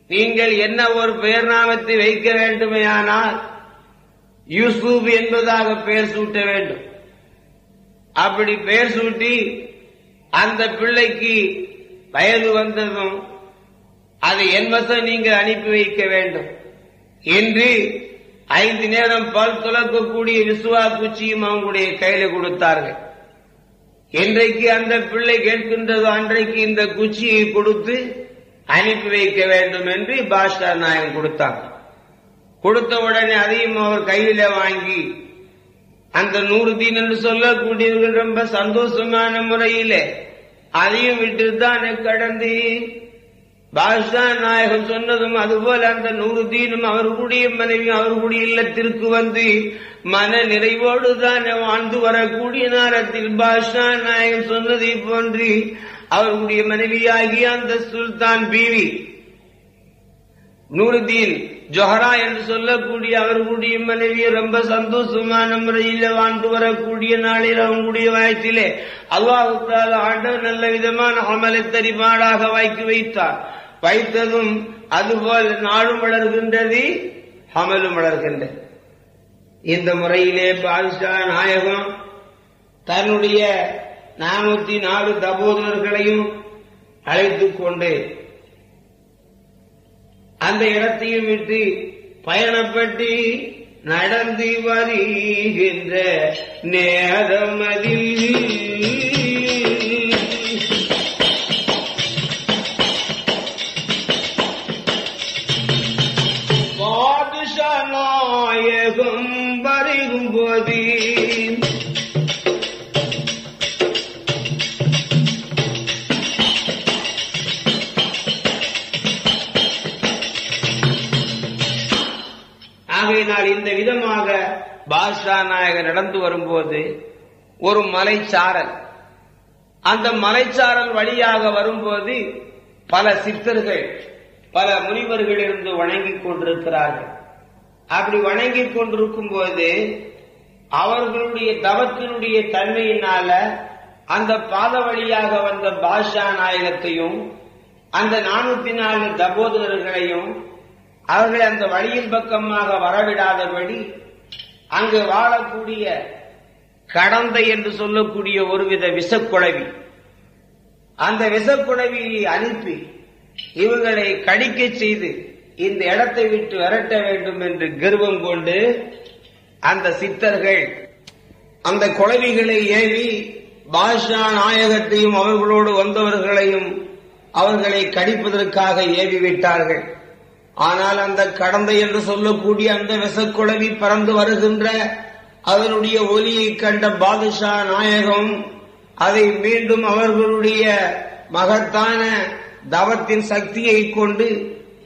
நீங்கள் என்ன ஒரு பெயர் நாமத்தை வைக்க வேண்டுமேயானால் யூசுப் என்பதாக பெயர் சூட்ட வேண்டும். அப்படி பெயர் சூட்டி அந்த பிள்ளைக்கு வயது வந்ததும் அதை என்வசம் நீங்கள் அனுப்பி வைக்க வேண்டும். என்று ஐந்து நேரம் பல் துலக்கக்கூடிய விசுவா குச்சியும் அவங்களுடைய கையில கொடுத்தார்கள். என்றைக்கு அந்த பிள்ளை கேட்கின்றதோ அன்றைக்கு இந்த குச்சியை கொடுத்து அனுப்பி வைக்க வேண்டும் என்று பாஷா நாயகம் கொடுத்தாங்க. கொடுத்த உடனே அதையும் அவர் கையில வாங்கி அந்த நூறு தீன் என்று சொல்லக்கூடியவர்கள் ரொம்ப சந்தோஷமான முறையிலே அதையும் விட்டு தானே கடந்து? பாஷா நாயகம் சொன்னதும் அதுபோல அந்த நூறு தீனும் அவர்களுடைய மனைவி அவர்களுடைய இல்லத்திற்கு வந்து மன நிறைவோடு தானே வாழ்ந்து வரக்கூடிய நேரத்தில் பாஷா நாயகம் சொன்னதை போன்று அவர்களுடைய மனைவியாகிய அந்த சுல்தான் பீவி நூறுதீன் ஜொஹரா என்று சொல்லக்கூடிய அவர்களுடைய மனைவி ரொம்ப சந்தோஷமான முறையில் வாழ்ந்து வரக்கூடிய நாளில் அவங்களுடைய வயசிலே அல்லாஹால ஆண்டவர் நல்ல விதமான அமலை தரிமாடாக வாய்க்கு வைத்தார். வைத்ததும் அதுபோல் நாடும் வளர்கின்றது அமலும் வளர்கின்றது. இந்த முறையிலே பாதுஷா நாயகம் தன்னுடைய நானூத்தி நாலு தபோதர்களையும் அழைத்துக் கொண்டு அந்த இடத்தையும் விட்டு பயணப்பட்டு நடந்து வருகின்ற நேரம் அதில். பாஷா நடந்து வரும்போது ஒரு மலைச்சாரல். அந்த மலைச்சாரல் வழியாக வரும்போது பல சித்தர்கள் பல முனிவர்கள் இருந்து வணங்கிக் கொண்டிருக்கிறார்கள். அப்படி வணங்கிக் கொண்டிருக்கும் போது அவர்களுடைய தவத்தினுடைய தன்மையினால அந்த பாத வழியாக வந்த பாஷா நாயகத்தையும் அந்த நானூத்தி நாலு தபோதரர்களையும் அவர்கள் அந்த வழியின் பக்கமாக வரவிடாதபடி அங்கு வாழக்கூடிய கடந்தை என்று சொல்லக்கூடிய ஒருவித விஷக்குழவி அந்த விஷக்குழவியை அனுப்பி இவங்களை கடிக்க செய்து இந்த இடத்தை விட்டு விரட்ட வேண்டும் என்று கர்வம் கொண்டு அந்த சித்தர்கள் அந்த குழவிகளை ஏவி பாஷா நாயகத்தையும் அவர்களோடு வந்தவர்களையும் அவர்களை கடிப்பதற்காக ஏவி விட்டார்கள் ஆனால் அந்த கடந்தை என்று சொல்லக்கூடிய அந்த விசக்குழவி பறந்து வருகின்ற அதனுடைய ஒலியை கண்ட பாதுஷா நாயகம் அதை மீண்டும் அவர்களுடைய மகத்தான தவத்தின் சக்தியை கொண்டு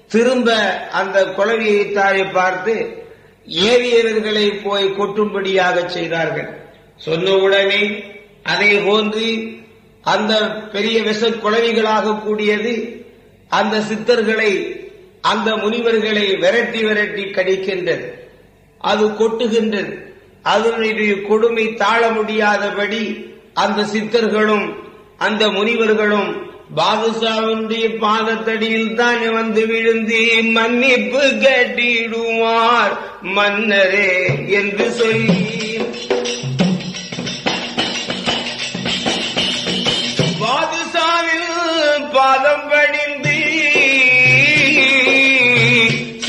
திரும்ப அந்த குழவியை தாரை பார்த்து ஏவியவர்களை போய் கொட்டும்படியாக செய்தார்கள். சொன்னவுடனே அதை போன்று அந்த பெரிய விஷ குழவிகளாக கூடியது அந்த சித்தர்களை அந்த முனிவர்களை விரட்டி விரட்டி கடிக்கின்றது. அது கொட்டுகின்றது. அதனுடைய கொடுமை தாழ முடியாதபடி அந்த சித்தர்களும் அந்த முனிவர்களும் பாதுஷாவுடைய பாதத்தடியில் தான் வந்து விழுந்து மன்னிப்பு கட்டிடுவார் மன்னரே என்று சொல்லி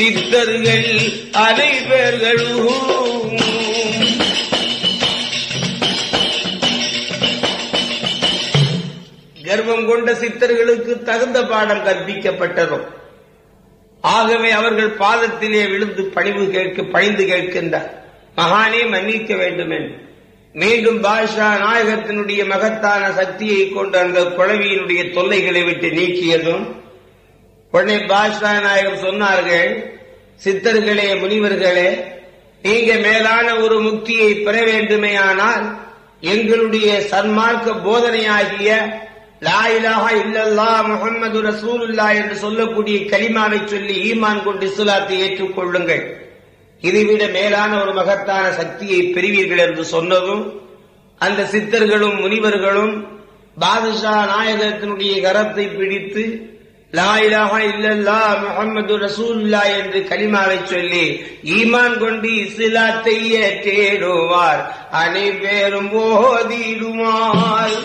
சித்தர்கள் அனைவர்களும் கர்வம் கொண்ட சித்தர்களுக்கு தகுந்த பாடம் கற்பிக்கப்பட்டதும். ஆகவே அவர்கள் பாதத்திலே விழுந்து பணிவு கேட்க பணிந்து கேட்கின்றார். மகானே மன்னிக்க வேண்டும் என்று மீண்டும் பாஷா நாயகத்தினுடைய மகத்தான சக்தியை கொண்டு அந்த குழவியினுடைய தொல்லைகளை விட்டு நீக்கியதும் உடனே பாஷா நாயகம் சொன்னார்கள் சித்தர்களே முனிவர்களே நீங்க மேலான ஒரு முக்தியை பெற வேண்டுமேயானால் எங்களுடைய சன்மார்க்க போதனையாகிய லாயிலாக இல்லல்லா முஹம்மது ரசூலுல்லா என்று சொல்லக்கூடிய கலிமாவை சொல்லி ஈமான் கொண்டு இஸ்லாத்தை ஏற்றுக்கொள்ளுங்கள். இதைவிட மேலான ஒரு மகத்தான சக்தியை பெறுவீர்கள் என்று சொன்னதும் அந்த சித்தர்களும் முனிவர்களும் பாதுஷா நாயகத்தினுடைய கரத்தை பிடித்து லா இலாஹா இல்லல்லா முஹம்மது ரசூலுல்லா என்று கலிமாவை சொல்லி ஈமான் கொண்டு இஸ்லாத்தை ஏற்றிடுவார். அனைவரும் ஓதிடுவார்.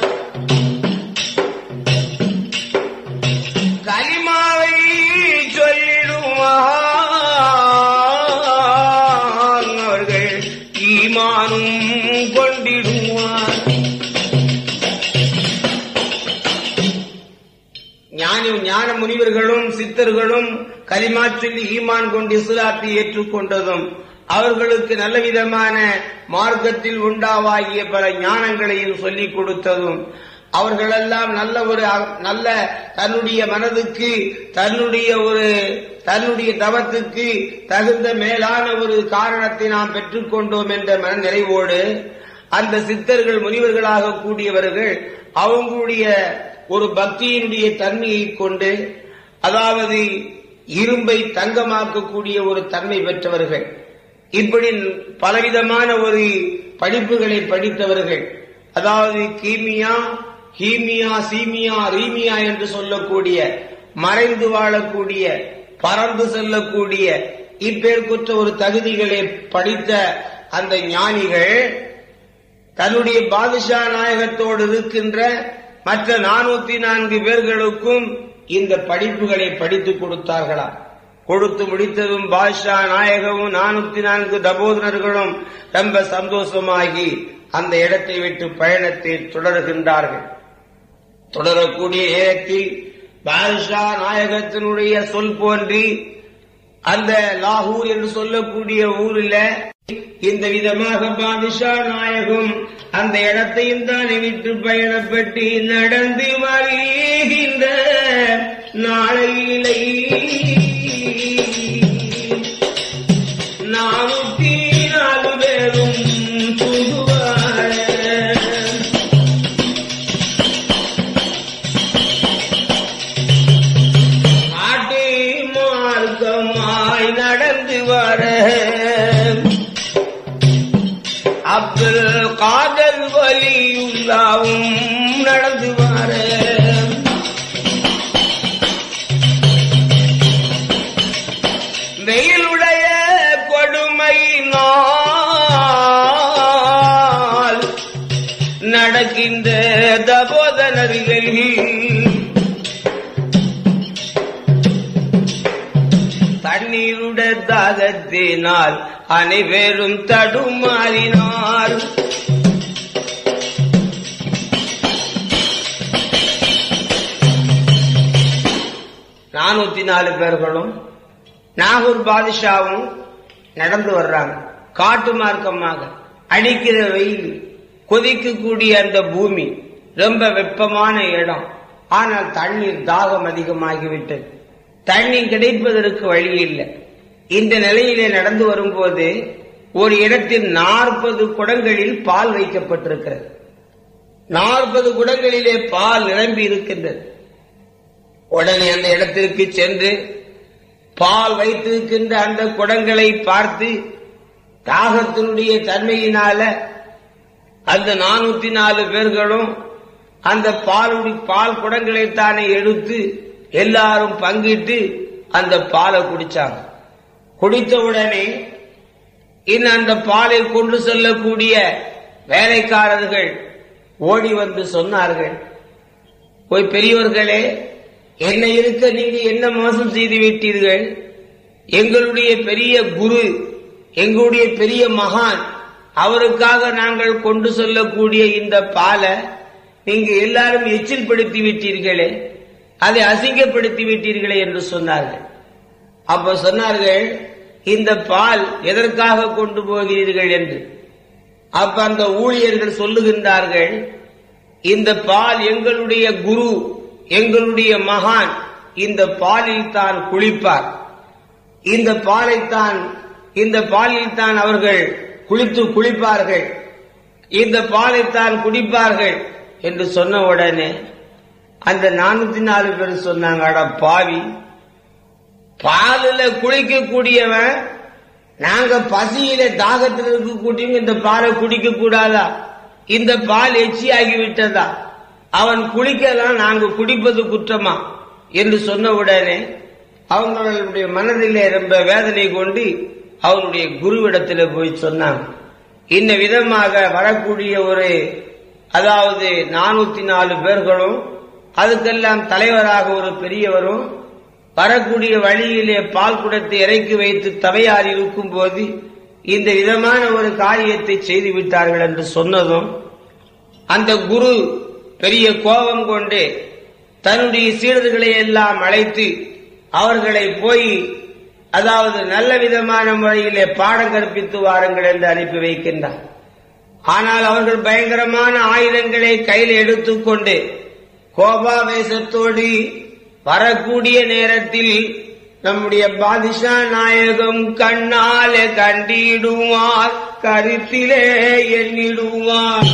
ஞான முனிவர்களும் சித்தர்களும் கலிமா சொல்லி ஈமான் கொண்டு இஸ்லாத்தை ஏற்றுக்கொண்டதும் அவர்களுக்கு நல்ல விதமான மார்க்கத்தில் உண்டாவாகிய பல ஞானங்களையும் சொல்லிக் கொடுத்ததும் அவர்களெல்லாம் நல்ல ஒரு அ- நல்ல தன்னுடைய மனதுக்கு தன்னுடைய ஒரு தன்னுடைய தவத்துக்கு தகுந்த மேலான ஒரு காரணத்தை நாம் பெற்றுக்கொண்டோம் என்ற மன நிறைவோடு அந்த சித்தர்கள் முனிவர்களாக கூடியவர்கள் அவங்களுடைய ஒரு பக்தியினுடைய தன்மையை கொண்டு அதாவது இரும்பை தங்கமாக்கக்கூடிய ஒரு தன்மை பெற்றவர்கள். இப்படி பலவிதமான ஒரு படிப்புகளை படித்தவர்கள். அதாவது கீமியா ஹீமியா சீமியா ரீமியா என்று சொல்லக்கூடிய மறைந்து வாழக்கூடிய பறந்து செல்லக்கூடிய இப்பேற்குற்ற ஒரு தகுதிகளை படித்த அந்த ஞானிகள் தன்னுடைய பாதுஷா நாயகத்தோடு இருக்கின்ற மற்ற நானூத்தி நான்கு பேர்களுக்கும் இந்த படிப்புகளை படித்துக் கொடுத்தார்களா? கொடுத்து முடித்ததும் பாஷா நாயகமும் நானூத்தி நான்கு தபோதனர்களும் ரொம்ப சந்தோஷமாகி அந்த இடத்தை விட்டு பயணத்தை தொடர்கின்றார்கள். தொடரக்கூடிய நேரத்தில் பாதுஷா நாயகத்தினுடைய சொல் போன்றி அந்த லாகூர் என்று சொல்லக்கூடிய ஊரில் இந்த விதமாக பாதுஷா நாயகம் அந்த இடத்தையும் தானே விட்டு பயணப்பட்டு நடந்து வருகின்ற நாளையிலே தாகத்தினால் அனைவரும் தடுமாறினார். நானூத்தி நாலு பேர்களும் நாகூர் பாதுஷாவும் நடந்து வர்றாங்க. காட்டு மார்க்கமாக அடிக்கிற வெயில் கொதிக்கக்கூடிய அந்த பூமி ரொம்ப வெப்பமான இடம். ஆனால் தண்ணீர் தாகம் அதிகமாகிவிட்டது. தண்ணீர் கிடைப்பதற்கு வழி இல்லை. இந்த நிலையிலே நடந்து வரும்போது ஒரு இடத்தில் நாற்பது குடங்களில் பால் வைக்கப்பட்டிருக்கிறது. நாற்பது குடங்களிலே பால் நிரம்பி இருக்கின்றது. உடனே அந்த இடத்திற்கு சென்று பால் வைத்திருக்கின்ற அந்த குடங்களை பார்த்து தாகத்தினுடைய தன்மையினால அந்த நானூத்தி நாலு பேர்களும் அந்த பாலுடி பால் குடங்களை தானே எடுத்து எல்லாரும் பங்கிட்டு அந்த பாலை குடிச்சாங்க. குடித்தவுடனே இன் இன்னும் அந்த பாலை கொண்டு செல்லக்கூடிய வேலைக்காரர்கள் ஓடி வந்து சொன்னார்கள். போய் பெரியவர்களே என்ன இருக்க நீங்க என்ன மோசம் செய்து விட்டீர்கள்? எங்களுடைய பெரிய குரு எங்களுடைய பெரிய மகான் அவருக்காக நாங்கள் கொண்டு செல்லக்கூடிய இந்த பாலை நீங்க எல்லாரும் எச்சில் படுத்தி விட்டீர்களே அதை அசிங்கப்படுத்தி விட்டீர்களே என்று சொன்னார்கள். அப்ப சொன்னார்கள் இந்த பால் எதற்காக கொண்டு போகிறீர்கள் என்று. அப்ப அந்த ஊழியர்கள் சொல்லுகின்றார்கள் இந்த பால் எங்களுடைய குரு எங்களுடைய மகான் இந்த பாலில் தான் குளிப்பார். இந்த பாலைத்தான் இந்த பாலில் தான் அவர்கள் குளித்து குளிப்பார்கள். இந்த பாலைத்தான் குடிப்பார்கள் என்று சொன்ன உடனே அந்த நானூத்தி நாலு பேர் சொன்னாங்க அட பாவி பாலில் குளிக்கக்கூடியவன் நாங்க பசியில தாகத்தில் இருக்கக்கூடியவங்க இந்த பாலை குடிக்க கூடாதா இந்த பால் எச்சியாகி விட்டதா அவன் குளிக்கலாம் நாங்க குடிப்பது குற்றமா? என்று சொன்ன உடனே அவங்களுடைய மனதிலே ரொம்ப வேதனை கொண்டு அவனுடைய குருவிடத்தில் போய் சொன்னாங்க. இந்த விதமாக வரக்கூடிய ஒரு அதாவது நானூத்தி நாலு பேர்களும் அதுக்கெல்லாம் தலைவராக ஒரு பெரியவரும் வரக்கூடிய வழியிலே பால் குடத்தை இறக்கி வைத்து தவையார் இருக்கும் போது இந்த விதமான ஒரு காரியத்தை செய்து விட்டார்கள் என்று சொன்னதும் அந்த குரு பெரிய கோபம் கொண்டு தன்னுடைய சீடர்களை எல்லாம் அழைத்து அவர்களை போய் அதாவது நல்ல விதமான முறையிலே பாடம் கற்பித்து வாருங்கள் என்று அனுப்பி வைக்கின்றார். ஆனால் அவர்கள் பயங்கரமான ஆயுதங்களை கையில் எடுத்துக்கொண்டு கோபாவேசத்தோடு வரக்கூடிய நேரத்தில் நம்முடைய பாதிஷா நாயகம் கண்ணால கண்டிடுவார் கருத்திலே எண்ணிடுவார்.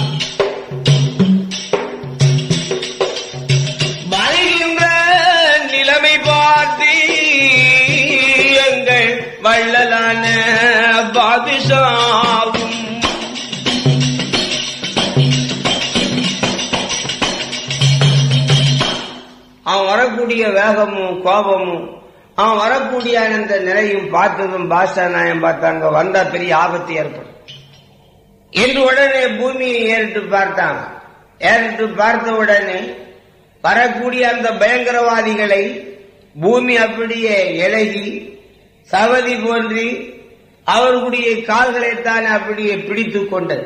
வருகின்ற நிலைமை பார்த்து எங்கள் வள்ளலான பாதிஷா அவன் வரக்கூடிய வேகமும் கோபமும் அவன் வரக்கூடிய அந்த நிலையும் பார்த்ததும் பாஷா நாயம் பார்த்தாங்க வந்தா பெரிய ஆபத்து ஏற்படும். என்று உடனே பூமியை ஏறிட்டு பார்த்தாங்க ஏறிட்டு பார்த்த உடனே வரக்கூடிய அந்த பயங்கரவாதிகளை பூமி அப்படியே இலகி சவதி போன்றி அவர்களுடைய கால்களைத்தான் அப்படியே பிடித்துக் கொண்டது.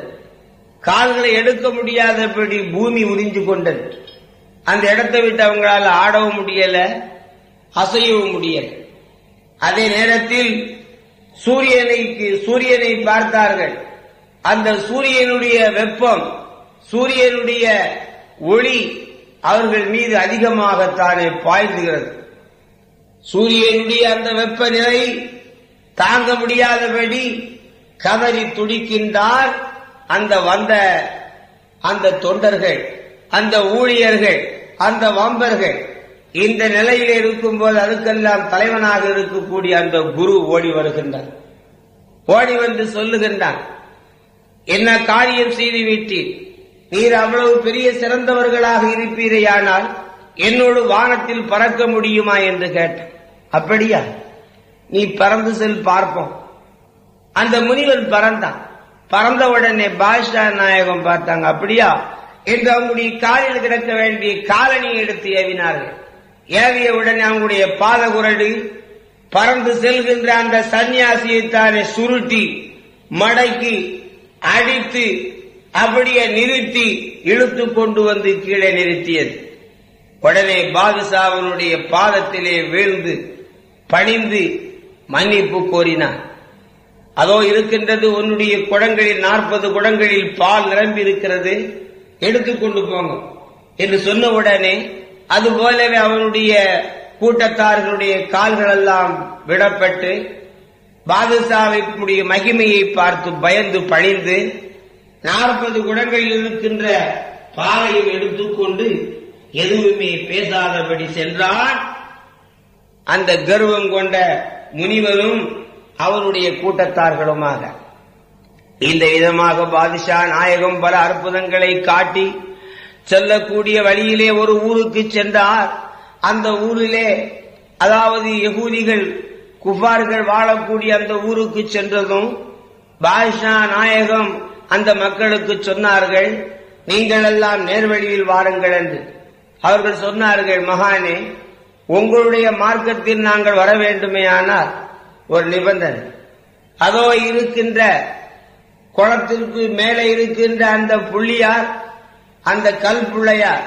கால்களை எடுக்க முடியாதபடி பூமி உறிஞ்சு கொண்டது. அந்த இடத்தை விட்டு அவங்களால் ஆடவும் முடியல அசையவும் முடியல. அதே நேரத்தில் சூரியனைக்கு சூரியனை பார்த்தார்கள். அந்த சூரியனுடைய வெப்பம் சூரியனுடைய ஒளி அவர்கள் மீது அதிகமாகத்தானே பாய்ந்துகிறது. சூரியனுடைய அந்த வெப்பநிலை தாங்க முடியாதபடி கதறி துடிக்கின்றார் அந்த வந்த அந்த தொண்டர்கள் அந்த ஊழியர்கள். அந்த வம்பர்கள் இந்த நிலையில் இருக்கும்போது அதுக்கெல்லாம் தலைவனாக இருக்கக்கூடிய அந்த குரு ஓடி வருகின்றார். ஓடி வந்து சொல்லுகின்றான் என்ன காரியம் செய்து விட்டீர் நீர் அவ்வளவு பெரிய சிறந்தவர்களாக இருப்பீரையானால் என்னோடு வானத்தில் பறக்க முடியுமா? என்று கேட்டான் அப்படியா? நீ பறந்து செல் பார்ப்போம். அந்த முனிவன் பறந்தான். பறந்த உடனே பாஷா நாயகம் பார்த்தாங்க அப்படியா? என்று அவங்களுடைய காலில் கிடக்க வேண்டிய காலனியை எடுத்து ஏவினார்கள். ஏவிய உடனே அவங்களுடைய பாதகுரடு பறந்து செல்கின்ற அந்த சன்னியாசியைத்தானே சுருட்டி மடக்கி அடித்து அப்படியே நிறுத்தி இழுத்து கொண்டு வந்து கீழே நிறுத்தியது. உடனே பாதுஷாவனுடைய பாதத்திலே வீழ்ந்து பணிந்து மன்னிப்பு கோரினார் அதோ இருக்கின்றது உன்னுடைய குடங்களில் நாற்பது குடங்களில் பால் நிரம்பி இருக்கிறது எடுத்துக்கொண்டு போங்க. என்று சொன்ன உடனே அது போலவே அவனுடைய கூட்டத்தார்களுடைய கால்கள் எல்லாம் விடப்பட்டு பாதுஷாவினுடைய மகிமையை பார்த்து பயந்து பணிந்து நாற்பது குடங்களில் இருக்கின்ற பாலையும் எடுத்துக்கொண்டு எதுவுமே பேசாதபடி சென்றான். அந்த கர்வம் கொண்ட முனிவரும் அவருடைய கூட்டத்தார்களுமாக. இந்த விதமாக பாதுஷா நாயகம் பல அற்புதங்களை காட்டி செல்லக்கூடிய வழியிலே ஒரு ஊருக்கு சென்றார். அந்த ஊரிலே அதாவது யகூதிகள் குஃபார்கள் வாழக்கூடிய அந்த ஊருக்கு சென்றதும் பாதுஷா நாயகம் அந்த மக்களுக்கு சொன்னார்கள் நீங்கள் எல்லாம் நேர்வழியில் வாருங்கள் என்று. அவர்கள் சொன்னார்கள் மகானே உங்களுடைய மார்க்கத்தில் நாங்கள் வர வேண்டுமே ஆனால் ஒரு நிபந்தனை. அதோ இருக்கின்ற குளத்திற்கு மேலே இருக்கின்ற அந்த புள்ளியார் அந்த கல் புள்ளையார்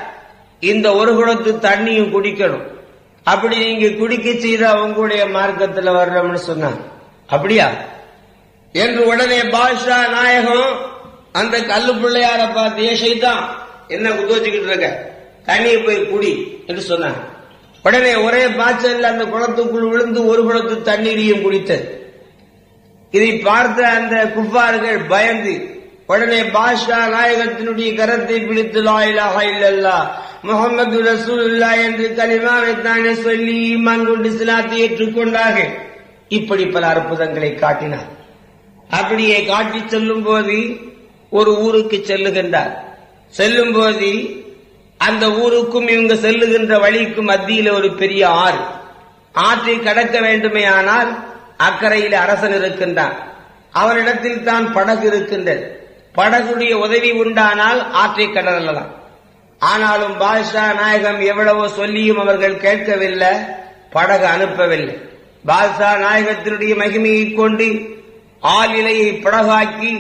இந்த ஒரு குளத்து தண்ணியும் குடிக்கணும். அப்படி நீங்க குடிக்க செய்தா உங்களுடைய மார்க்கத்தில் வர்றோம்னு சொன்னாங்க. அப்படியா? என்று உடனே பாஷா நாயகம் அந்த கல்லு பிள்ளையார பார்த்து ஏசைதான் என்ன குதோச்சுக்கிட்டு இருக்க? தண்ணியை போய் குடி என்று சொன்னாங்க. உடனே ஒரே பாய்ச்சல் அந்த குளத்துக்குள் விழுந்து ஒரு குளத்து தண்ணீரையும் குடித்தது. இதை பார்த்த அந்த குப்பார்கள் பயந்து உடனே பாஷா நாயகத்தினுடைய கரத்தை பிடித்து லாயிலாக இல்லல்லா முகமது ரசூலுல்லா என்று கலிமாவை தானே சொல்லி ஈமான் கொண்டு சிலாத்தை ஏற்றுக்கொண்டார்கள் இப்படி பல அற்புதங்களை காட்டினார். அப்படியே காட்டி செல்லும் போது ஒரு ஊருக்கு செல்லுகின்றார். செல்லும் போது அந்த ஊருக்கும் இவங்க செல்லுகின்ற வழிக்கும் மத்தியில் ஒரு பெரிய ஆறு. ஆற்றை கடக்க வேண்டுமே ஆனால் அக்கறையில் அரசன் இருக்கின்றான். அவனிடத்தில் தான் படகு இருக்கின்றது. படகுடைய உதவி உண்டானால் ஆற்றை கடலாம் ஆனாலும் பாதுஷா நாயகம் எவ்வளவோ சொல்லியும் அவர்கள் கேட்கவில்லை படகு அனுப்பவில்லை. பாதுஷா நாயகத்தினுடைய மகிமையை கொண்டு ஆளிலையை படகாக்கி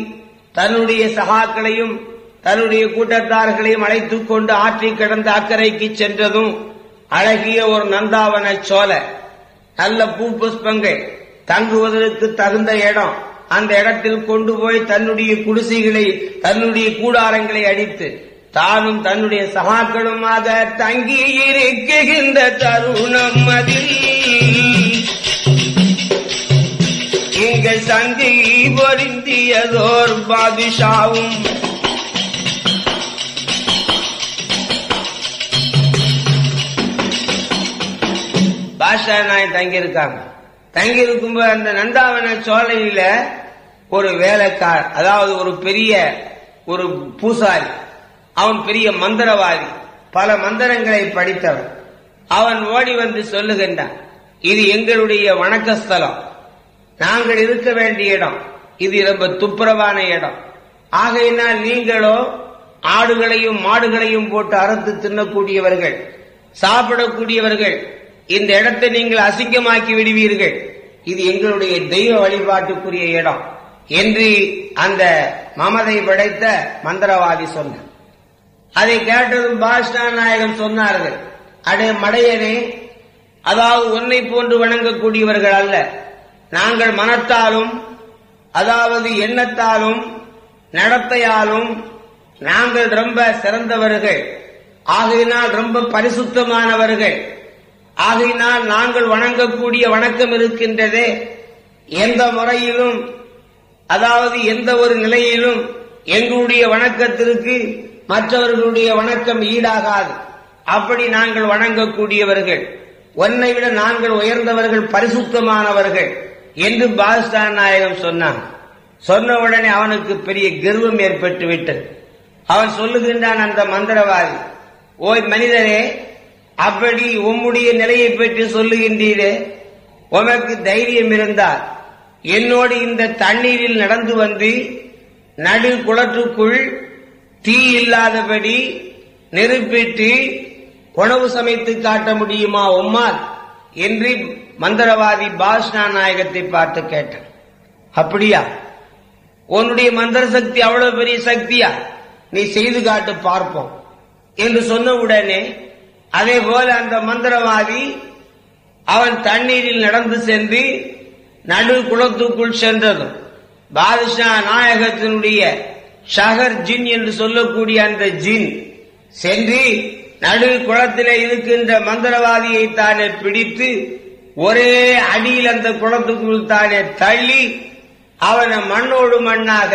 தன்னுடைய சகாக்களையும் தன்னுடைய கூட்டத்தார்களையும் அழைத்துக் கொண்டு ஆற்றை கடந்த அக்கறைக்கு சென்றதும் அழகிய ஒரு நந்தாவன சோலை நல்ல பூ புஷ்பங்கள் தங்குவதற்கு தகுந்த இடம். அந்த இடத்தில் கொண்டு போய் தன்னுடைய குடிசைகளை தன்னுடைய கூடாரங்களை அடித்து தானும் தன்னுடைய சகாக்களுமாக தங்கி இருக்குகின்ற தருணம் அதில். எங்கள் சந்தி பொருந்தியதோர் பாதுஷாவும். பாஷா நாய் தங்கியிருக்காங்க. தங்கியிருக்கும் அந்த நந்தாவன சோலையில ஒரு வேலைக்கார் அதாவது ஒரு பெரிய ஒரு பூசாரி அவன் பெரிய மந்திரவாதி பல மந்திரங்களை படித்தவன். அவன் ஓடி வந்து சொல்லுகின்றான் இது எங்களுடைய வணக்க ஸ்தலம் நாங்கள் இருக்க வேண்டிய இடம். இது ரொம்ப துப்புரவான இடம். ஆகையினால் நீங்களோ ஆடுகளையும் மாடுகளையும் போட்டு அறுத்து தின்னக்கூடியவர்கள் சாப்பிடக்கூடியவர்கள் இந்த இடத்தை நீங்கள் அசிங்கமாக்கி விடுவீர்கள். இது எங்களுடைய தெய்வ வழிபாட்டுக்குரிய இடம் என்று அந்த மமதை படைத்த மந்திரவாதி சொன்னார். அதை கேட்டதும் பாஷ்டா நாயகன் சொன்னார்கள் அடே மடையனே அதாவது உன்னை போன்று வணங்கக்கூடியவர்கள் அல்ல. நாங்கள் மனத்தாலும் அதாவது எண்ணத்தாலும் நடத்தையாலும் நாங்கள் ரொம்ப சிறந்தவர்கள். ஆகையினால் ரொம்ப பரிசுத்தமானவர்கள். ஆகையினால் நாங்கள் வணங்கக்கூடிய வணக்கம் இருக்கின்றதே எந்த முறையிலும் அதாவது எந்த ஒரு நிலையிலும் எங்களுடைய வணக்கத்திற்கு மற்றவர்களுடைய வணக்கம் ஈடாகாது. அப்படி நாங்கள் வணங்கக்கூடியவர்கள். உன்னை விட நாங்கள் உயர்ந்தவர்கள் பரிசுத்தமானவர்கள் என்று பாகிஸ்தான் நாயகம் சொன்னான். சொன்ன உடனே அவனுக்கு பெரிய கர்வம் ஏற்பட்டு விட்டது அவன் சொல்லுகின்றான் அந்த மந்திரவாதி ஓய் மனிதரே அப்படி உம்முடைய நிலையை பற்றி சொல்லுகின்றீரே. உமக்கு தைரியம் இருந்தால் என்னோடு இந்த தண்ணீரில் நடந்து வந்து நடு குளத்துக்குள் தீ இல்லாதபடி நெருப்பிட்டு உணவு சமைத்து காட்ட முடியுமா உம்மால்? என்று மந்திரவாதி பாஷ்ணா நாயகத்தை பார்த்து கேட்டான். அப்படியா? உன்னுடைய மந்திர சக்தி அவ்வளவு பெரிய சக்தியா? நீ செய்து காட்டு பார்ப்போம். என்று சொன்ன உடனே அதே போல அந்த மந்திரவாதி அவன் தண்ணீரில் நடந்து சென்று நடு குளத்துக்குள் சென்றதும் பாதுஷா நாயகத்தினுடைய ஷஹர் ஜின் என்று சொல்லக்கூடிய அந்த ஜின் சென்று நடு குளத்திலே இருக்கின்ற மந்திரவாதியை தானே பிடித்து ஒரே அடியில் அந்த குளத்துக்குள் தானே தள்ளி அவனை மண்ணோடு மண்ணாக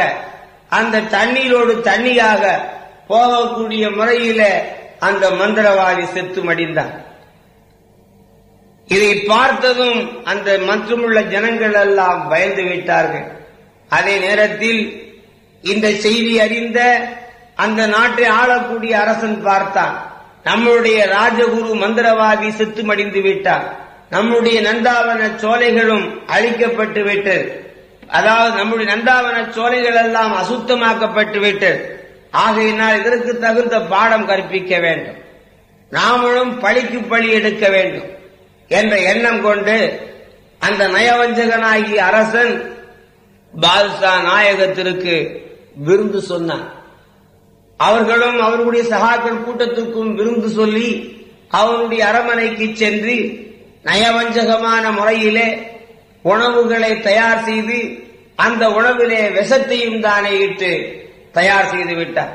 அந்த தண்ணீரோடு தண்ணியாக போகக்கூடிய முறையில அந்த மந்திரவாதி செத்து மடிந்தார் இதை பார்த்ததும் அந்த மந்திரமுள்ள ஜனங்கள் எல்லாம் பயந்து விட்டார்கள். அதே நேரத்தில் இந்த செய்தி அறிந்த அந்த நாட்டை ஆளக்கூடிய அரசன் பார்த்தான். நம்முடைய ராஜகுரு மந்திரவாதி செத்து மடிந்து விட்டார் நம்முடைய நந்தாவன சோலைகளும் அழிக்கப்பட்டு விட்டது. அதாவது நம்முடைய நந்தாவன சோலைகள் எல்லாம் அசுத்தமாக்கப்பட்டு விட்டது. ஆகையினால் இதற்கு தகுந்த பாடம் கற்பிக்க வேண்டும். நாமளும் பழிக்கு பழி எடுக்க வேண்டும் என்ற எண்ணம் கொண்டு அந்த நயவஞ்சகனாகிய அரசன் பாதுஷா நாயகத்திற்கு விருந்து சொன்னான். அவர்களும் அவர்களுடைய சகாக்கள் கூட்டத்துக்கும் விருந்து சொல்லி அவனுடைய அரமனைக்கு சென்று நயவஞ்சகமான முறையிலே உணவுகளை தயார் செய்து அந்த உணவிலே விஷத்தையும் தானே இட்டு தயார் செய்து விட்டார்.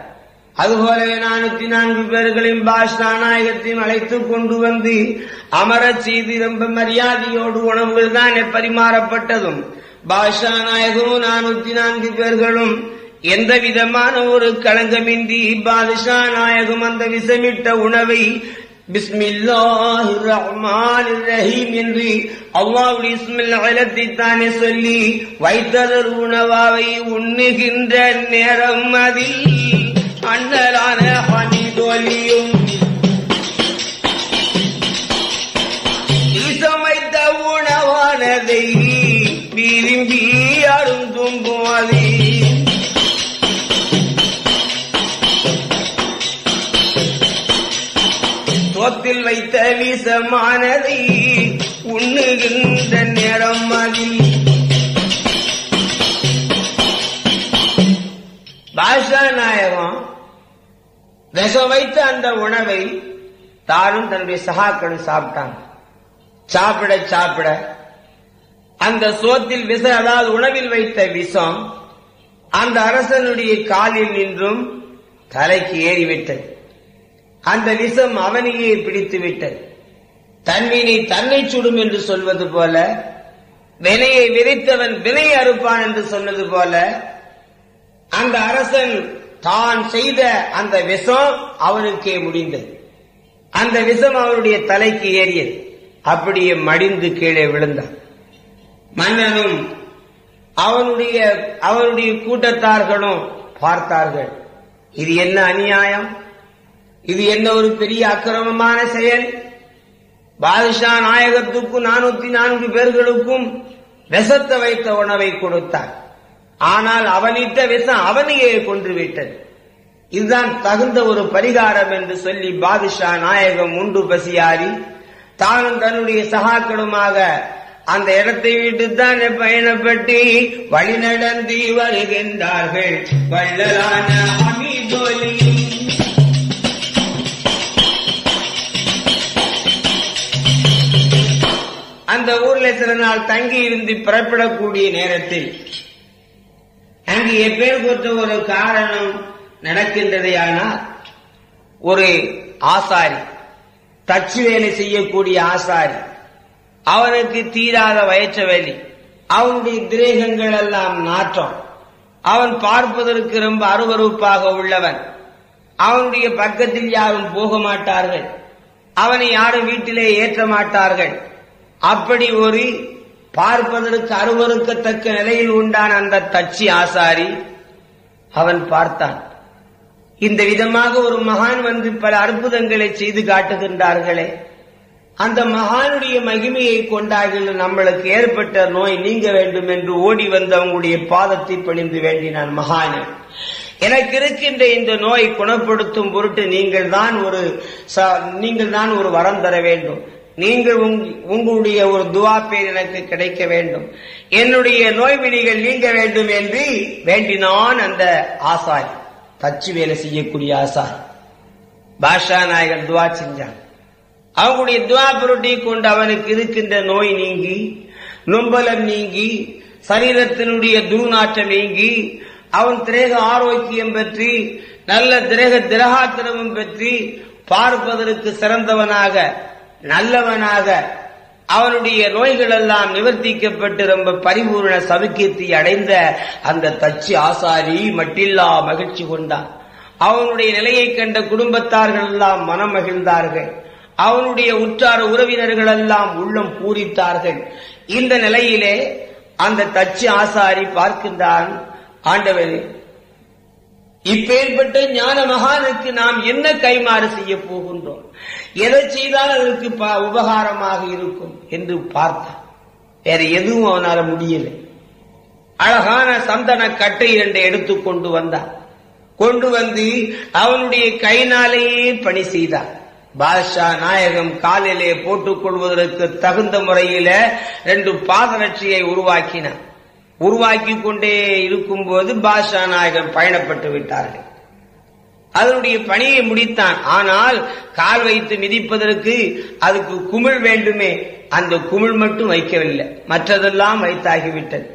அதுபோலவே நானூத்தி நான்கு பேர்களையும் பாஷா நாயகத்தையும் அழைத்துக் கொண்டு வந்து அமரச் செய்து ரொம்ப மரியாதையோடு உணவுகள் தான் பரிமாறப்பட்டதும். பாஷா நாயகமும் நானூத்தி நான்கு பேர்களும் எந்த விதமான ஒரு களங்கமின்றி பாதுஷா நாயகம் அந்த விஷமிட்ட உணவை பிஸ்மில்லாஹி ரஹ்மான் ரஹீம் என்று அல்லாவுடைய இஸ்மில் அலத்தை தானே சொல்லி வைத்ததர் உணவாவை உண்ணுகின்ற நேரம் அதில் அண்ணலான கணிசமானதை உண்ணுகின்ற நேரம் அதில். பாஷா நாயகம் விஷம் வைத்த அந்த உணவை தானும் தன்னுடைய சகாக்களும் சாப்பிட்டாங்க. சாப்பிட சாப்பிட அந்த சோத்தில் விச அதாவது உணவில் வைத்த விஷம் அந்த அரசனுடைய காலில் நின்றும் தலைக்கு ஏறிவிட்டது. அந்த விஷம் அவனையே பிடித்து விட்டது தன்வினை தன்னை சுடும் என்று சொல்வது போல வினையை விதைத்தவன் வினை அறுப்பான் என்று சொன்னது போல அந்த அரசன் தான் செய்த அந்த விஷம் அவனுக்கே முடிந்தது. அந்த விஷம் அவனுடைய தலைக்கு ஏறியது. அப்படியே மடிந்து கீழே விழுந்தான். மன்னனும் அவனுடைய அவருடைய கூட்டத்தார்களும் பார்த்தார்கள் இது என்ன அநியாயம்? இது என்ன ஒரு பெரிய அக்கிரமமான செயல்? பாதுஷா நாயகத்துக்கும் நானூத்தி நான்கு பேர்களுக்கும் விஷத்தை வைத்த உணவை கொடுத்தார். ஆனால் அவனிட்ட விஷம் அவனையே கொன்று விட்டது. இதுதான் தகுந்த ஒரு பரிகாரம் என்று சொல்லி பாதுஷா நாயகம் உண்டு பசியாரி தானும் தன்னுடைய சகாக்களுமாக அந்த இடத்தை விட்டு தான் பயணப்பட்டு வழி நடந்து வருகின்றார்கள். வள்ளலான அமீதொலி அந்த ஊர்ல சில நாள் தங்கி இருந்து புறப்படக்கூடிய நேரத்தில் அங்கு எப்பேர் கொடுத்த ஒரு காரணம் நடக்கின்றதையானால் ஒரு ஆசாரி தச்சு வேலை செய்யக்கூடிய ஆசாரி அவனுக்கு தீராத வயற்ற வேலி அவனுடைய திரேகங்கள் எல்லாம் நாற்றம் அவன் பார்ப்பதற்கு ரொம்ப அருவறுப்பாக உள்ளவன் அவனுடைய பக்கத்தில் யாரும் போக மாட்டார்கள் அவனை யாரும் வீட்டிலே ஏற்ற மாட்டார்கள் அப்படி ஒரு பார்ப்பதற்கு அருவறுக்கத்தக்க நிலையில் உண்டான அந்த தச்சி ஆசாரி அவன் பார்த்தான். இந்த விதமாக ஒரு மகான் வந்து பல அற்புதங்களை செய்து காட்டுகின்றார்களே. அந்த மகானுடைய மகிமையை கொண்டார்கள் நம்மளுக்கு ஏற்பட்ட நோய் நீங்க வேண்டும் என்று ஓடி வந்து அவங்களுடைய பாதத்தை பணிந்து வேண்டினான் மகானே. எனக்கு இருக்கின்ற இந்த நோய் குணப்படுத்தும் பொருட்டு நீங்கள் தான் ஒரு நீங்கள் தான் ஒரு வரம் தர வேண்டும். நீங்கள் உங்களுடைய ஒரு துவா பேர் எனக்கு கிடைக்க வேண்டும். என்னுடைய நோய்வினிகள் நீங்க வேண்டும் என்று வேண்டினான் அந்த ஆசாரி. தச்சு வேலை செய்யக்கூடிய ஆசாரி. பாஷா நாயகர் துவா செஞ்சான். அவங்களுடைய துவா புரட்டி கொண்டு அவனுக்கு இருக்கின்ற நோய் நீங்கி நொம்பலம் நீங்கி சரீரத்தினுடைய துர்நாற்றம் நீங்கி அவன் திரேக ஆரோக்கியம் பெற்று நல்ல திரேக திரகாத்திரமும் பெற்று பார்ப்பதற்கு சிறந்தவனாக நல்லவனாக அவனுடைய நோய்கள் எல்லாம் நிவர்த்திக்கப்பட்டு ரொம்ப பரிபூர்ண சவுக்கியத்தை அடைந்த அந்த தச்சு ஆசாரி மட்டில்லா மகிழ்ச்சி கொண்டான். அவனுடைய நிலையை கண்ட குடும்பத்தார்கள் எல்லாம் மனம் மகிழ்ந்தார்கள். அவனுடைய உற்றார உறவினர்கள் எல்லாம் உள்ளம் பூரித்தார்கள். இந்த நிலையிலே அந்த தச்சு ஆசாரி பார்க்கின்றான் ஆண்டவரே இப்பேற்பட்ட ஞான மகானுக்கு நாம் என்ன கைமாறு செய்ய போகின்றோம்? எதை செய்தால் அதற்கு உபகாரமாக இருக்கும் என்று பார்த்தான் வேற எதுவும் அவனால முடியலை. அழகான சந்தன கட்டை இரண்டை எடுத்து கொண்டு வந்தான் கொண்டு வந்து அவனுடைய கைனாலேயே பணி செய்தார். பாஷா நாயகம் காலிலே போட்டுக் கொள்வதற்கு தகுந்த முறையில ரெண்டு பாதரட்சியை உருவாக்கினார். உருவாக்கி கொண்டே இருக்கும் போது பாஷா நாயகன் பயணப்பட்டு விட்டார்கள். அதனுடைய பணியை முடித்தான். ஆனால் கால் வைத்து மிதிப்பதற்கு அதுக்கு குமிழ் வேண்டுமே. அந்த குமிழ் மட்டும் வைக்கவில்லை. மற்றதெல்லாம் வைத்தாகிவிட்டது.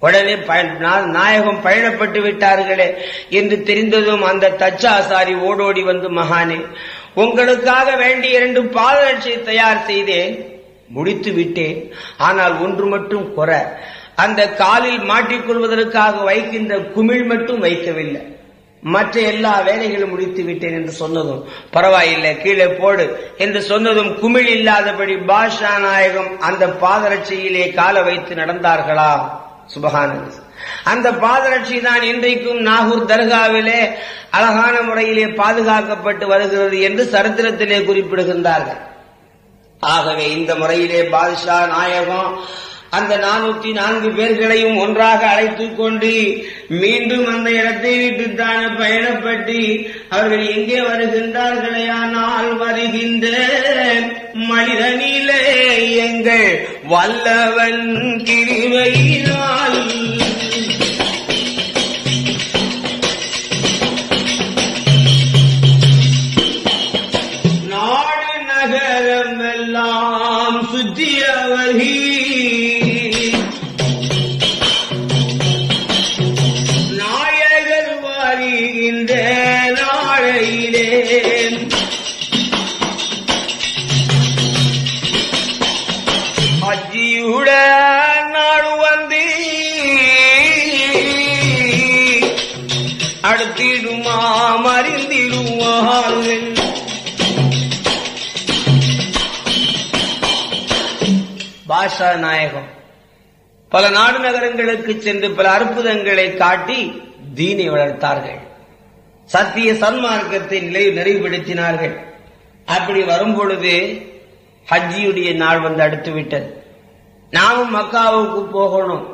உடனே பயன் நாயகம் பயணப்பட்டு விட்டார்களே என்று தெரிந்ததும் அந்த தச்சாசாரி ஓடோடி வந்து மகானே உங்களுக்காக வேண்டிய இரண்டு பாதரட்சை தயார் செய்தேன். முடித்து விட்டேன். ஆனால் ஒன்று மட்டும் குறை. அந்த காலில் மாட்டிக்கொள்வதற்காக வைக்கின்ற குமிழ் மட்டும் வைக்கவில்லை. மற்ற எல்லா வேலைகளும் முடித்து விட்டேன் என்று சொன்னதும் பரவாயில்லை கீழே போடு என்று சொன்னதும் குமிழ் இல்லாதபடி பாஷா நாயகம் அந்த பாதரட்சியிலே கால வைத்து நடந்தார்களா? சுபகானது அந்த பாதரட்சி தான் இன்றைக்கும் நாகூர் தர்காவிலே அழகான முறையிலே பாதுகாக்கப்பட்டு வருகிறது என்று சரித்திரத்திலே குறிப்பிடுகின்றார்கள். ஆகவே இந்த முறையிலே பாதுஷா நாயகம் அந்த நானூத்தி நான்கு பேர்களையும் ஒன்றாக அழைத்துக் கொண்டு மீண்டும் அந்த இடத்தை விட்டு தான பயணப்பட்டு அவர்கள் எங்கே வருகின்றார்களே? ஆனால் வருகின்ற மனிதனிலே எங்கள் வல்லவன் கிருமையினால் பாஷா நாயகம். பல நாடு நகரங்களுக்கு சென்று பல அற்புதங்களை காட்டி தீனை வளர்த்தார்கள். சத்திய சன்மார்க்கத்தை நிலை நிறைவுபடுத்தினார்கள். அப்படி வரும்பொழுது ஹஜ்ஜியுடைய நாள் வந்து அடுத்து விட்டது நாமும் மக்காவுக்கு போகணும்.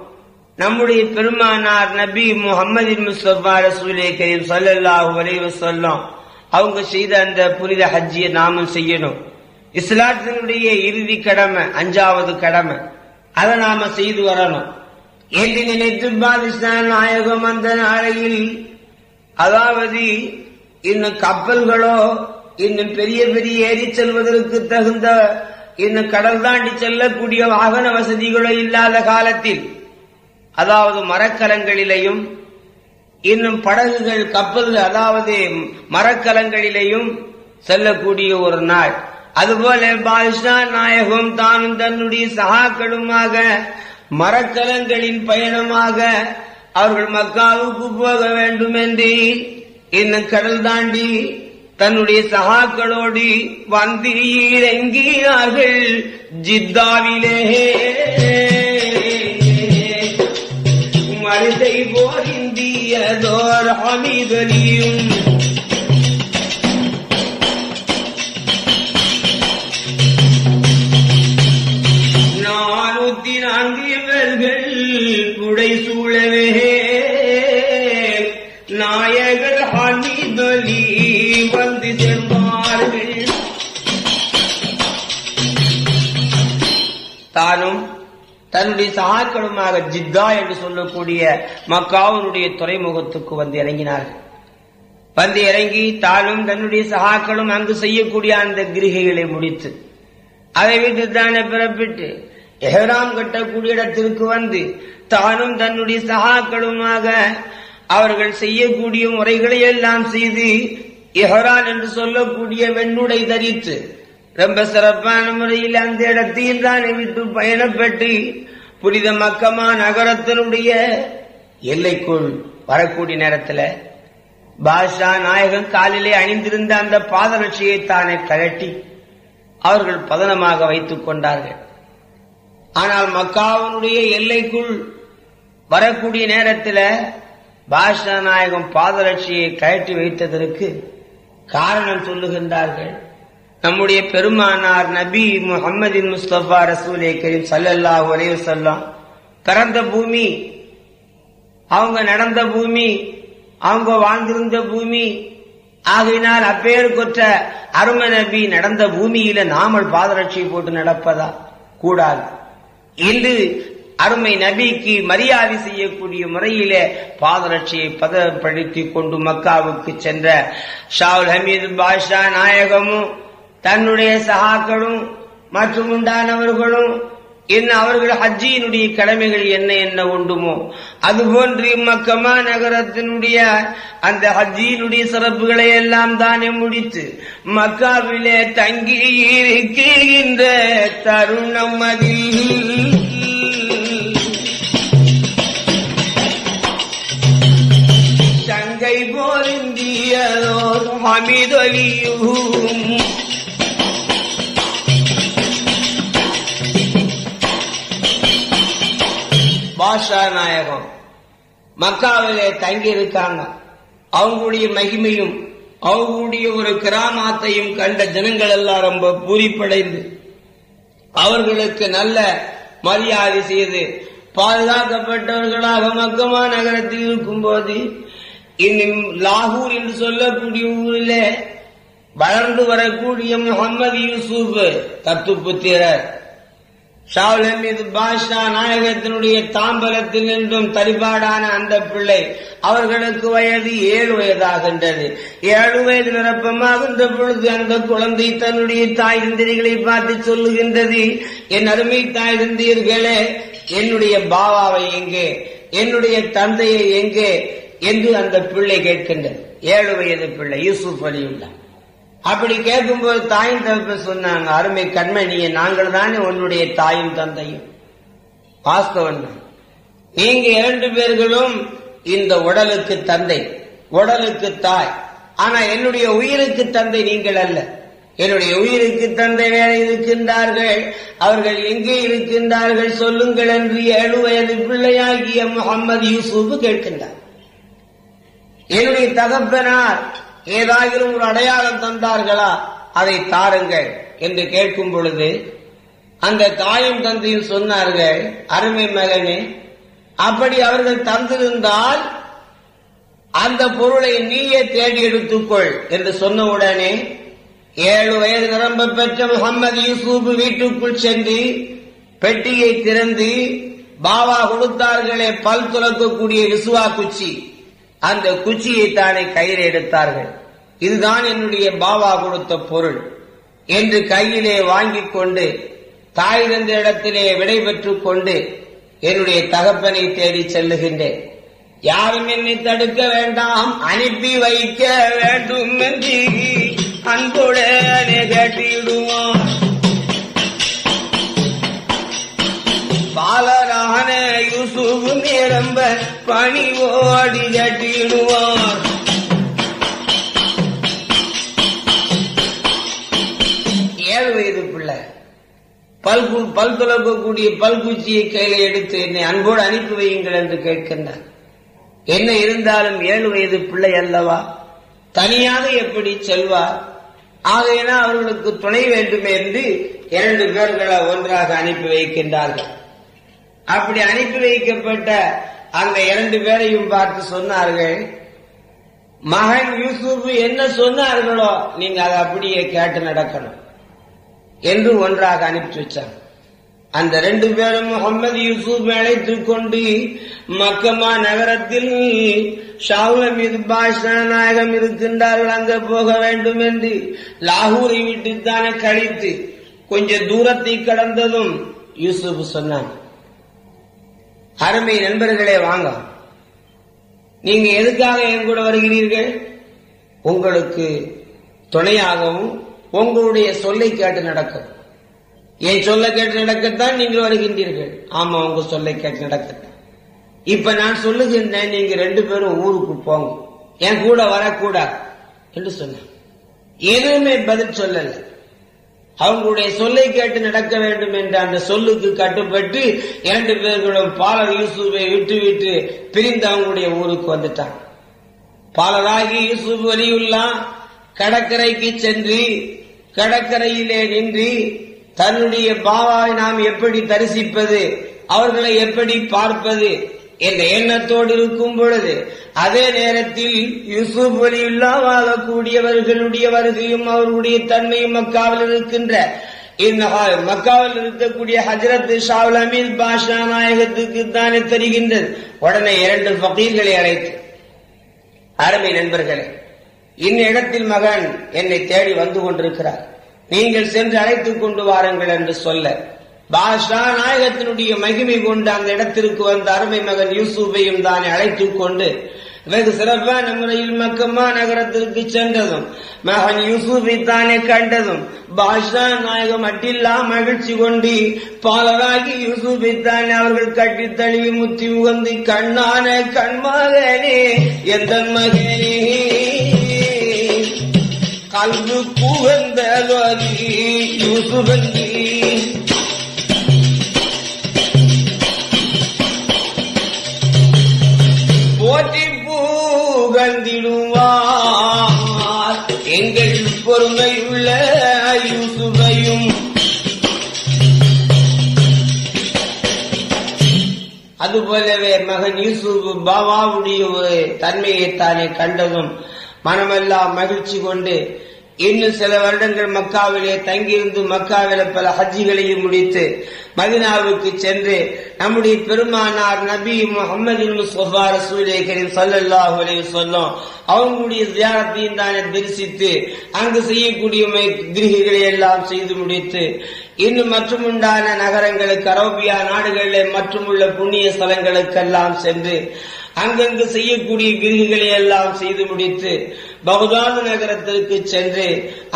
நம்முடைய பெருமானார் நபி முகமது முஸ்தபா ரசூலே கரீம் ஸல்லல்லாஹு அலைஹி அவங்க செய்த அந்த புனித ஹஜ்ஜியை நாமும் செய்யணும். இஸ்லாத்தினுடைய இறுதி கடமை அஞ்சாவது கடமை. அதை நாம செய்து வரணும். என்று நினைத்து பாகிஸ்தான் நாயகம் அந்த நாளையில் அதாவது இன்னும் கப்பல்களோ இன்னும் பெரிய பெரிய ஏறி செல்வதற்கு தகுந்த இன்னும் கடல் தாண்டி செல்லக்கூடிய வாகன வசதிகளோ இல்லாத காலத்தில் அதாவது மரக்கலங்களிலையும் இன்னும் படகுகள் கப்பல்கள் அதாவது மரக்கலங்களிலையும் செல்லக்கூடிய ஒரு நாள். அதுபோல பாதுஷா நாயகம் தானும் தன்னுடைய சகாக்களுமாக மரக்கலங்களின் பயணமாக அவர்கள் மக்காவுக்கு போக வேண்டும் என்று இன்னும் கடல் தாண்டி தன்னுடைய சகாக்களோடு வந்து இறங்கினார்கள். ஜித்தாவிலே. மருதை போர் இந்தியதோர் அமிதலியும் குடை நாயகர் ஹமீதலி வந்து சேர்ந்தார்கள் தானும் தன்னுடைய சகாக்களுமாக ஜித்தா என்று சொல்லக்கூடிய மக்காவுனுடைய துறைமுகத்துக்கு வந்து இறங்கினார்கள். வந்து இறங்கி தானும் தன்னுடைய சகாக்களும் அங்கு செய்யக்கூடிய அந்த கிரிகைகளை முடித்து அதை விட்டு தானே பிறப்பிட்டு எஹராம் கட்டக்கூடிய இடத்திற்கு வந்து தானும் தன்னுடைய சகாக்களுமாக அவர்கள் செய்யக்கூடிய முறைகளை எல்லாம் செய்து எஹரான் என்று சொல்லக்கூடிய வெண்ணுடை தரித்து ரொம்ப சிறப்பான முறையில் அந்த இடத்தில் தானே விட்டு பயணப்பட்டு புனித மக்கமா நகரத்தினுடைய எல்லைக்குள் வரக்கூடிய நேரத்துல பாஷா நாயகன் காலிலே அணிந்திருந்த அந்த பாதரட்சியை தானே கழட்டி அவர்கள் பதனமாக வைத்துக் கொண்டார்கள். ஆனால் மக்காவினுடைய எல்லைக்குள் வரக்கூடிய நேரத்தில் பாஷா நாயகம் கயற்றி கழட்டி வைத்ததற்கு காரணம் சொல்லுகின்றார்கள். நம்முடைய பெருமானார் நபி முகமதின் முஸ்தபா ரசூலே கரீம் சல்லல்லா ஒரே வஸல்லம் பிறந்த பூமி அவங்க நடந்த பூமி அவங்க வாழ்ந்திருந்த பூமி ஆகையினால் அப்பேர் கொற்ற அரும நபி நடந்த பூமியில நாமல் பாதரட்சியை போட்டு நடப்பதா? கூடாது. இன்று அருமை நபிக்கு மரியாதை செய்யக்கூடிய முறையிலே பாதரட்சியை பதப்படுத்தி கொண்டு மக்காவுக்கு சென்ற ஷாவுல் ஹமீது பாஷா நாயகமும் தன்னுடைய சகாக்களும் மற்றும் உண்டானவர்களும் என்ன அவர்கள் ஹஜ்ஜியினுடைய கடமைகள் என்ன என்ன உண்டுமோ அதுபோன்று மக்கமா நகரத்தினுடைய அந்த ஹஜ்ஜியினுடைய சிறப்புகளை எல்லாம் தானே முடித்து மக்காவிலே தங்கி இருக்கின்ற தருணம் அதில். போலிந்தியதோர் பாஷா நாயகம் மக்காவிலே தங்கி இருக்காங்க அவங்களுடைய மகிமையும் அவங்களுடைய ஒரு கிராமத்தையும் கண்ட ஜனங்கள் எல்லாம் ரொம்ப பூரிப்படைந்து அவர்களுக்கு நல்ல மரியாதை செய்து பாதுகாக்கப்பட்டவர்களாக மக்கமா நகரத்தில் இருக்கும்போது போது லாகூர் என்று சொல்லக்கூடிய ஊரில் வளர்ந்து வரக்கூடிய முகமது யூசுப் தத்துப்புத்திரர் ஷாவுல் பாஷா நாயகத்தினுடைய தாம்பலத்தில் நின்றும் தரிபாடான அந்த பிள்ளை அவர்களுக்கு வயது ஏழு வயதாகின்றது. ஏழு வயது நிரப்பமாகின்ற பொழுது அந்த குழந்தை தன்னுடைய தாய் தந்திரிகளை பார்த்து சொல்லுகின்றது என் அருமை தாய் தந்தீர்களே என்னுடைய பாவாவை எங்கே? என்னுடைய தந்தையை எங்கே? என்று அந்த பிள்ளை கேட்கின்றது. ஏழு வயது பிள்ளை யூசுப் அலியுல்லா அப்படி கேட்கும்போது தாயும் தகப்ப சொன்னாங்க அருமை கண்மணியை நாங்கள் தானே உன்னுடைய தாயும் தந்தையும். வாஸ்தவன் நீங்க இரண்டு பேர்களும் இந்த உடலுக்கு தந்தை உடலுக்கு தாய். ஆனா என்னுடைய உயிருக்கு தந்தை நீங்கள் அல்ல. என்னுடைய உயிருக்கு தந்தை வேற இருக்கின்றார்கள். அவர்கள் எங்கே இருக்கின்றார்கள் சொல்லுங்கள் என்று ஏழு வயது பிள்ளையாகிய முகமது யூசுப் கேட்கின்றார். என்னுடைய தகப்பனார் ஏதாயிலும் ஒரு அடையாளம் தந்தார்களா? அதை தாருங்கள் என்று கேட்கும் பொழுது அந்த தாயும் தந்தையும் சொன்னார்கள் அருமை மகனே அப்படி அவர்கள் தந்திருந்தால் அந்த பொருளை நீயே தேடி எடுத்துக்கொள் என்று சொன்ன உடனே ஏழு வயது நிரம்ப பெற்ற முகமது யூசூப் வீட்டுக்குள் சென்று பெட்டியை திறந்து பாவா கொடுத்தார்களே பல் துலக்கக்கூடிய விசுவா குச்சி. அந்த குச்சியை தானே கயிறு எடுத்தார்கள். இதுதான் என்னுடைய பாவா கொடுத்த பொருள். என்று கையிலே வாங்கிக் கொண்டு தாய் இருந்த இடத்திலே விடை பெற்றுக் கொண்டு என்னுடைய தகப்பனை தேடி செல்லுகின்றேன். யாரும் என்னை தடுக்க வேண்டாம் அனுப்பி வைக்க வேண்டும் என்று அன்புடனே கேட்டிடுவான் பாலரான நிரம்ப பணிவோடி கட்டிடுவார் ஏழு வயது பிள்ளை. பல்கு பல் துலக்கக்கூடிய பல்குச்சியை கையில எடுத்து என்னை அன்போடு அனுப்பி வையுங்கள் என்று கேட்கின்றார். என்ன இருந்தாலும் ஏழு வயது பிள்ளை அல்லவா? தனியாக எப்படி செல்வார்? ஆகையினா அவர்களுக்கு துணை வேண்டுமே என்று இரண்டு பேர்களை ஒன்றாக அனுப்பி வைக்கின்றார்கள். அப்படி அனுப்பி வைக்கப்பட்ட அந்த இரண்டு பேரையும் பார்த்து சொன்னார்கள் மகன் யூசுப் என்ன சொன்னார்களோ நீங்க அதை அப்படியே கேட்டு நடக்கணும் என்று ஒன்றாக அனுப்பி வச்சாங்க அந்த ரெண்டு பேரும் முகமது யூசுப் அழைத்துக் கொண்டு மக்கமா நகரத்தில் ஷாவுல மீது பாஷா நாயகம் இருக்கின்றார்கள் அங்க போக வேண்டும் என்று லாகூரை விட்டுத்தானே கழித்து கொஞ்ச தூரத்தை கடந்ததும் யூசுப் சொன்னாங்க அருமை நண்பர்களே வாங்க. நீங்க எதுக்காக என் கூட வருகிறீர்கள்? உங்களுக்கு துணையாகவும் உங்களுடைய சொல்லை கேட்டு நடக்கும் என் சொல்ல கேட்டு நடக்கத்தான் நீங்கள் வருகின்றீர்கள். ஆமா உங்க சொல்லை கேட்டு நடக்கத்தான் இப்ப நான் சொல்லுகின்றேன் நீங்க ரெண்டு பேரும் ஊருக்கு போங்க. என் கூட வரக்கூடாது. என்று சொன்ன எதுவுமே பதில் சொல்லலை. அவங்களுடைய சொல்லை கேட்டு நடக்க வேண்டும் என்ற அந்த சொல்லுக்கு கட்டுப்பட்டு இரண்டு பேர்களும் பாலர் யூசுஃபை விட்டு விட்டு பிரிந்து அவங்களுடைய ஊருக்கு வந்துட்டான் பாலராகி யூசுப் வலியுல்லா கடற்கரைக்கு சென்று கடற்கரையிலே நின்று தன்னுடைய பாவாவை நாம் எப்படி தரிசிப்பது அவர்களை எப்படி பார்ப்பது என்ற எண்ணத்தோடு இருக்கும் பொழுது அதே நேரத்தில் யூசுப் வலியுல்லாவாக கூடியவர்களுடைய வருகையும் அவர்களுடைய தன்மையும் மக்காவில் இருக்கின்ற இந்த மக்காவில் இருக்கக்கூடிய ஹஜரத் ஷாவுல் அமீர் பாஷா நாயகத்துக்கு தானே தெரிகின்றது. உடனே இரண்டு பகீர்களை அழைத்து அருமை நண்பர்களே இந்த இடத்தில் மகன் என்னை தேடி வந்து கொண்டிருக்கிறார். நீங்கள் சென்று அழைத்துக் கொண்டு வாருங்கள் என்று சொல்ல பாஷா நாயகத்தினுடைய மகிமை கொண்டு அந்த இடத்திற்கு வந்த அருமை மகன் யூசுஃபையும் தானே அழைத்துக் கொண்டு வெகு சிறப்பான முறையில் மக்கம்மா நகரத்திற்கு சென்றதும் மகன் யூசுஃபை தானே கண்டதும் பாஷா நாயகம் அட்டில்லா மகிழ்ச்சி கொண்டு பாலராகி யூசுஃபை தானே அவர்கள் கட்டி தழுவி முத்தி உகந்து கண்ணான கண்மகனே எந்த மகனே? கல்வு புகழ்ந்த யூசுபந்தி புகழ்ந்திடுவார் எங்கள் பொறுமையுள்ள யூசுபையும் அதுபோலவே மகன் யூசுப் பாபாவுடைய ஒரு தன்மையை கண்டதும் மனமெல்லாம் மகிழ்ச்சி கொண்டு இன்னும் சில வருடங்கள் மக்காவிலே தங்கியிருந்து மக்காவில பல ஹஜ்ஜிகளையும் முடித்து மதினாவுக்கு சென்று நம்முடைய பெருமானார் நபி முகமது முஸ்தபா ரசூலே கரீம் ஸல்லல்லாஹு அலைஹி அவங்களுடைய தியானத்தையும் தானே தரிசித்து அங்கு செய்யக்கூடிய கிரிகைகளை எல்லாம் செய்து முடித்து இன்னும் மற்றும் உண்டான நகரங்களுக்கு அரேபியா நாடுகளில் மற்றும் உள்ள புண்ணிய ஸ்தலங்களுக்கெல்லாம் சென்று அங்கங்கு செய்யக்கூடிய கிரிகைகளை எல்லாம் செய்து முடித்து பகுதாது நகரத்திற்கு சென்று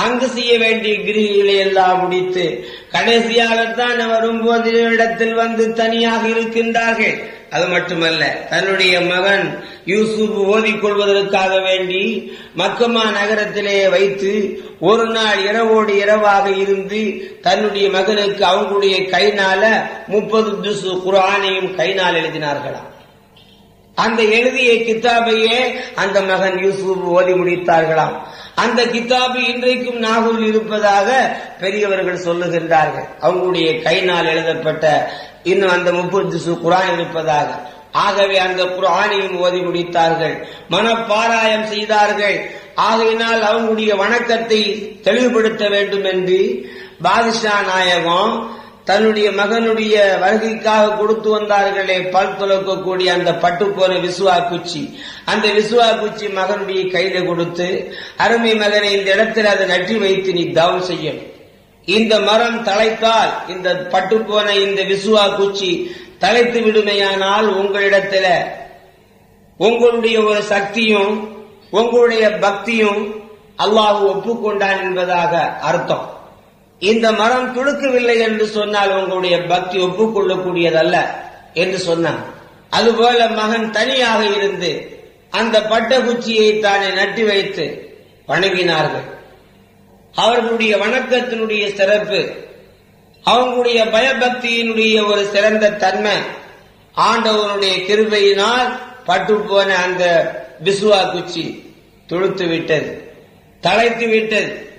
அங்கு செய்ய வேண்டிய கிரிகைகளை எல்லாம் முடித்து கடைசியாகத்தான் வரும்போது இடத்தில் வந்து தனியாக இருக்கின்றார்கள். அது மட்டுமல்ல தன்னுடைய மகன் யூசுப் ஓதிக்கொள்வதற்காக வேண்டி மக்கமா நகரத்திலே வைத்து ஒரு நாள் இரவோடு இரவாக இருந்து தன்னுடைய மகனுக்கு அவங்களுடைய கைனால முப்பது துசு குரானையும் கைனால் எழுதினார்களாம். அந்த எழுதிய கித்தாபையே அந்த மகன் யூசுப் ஓதி முடித்தார்களாம். அந்த கித்தாபு இன்றைக்கும் நாகூரில் இருப்பதாக பெரியவர்கள் சொல்லுகின்றார்கள். அவங்களுடைய கைனால் எழுதப்பட்ட இன்னும் அந்த முப்பது குரான் இருப்பதாக. ஆகவே அந்த குரானையும் ஓதி முடித்தார்கள். மனப்பாராயம் செய்தார்கள். ஆகையினால் அவங்களுடைய வணக்கத்தை தெளிவுபடுத்த வேண்டும் என்று பாதிஷா நாயகம் தன்னுடைய மகனுடைய வருகைக்காக கொடுத்து வந்தார்களே பல் துலக்கக்கூடிய அந்த பட்டு போன விசுவா குச்சி. அந்த விசுவா குச்சி மகனுடைய கையில கொடுத்து அருமை மகனை இந்த இடத்தில் அதை நட்டி வைத்து நீ தவம் செய்யும் இந்த மரம் தலைத்தால் இந்த பட்டு போன இந்த விசுவா குச்சி தலைத்து விடுமையானால் உங்களிடத்துல உங்களுடைய ஒரு சக்தியும் உங்களுடைய பக்தியும் அல்லாஹ் ஒப்புக்கொண்டான் என்பதாக அர்த்தம். இந்த மரம் துடுக்கவில்லை என்று சொன்னால் உங்களுடைய பக்தி ஒப்புக்கொள்ளக்கூடியதல்ல என்று சொன்னான். அதுபோல மகன் தனியாக இருந்து அந்த பட்டகுச்சியை தானே நட்டி வைத்து வணங்கினார்கள். அவர்களுடைய வணக்கத்தினுடைய சிறப்பு அவங்களுடைய பயபக்தியினுடைய ஒரு சிறந்த தன்மை ஆண்டவனுடைய கிருபையினால் பட்டு போன அந்த விசுவா குச்சி துளுத்து விட்டது தலைத்து விட்டது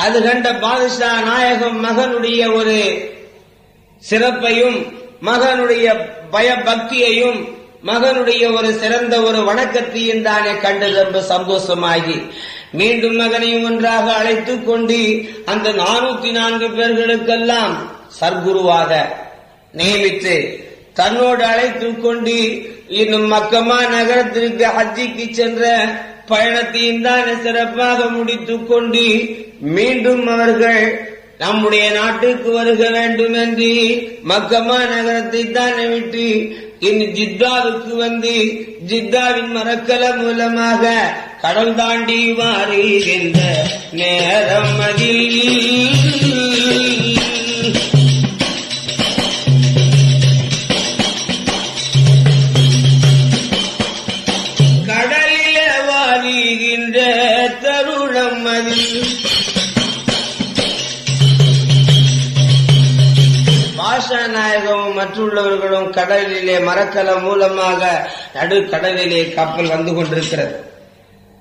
அது கண்ட பாதுஷா நாயகம் மகனுடைய ஒரு சிறப்பையும் மகனுடைய பயபக்தியையும் மகனுடைய ஒரு சிறந்த ஒரு வணக்கத்தையும் தானே கண்டு ரொம்ப சந்தோஷமாகி மீண்டும் மகனையும் ஒன்றாக அழைத்து கொண்டு அந்த நானூத்தி நான்கு பேர்களுக்கெல்லாம் சர்க்குருவாக நியமித்து தன்னோடு அழைத்து கொண்டு இன்னும் மக்கமா நகரத்திற்கு ஹஜ்ஜிக்கு சென்ற பயணத்தையும் தானே சிறப்பாக முடித்துக் கொண்டு மீண்டும் அவர்கள் நம்முடைய நாட்டுக்கு வருக வேண்டும் என்று மக்கமா நகரத்தை தானே விட்டு இனி ஜித்தாவுக்கு வந்து ஜித்தாவின் மரக்கல மூலமாக கடல் தாண்டி மாறுகின்ற நேரம் அதில். மற்றுள்ளவர்களும் கடலிலே மரக்கலம் மூலமாக நடு கடலிலே கப்பல் வந்து கொண்டிருக்கிறது.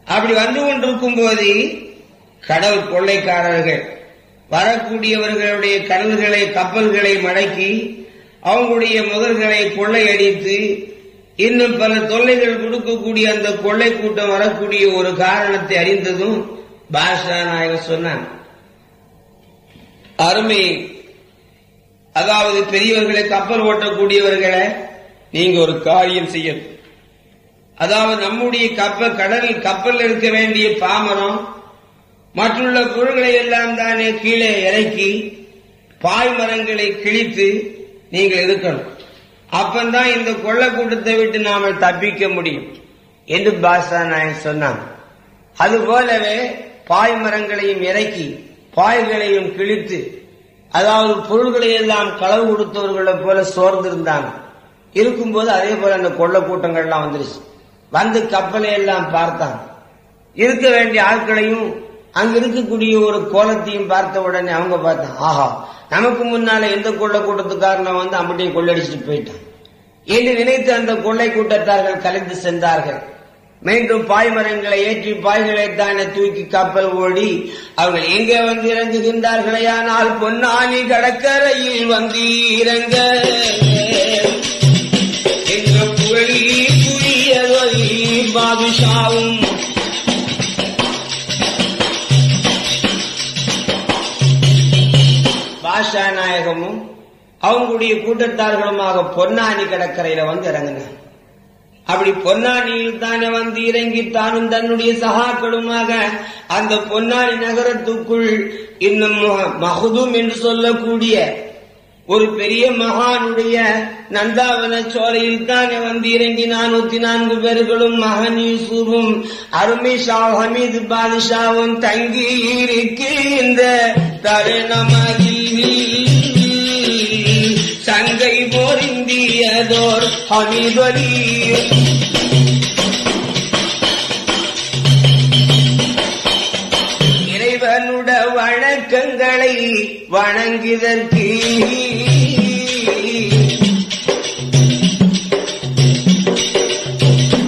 அப்படி வந்து கொண்டிருக்கும் போது கடல் கொள்ளைக்காரர்கள் வரக்கூடியவர்களுடைய கடல்களை கப்பல்களை மடக்கி அவங்களுடைய முதல்களை கொள்ளையடித்து இன்னும் பல தொல்லைகள் கொடுக்கக்கூடிய அந்த கொள்ளை கூட்டம் வரக்கூடிய ஒரு காரணத்தை அறிந்ததும் பாஷா நாயகர் சொன்னான் அருமை அதாவது பெரியவர்களை கப்பல் ஓட்டக்கூடியவர்களை நீங்க ஒரு காரியம் செய்யணும். அதாவது நம்முடைய கப்பல் கடலில் கப்பல் இருக்க வேண்டிய பாமரம் மற்றுள்ள பொருள்களை எல்லாம் தானே கீழே இறக்கி பாய் மரங்களை கிழித்து நீங்கள் இருக்கணும் அப்பந்தான் இந்த கொள்ள கூட்டத்தை விட்டு நாம தப்பிக்க முடியும் என்று பாஷா நாயன் சொன்னான். அது போலவே பாய் மரங்களையும் இறக்கி பாய்களையும் கிழித்து அதாவது பொருள்களை எல்லாம் களவு கொடுத்தவர்களை போல சோர்ந்திருந்தாங்க. இருக்கும்போது அதே போல அந்த கொள்ள கூட்டங்கள்லாம் வந்துருச்சு. வந்து கப்பலை எல்லாம் பார்த்தாங்க. இருக்க வேண்டிய ஆட்களையும் அங்க இருக்கக்கூடிய ஒரு கோலத்தையும் பார்த்த உடனே அவங்க பார்த்தாங்க ஆஹா நமக்கு முன்னால எந்த கொள்ள கூட்டத்துக்காரன வந்து அம்மட்டையும் கொள்ளடிச்சிட்டு போயிட்டான். என்று நினைத்து அந்த கொள்ளை கூட்டத்தார்கள் கலைந்து சென்றார்கள். மீண்டும் பாய்மரங்களை ஏற்றி பாய்களை தானே தூக்கி கப்பல் ஓடி அவர்கள் எங்கே வந்து இறங்குகின்றார்களேயானால் பொன்னானி கடற்கரையில் வந்து இறங்க. எங்க புகழி புரியதொலி பாதுஷாவும் பாஷா நாயகமும் அவங்களுடைய கூட்டத்தார்களுமாக பொன்னானி கடற்கரையில வந்து இறங்கினார். அப்படி பொன்னானியில் தானே வந்து இறங்கி தானும் தன்னுடைய சகாக்களுமாக. அந்த பொன்னானி நகரத்துக்குள் இன்னும் மகுதும் என்று சொல்லக்கூடிய ஒரு பெரிய மகானுடைய நந்தாவன சோலையில் தானே வந்து இறங்கி நானூத்தி நான்கு பேர்களும் மகன் யூசுஃபும் அருமை ஷா ஹமீது பாதுஷாவும் தங்கி இருக்கின்ற தருணமகில் போரிந்தியதோர் ஹமீதொலி இறைவனுட வணக்கங்களை வணங்கிதற்கு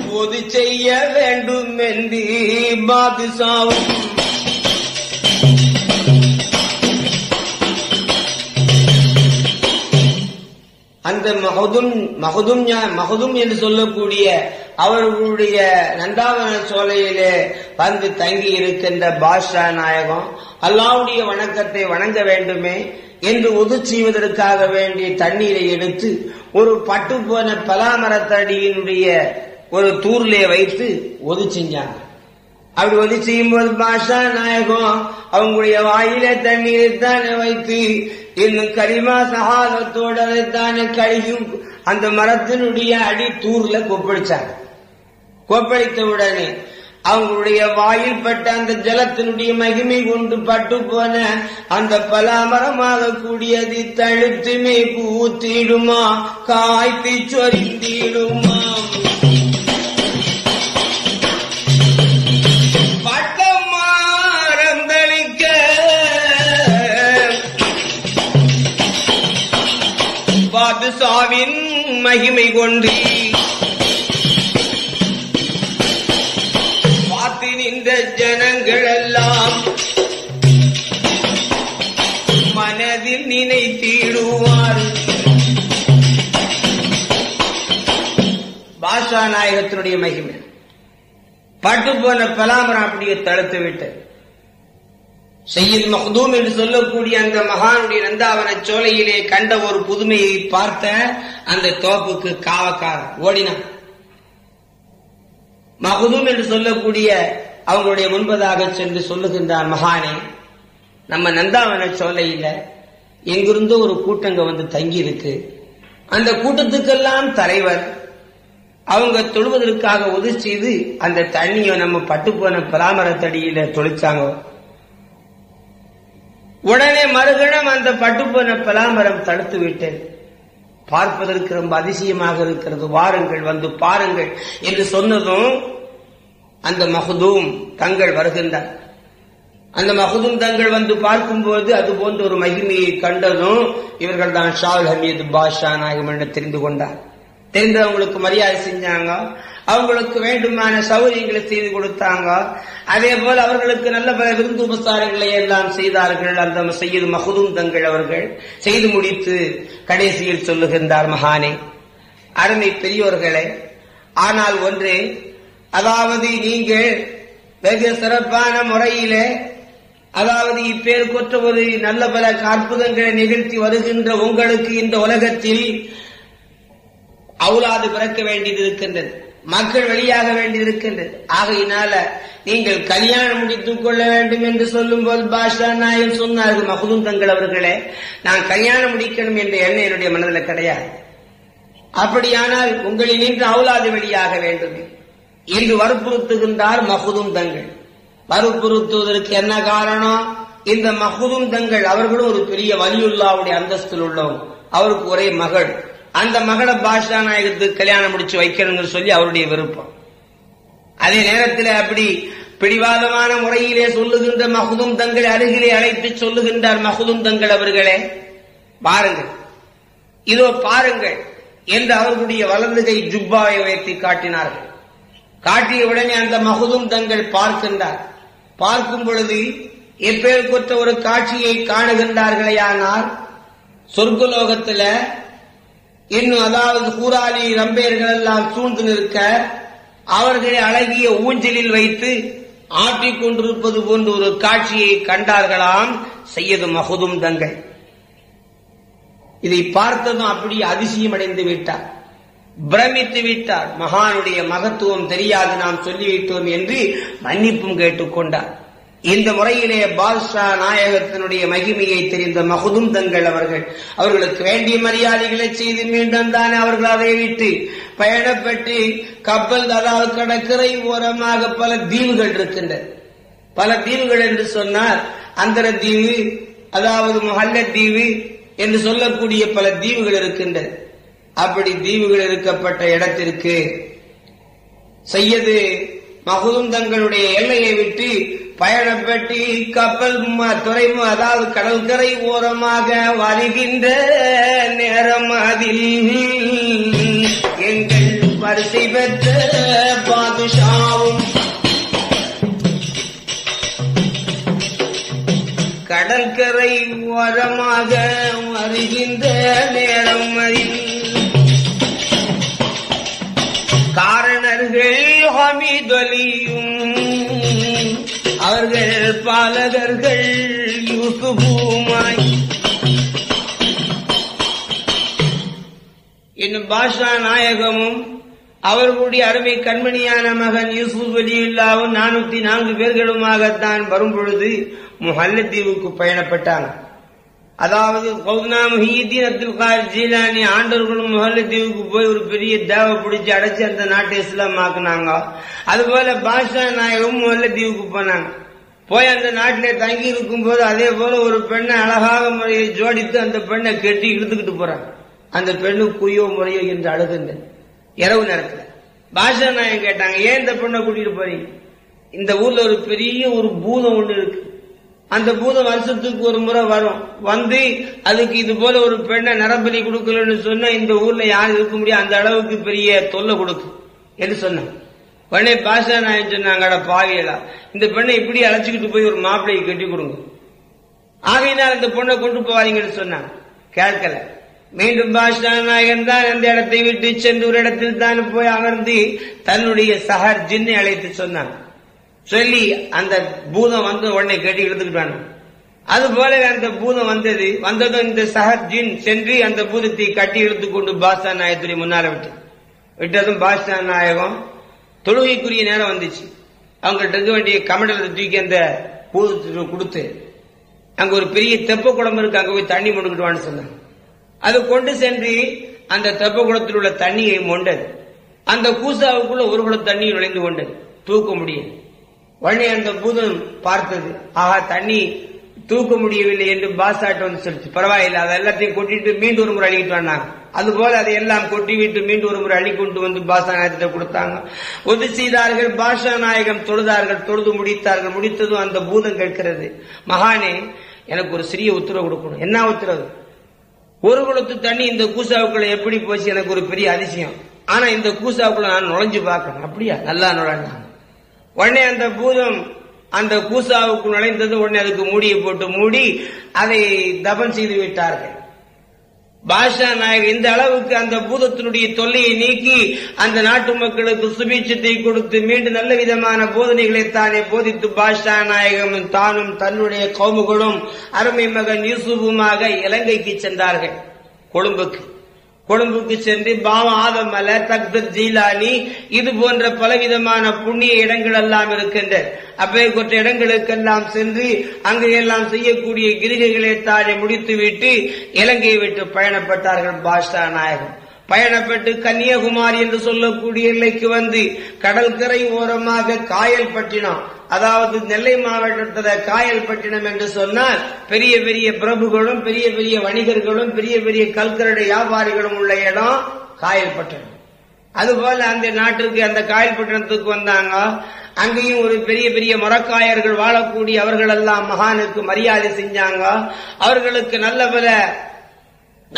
பொது செய்ய வேண்டும் என்று பாதுசாவும் அந்த மகதும் மகதும் மகதும் என்று சொல்லக்கூடிய அவர்களுடைய நந்தாவன சோலையிலே வந்து தங்கி இருக்கின்ற பாஷா நாயகம் அல்லாவுடைய வணக்கத்தை வணங்க வேண்டுமே என்று உது செய்வதற்காக வேண்டிய தண்ணீரை எடுத்து ஒரு பட்டு போன பலாமரத்தடியினுடைய ஒரு தூர்லே வைத்து ஒது செஞ்சாங்க. அப்படி ஒது செய்யும் போது பாஷா நாயகம் அவங்களுடைய வாயில தண்ணீரை தானே வைத்து இன்னும் கரிமா சகாதத்தோட தானே கழியும் அந்த மரத்தினுடைய அடி தூர்ல கொப்பளிச்சாங்க. கொப்பளித்த உடனே அவங்களுடைய வாயில் பட்ட அந்த ஜலத்தினுடைய மகிமை கொண்டு பட்டு போன அந்த பலாமரமாக கூடியது தழுத்துமே பூத்திடுமா காய்த்தி சொரிந்திடுமா பாதுசாவின் மகிமை கொண்டு பார்த்து நின்ற ஜனங்கள் எல்லாம் மனதில் நினைத்திடுவார் பாஷா நாயகத்தினுடைய மகிமை. பட்டு போன பலாமரம் அப்படியே தடுத்து விட்டது செய்யில் மஹதூம் என்று சொல்லக்கூடிய அந்த மகானுடைய நந்தாவன சோலையிலே கண்ட ஒரு புதுமையை பார்த்த அந்த தோப்புக்கு காவக்காரன் ஓடினான். மகுதும் என்று சொல்லக்கூடிய அவங்களுடைய முன்பதாக சென்று சொல்லுகின்றார் மகானே நம்ம நந்தாவன சோலையில எங்கிருந்தோ ஒரு கூட்டங்க வந்து தங்கி இருக்கு அந்த கூட்டத்துக்கெல்லாம் தலைவர் அவங்க தொழுவதற்காக உதவி செய்து அந்த தண்ணியை நம்ம பட்டுப்போன பராமரத்தடியில தொழிச்சாங்க உடனே மறுகணம் அந்த பட்டு பலாமரம் தடுத்து விட்டேன். பார்ப்பதற்கு ரொம்ப அதிசயமாக இருக்கிறது. வாருங்கள் வந்து பாருங்கள் என்று சொன்னதும் அந்த மகுதூம் தங்கள் வருகின்றார். அந்த மகுதும் தங்கள் வந்து பார்க்கும்போது அது போன்ற ஒரு மகிமையை கண்டதும் இவர்கள் தான் ஷால் ஹமீது பாஷா நாயகம் என்று தெரிந்து கொண்டார். தெரிந்து அவங்களுக்கு மரியாதை செஞ்சாங்க. அவங்களுக்கு வேண்டுமான சௌகரியங்களை செய்து கொடுத்தாங்க. அதே போல அவர்களுக்கு நல்ல பல விருந்து உபசாரங்களை எல்லாம் செய்தார்கள். அந்த செய்து மகுதும் தங்கள் அவர்கள் செய்து முடித்து கடைசியில் சொல்லுகின்றார் மகானே அருமை பெரியோர்களே ஆனால் ஒன்று அதாவது நீங்கள் வெகு சிறப்பான முறையிலே அதாவது இப்பேற்கொற்ற ஒரு நல்ல பல அற்புதங்களை நிகழ்த்தி வருகின்ற உங்களுக்கு இந்த உலகத்தில் அவுலாது பிறக்க வேண்டியது இருக்கின்றது. மக்கள் வெளியாக வேண்டியிருக்கின்றது. ஆகையினால நீங்கள் கல்யாணம் முடித்துக் கொள்ள வேண்டும் என்று சொல்லும் போது பாஷா நாயகம் சொன்னார்கள் மகுதும் தங்கள் அவர்களே நான் கல்யாணம் முடிக்கணும் என்ற எண்ணம் என்னுடைய மனதில் கிடையாது. அப்படியானால் உங்களில் நின்று அவுலாது வெளியாக வேண்டும். என்று வற்புறுத்துகின்றார் மகுதும் தங்கள். வற்புறுத்துவதற்கு என்ன காரணம்? இந்த மகுதும் தங்கள் அவர்களும் ஒரு பெரிய வலியுல்லாவுடைய அந்தஸ்தில் உள்ளவங்க அவருக்கு ஒரே மகள். அந்த மகளை பாஷா நாயகத்துக்கு கல்யாணம் முடிச்சு வைக்கணும்னு சொல்லி அவருடைய விருப்பம். அதே நேரத்தில் அப்படி பிடிவாதமான முறையிலே சொல்லுகின்ற மகுதும் தங்கள் அருகிலே அழைத்து சொல்லுகின்றார் மகுதும் தங்கள் அவர்களே. பாருங்கள். இதோ பாருங்கள் என்று அவர்களுடைய வளர்ந்துகை ஜுப்பாவை உயர்த்தி காட்டினார்கள். காட்டிய உடனே அந்த மகுதும் தங்கள் பார்க்கின்றார். பார்க்கும் பொழுது எப்பேற்பட்ட ஒரு காட்சியை காணுகின்றார்களேயானால் சொர்க்கலோகத்துல இன்னும் அதாவது கூறாளி ரம்பேர்கள் எல்லாம் சூழ்ந்து நிற்க அவர்களை அழகிய ஊஞ்சலில் வைத்து ஆட்டிக் கொண்டிருப்பது போன்ற ஒரு காட்சியை கண்டார்களாம் செய்யது மகுதும் தங்கை இதை பார்த்ததும் அப்படியே அதிசயம் அடைந்து விட்டார். பிரமித்து விட்டார். மகானுடைய மகத்துவம் தெரியாது நாம் சொல்லிவிட்டோம் என்று மன்னிப்பும் கேட்டுக்கொண்டார் இந்த முறையிலே பாதுஷா நாயகத்தினுடைய மகிமையை தெரிந்த மகுதும் தங்கள் அவர்கள். அவர்களுக்கு வேண்டிய மரியாதைகளை செய்து மீண்டும் தானே அவர்கள் அதை விட்டு பயணப்பட்டு கப்பல் அதாவது கடற்கரை ஓரமாக பல தீவுகள் இருக்கின்றன. பல தீவுகள் என்று சொன்னால் அந்தர தீவு அதாவது மஹல்ல தீவு என்று சொல்லக்கூடிய பல தீவுகள் இருக்கின்றன. அப்படி தீவுகள் இருக்கப்பட்ட இடத்திற்கு செய்யது மகுதும் தங்களுடைய எல்லையை விட்டு பயணப்பட்டி கப்பல் துறைமு அதாவது கடற்கரை ஓரமாக வருகின்ற நேரம் அதில் எங்கள் வரிசை பெற்ற பாதுஷாவும் கடற்கரை ஓரமாக வருகின்ற நேரம் அதில் காரணர்கள் ஹமிதலியும் பாலகர்கள் யூசுபுமாய் என்னும் பாஷா நாயகமும் அவர்களுடைய அருமை கண்மணியான மகன் யூசுப் அலியுல்லாவும் நானூத்தி நான்கு பேர்களுமாகத்தான் வரும் பொழுது முஹல்லத்தீவுக்கு பயணப்பட்டாங்க. அதாவது கௌதனா முஹியுத்தீன் அப்துல் கார் ஜீலானி ஆண்டவர்களும் முஹல்லத்தீவுக்கு போய் ஒரு பெரிய தேவை பிடிச்சி அடைச்சு அந்த நாட்டை இஸ்லாம் ஆக்குனாங்க அதுபோல பாஷா நாயகம் முஹல்லத்தீவுக்கு போனாங்க. போய் அந்த நாட்டிலே தங்கி இருக்கும் போது அதே போல ஒரு பெண்ணை அழகாக முறையை ஜோடித்து அந்த பெண்ணை கெட்டி இழுத்துக்கிட்டு போறாங்க. அந்த பெண்ணு குய்யோ முறையோ என்று அழுகுங்க இரவு நேரத்தில். பாஷா நாயன் கேட்டாங்க ஏன் இந்த பெண்ணை கூட்டிட்டு போறீங்க? இந்த ஊர்ல ஒரு பெரிய ஒரு பூதம் ஒண்ணு இருக்கு. அந்த பூதம் வருஷத்துக்கு ஒரு முறை வரும். வந்து அதுக்கு இது போல ஒரு பெண்ணை நரம்பலி கொடுக்கலன்னு சொன்னா இந்த ஊர்ல யாரும் இருக்க முடியும்? அந்த அளவுக்கு பெரிய தொல்லை கொடுக்கு என்று சொன்னாங்க. உடனே பாஷா நாயன் சொன்னாங்க பாவியலா. இந்த பெண்ணை இப்படி அழைச்சிக்கிட்டு போய் ஒரு மாப்பிள்ளையை கட்டி கொடுங்க. ஆகையினால் இந்த பொண்ணை கொண்டு போவாதீங்கன்னு சொன்னாங்க. கேட்கல. மீண்டும் பாஷா நாயகன் தான் அந்த இடத்தை விட்டு சென்று ஒரு இடத்தில் தான் போய் அமர்ந்து தன்னுடைய சஹர் ஜின்னை அழைத்து சொன்னான். சொல்லி அந்த பூதம் வந்து உடனே கட்டி எடுத்துக்கிட்டாங்க அது போல அந்த பூதம் வந்தது வந்ததும் இந்த சஹர் ஜின் சென்று அந்த பூதத்தை கட்டி எடுத்துக்கொண்டு பாஷா நாயகத்துடைய முன்னால விட்டு. விட்டதும் பாஷா நாயகம் தொழுகைக்குரிய நேரம் வந்துச்சு. அவங்கள்ட்ட இருக்க வேண்டிய கமண்டலத்தை தூக்கி அந்த பூதத்துக்கு கொடுத்து அங்க ஒரு பெரிய தெப்ப குளம் இருக்கு அங்க போய் தண்ணி மொண்டுக்கிட்டு வான்னு சொன்னாங்க. அது கொண்டு சென்று அந்த தெப்ப குளத்தில் உள்ள தண்ணியை மொண்டது. அந்த கூசாவுக்குள்ள ஒரு குளம் தண்ணி நுழைந்து கொண்டது. தூக்க முடியும் உடனே அந்த பூதம் பார்த்தது. ஆஹா தண்ணி தூக்க முடியவில்லை என்று பாசாட்டு வந்து சொல்லிச்சு. பரவாயில்ல அதை எல்லாத்தையும் கொட்டிட்டு மீண்டும் ஒரு முறை அழிக்கிட்டு வந்தாங்க. அதுபோல அதை எல்லாம் கொட்டி விட்டு மீண்டும் ஒரு முறை அள்ளி கொண்டு வந்து பாஷா நாயகத்தை கொடுத்தாங்க. உதவி செய்தார்கள் பாஷா நாயகம் தொழுதார்கள் தொழுது முடித்தார்கள். முடித்ததும் அந்த பூதம் கேட்கிறது. மகானே எனக்கு ஒரு சிறிய உத்தரவு கொடுக்கணும். என்ன உத்தரவு? ஒரு குளத்து தண்ணி இந்த கூசாவுக்குள்ள எப்படி போச்சு? எனக்கு ஒரு பெரிய அதிசயம். ஆனா இந்த கூசாவுக்குள்ள நான் நுழைஞ்சு பார்க்கணும். அப்படியா? நல்லா நுழைஞ்சாங்க. உடனே அந்த பூதம் அந்த கூசாவுக்கு நுழைந்தது உடனே அதுக்கு மூடியை போட்டு மூடி அதை தபம் செய்து விட்டார்கள். பாஷா நாயக் இந்த அளவுக்கு அந்த பூதத்தினுடைய தொல்லையை நீக்கி அந்த நாட்டு மக்களுக்கு சுபீட்சத்தை கொடுத்து மீண்டும் நல்ல விதமான போதனைகளை தானே போதித்து பாஷா நாயகமும் தானும் தன்னுடைய கவுமுகளும் அருமை மகன் யூசுஃபுமாக இலங்கைக்கு சென்றார்கள் கொழும்புக்கு. கொழும்புக்கு சென்று பாவ ஆதமல தக்தர் ஜீலானி இது போன்ற பலவிதமான புண்ணிய இடங்கள் எல்லாம் இருக்கின்ற அப்பேற்பட்ட இடங்களுக்கெல்லாம் சென்று அங்கு எல்லாம் செய்யக்கூடிய கிரிகைகளை தாழை முடித்துவிட்டு இலங்கையை விட்டு பயணப்பட்டார்கள் பாஷா நாயகம். பயணப்பட்டு கன்னியாகுமரி என்று சொல்லக்கூடிய எல்லைக்கு வந்து கடற்கரை ஓரமாக காயல் பட்டினான் அதாவது நெல்லை மாவட்டத்தில் காயல்பட்டினம் என்று சொன்னால் பெரிய பெரிய பிரபுகளும் பெரிய பெரிய வணிகர்களும் பெரிய பெரிய கல்கரடை வியாபாரிகளும் உள்ள இடம் காயல்பட்டினம். அதுபோல அந்த நாட்டிற்கு அந்த காயல்பட்டினத்துக்கு வந்தாங்க. அங்கேயும் ஒரு பெரிய பெரிய மரக்காயர்கள் வாழக்கூடிய அவர்கள் எல்லாம் மகானுக்கு மரியாதை செஞ்சாங்க. அவர்களுக்கு நல்ல பல